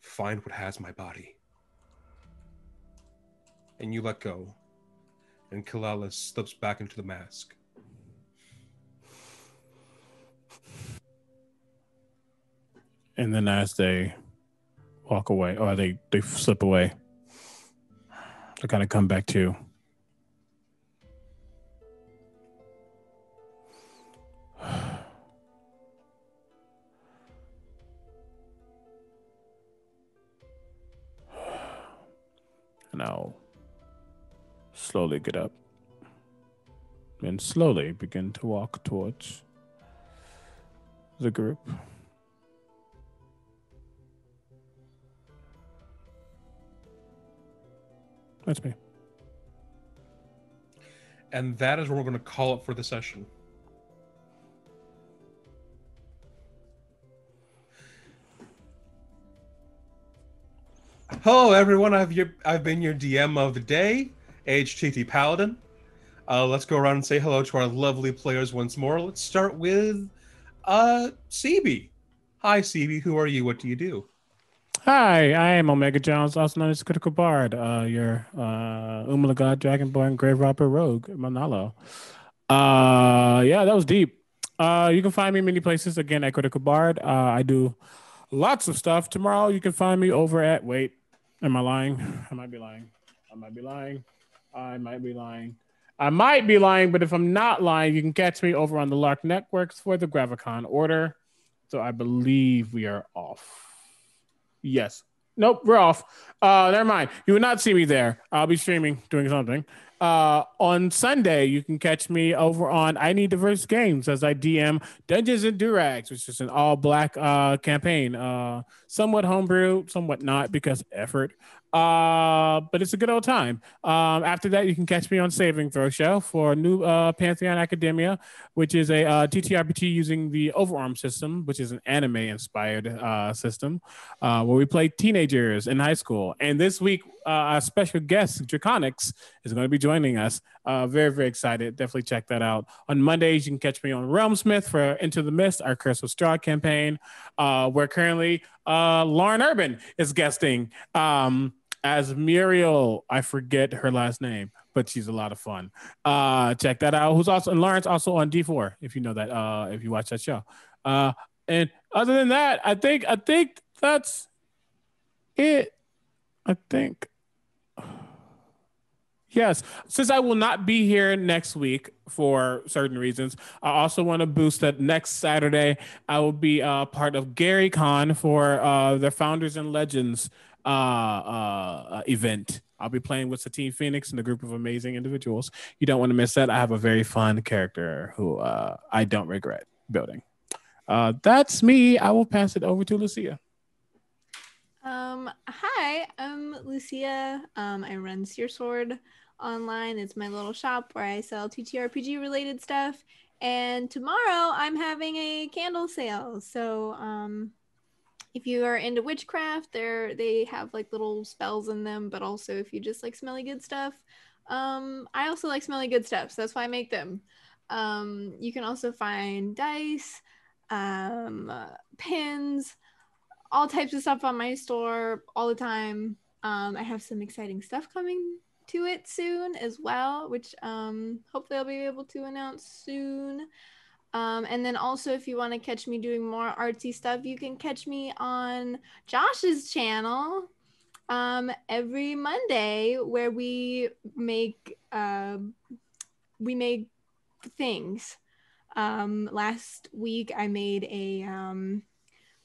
find what has my body and you let go and Kilala slips back into the mask And then as they walk away, or they they slip away, they kind of come back to. And I'll slowly get up and slowly begin to walk towards the group. That's me. And that is where we're going to call it for the session. Hello, everyone. I've your, I've been your DM of the day. HTT Paladin. Uh, let's go around and say hello to our lovely players once more. Let's start with uh CB. Hi, CB. Who are you? What do you do? Hi, I am Omega Jones, also known as Critical Bard, uh, your uh, Umala God, Dragonborn, Grave Robber, Rogue, Manalo. Uh, yeah, that was deep. Uh, you can find me many places again at Critical Bard. Uh, I do lots of stuff. Tomorrow, you can find me over at. Wait, am I lying? I might be lying. I might be lying. I might be lying. I might be lying, but if I'm not lying, you can catch me over on the Lark Networks for the Gravicon order. So I believe we are off. Yes. Nope, we're off. Uh, never mind. You will not see me there. I'll be streaming, doing something. Uh, on Sunday, you can catch me over on I Need Diverse Games as I DM Dungeons and Durags, which is an all black uh, campaign. Uh, somewhat homebrew, somewhat not because effort. Uh, but it's a good old time. Um, after that, you can catch me on Saving Throw Show for new uh, Pantheon Academia, which is a uh, TTRPG using the Overarm system, which is an anime inspired uh, system uh, where we play teenagers in high school. And this week, uh, our special guest, Draconics, is going to be joining us. Uh, very, very excited. Definitely check that out. On Mondays, you can catch me on Realmsmith for Into the Mist, our Curse of Strahd campaign, where currently Lauren Urban is guesting. Um, as Muriel. I forget her last name, but she's a lot of fun. Uh, check that out. Who's also and Lawrence also on D4 if you know that. Uh, if you watch that show. Uh, and other than that, I think I think that's it. I think. Yes, since I will not be here next week for certain reasons, I also want to boost that next Saturday I will be uh, part of Gary Con for uh, their Founders and Legends uh, uh, event. I'll be playing with Satine Phoenix and a group of amazing individuals. You don't want to miss that. I have a very fun character who uh, I don't regret building. Uh, that's me. I will pass it over to Lucia. Um, hi, I'm Lucia. Um, I run Sear Sword online. It's my little shop where I sell TTRPG related stuff. And tomorrow I'm having a candle sale. So um, if you are into witchcraft, they're they have like little spells in them. But also if you just like smelly good stuff, um, I also like smelly good stuff. So that's why I make them. Um, you can also find dice, um, uh, pins, all types of stuff on my store all the time. Um, I have some exciting stuff coming to it soon as well, which um, hopefully I'll be able to announce soon. Um, and then also, if you want to catch me doing more artsy stuff, you can catch me on Josh's channel um, every Monday, where we make uh, we make things. Um, last week, I made a um,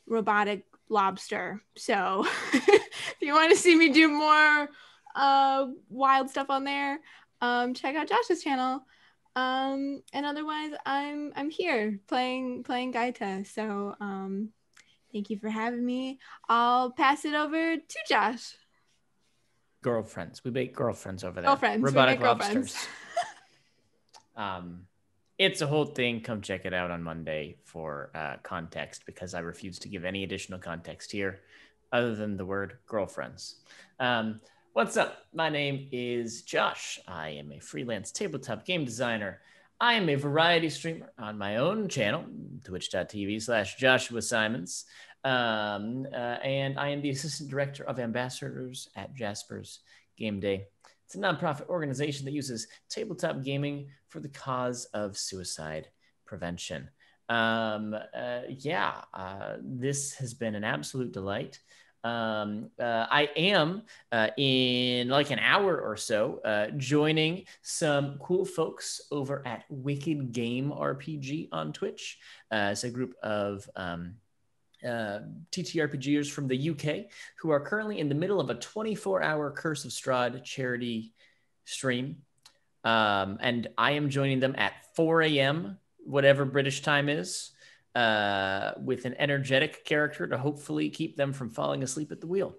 robotic lobster. So, if you want to see me do more uh, wild stuff on there, um, check out Josh's channel. Um, and otherwise, I'm I'm here playing playing Gaita. So um, thank you for having me. I'll pass it over to Josh. Girlfriends. We make girlfriends over there. Girlfriends. We Robotic make girlfriends. lobsters. um, it's a whole thing. Come check it out on Monday for uh, context because I refuse to give any additional context here other than the word girlfriends. Um, what's up? My name is Josh. I am a freelance tabletop game designer. I am a variety streamer on my own channel, twitch.tv slash Joshua Simons. Um, uh, and I am the assistant director of ambassadors at Jasper's Game Day. It's a nonprofit organization that uses tabletop gaming for the cause of suicide prevention. Um, uh, yeah, uh, this has been an absolute delight. Um, uh, I am uh, in like an hour or so uh, joining some cool folks over at Wicked Game RPG on Twitch. Uh, it's a group of um, uh, TTRPGers from the UK who are currently in the middle of a 24 hour Curse of Strahd charity stream. Um, and I am joining them at 4 a.m., whatever British time is, uh, with an energetic character to hopefully keep them from falling asleep at the wheel.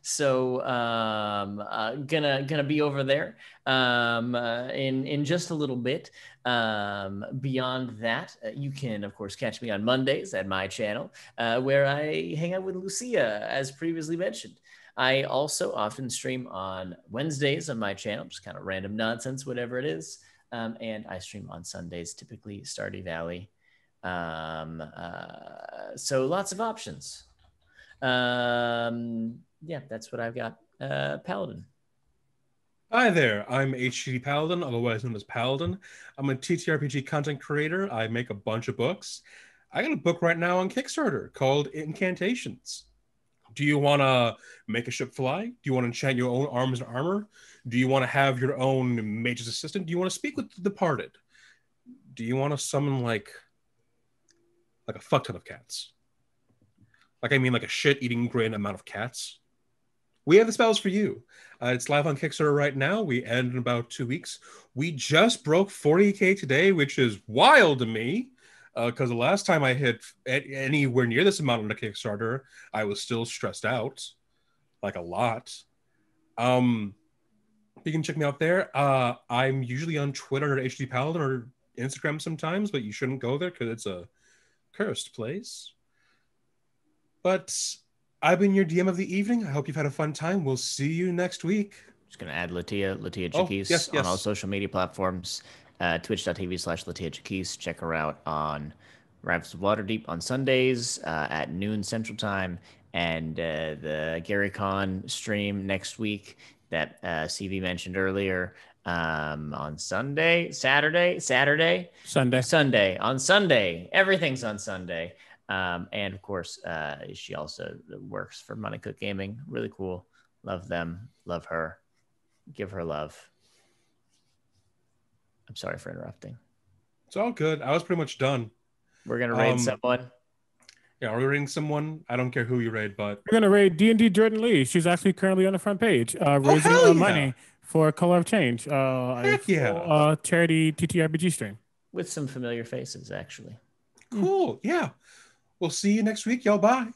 So um, uh, gonna gonna be over there um, uh, in in just a little bit. Um, beyond that, uh, you can of course catch me on Mondays at my channel uh, where I hang out with Lucia, as previously mentioned. I also often stream on Wednesdays on my channel, just kind of random nonsense, whatever it is. Um, and I stream on Sundays, typically Stardew Valley. Um, uh, so lots of options. Um, yeah, that's what I've got. Uh, Paladin. Hi there, I'm HTT Paladin, otherwise known as Paladin. I'm a TTRPG content creator. I make a bunch of books. I got a book right now on Kickstarter called Incantations. Do you want to make a ship fly? Do you want to enchant your own arms and armor? Do you want to have your own mage's assistant? Do you want to speak with the departed? Do you want to summon like like a fuck ton of cats? Like I mean like a shit eating great amount of cats? We have the spells for you. Uh, it's live on Kickstarter right now. We end in about two weeks. We just broke 40k today, which is wild to me because uh, the last time I hit anywhere near this amount on the Kickstarter, I was still stressed out, like a lot. Um, you can check me out there. Uh, I'm usually on Twitter or HD Paladin or Instagram sometimes, but you shouldn't go there because it's a cursed place. But I've been your DM of the evening. I hope you've had a fun time. We'll see you next week. Just gonna add Latia, Latia Jacquise oh, yes, yes. on all social media platforms uh, twitch.tv slash Latia Jacquise. Check her out on Rivals of Waterdeep on Sundays uh, at noon Central Time, and uh, the Gary Con stream next week that uh, CB mentioned earlier um, on Sunday, Saturday, Saturday, Sunday, Sunday, on Sunday. Everything's on Sunday. Um, and of course, uh, she also works for Monte Cook Gaming. Really cool. Love them. Love her. Give her love. I'm sorry for interrupting. It's all good. I was pretty much done. We're gonna raid um, someone. Yeah, we're raiding someone. I don't care who you raid, but we're gonna raid D and D Jordan Lee. She's actually currently on the front page, uh, oh, raising yeah. money for Color of Change. Uh, Heck a yeah! uh, charity TTRPG stream with some familiar faces, actually. Cool. Yeah. We'll see you next week, y'all. Bye.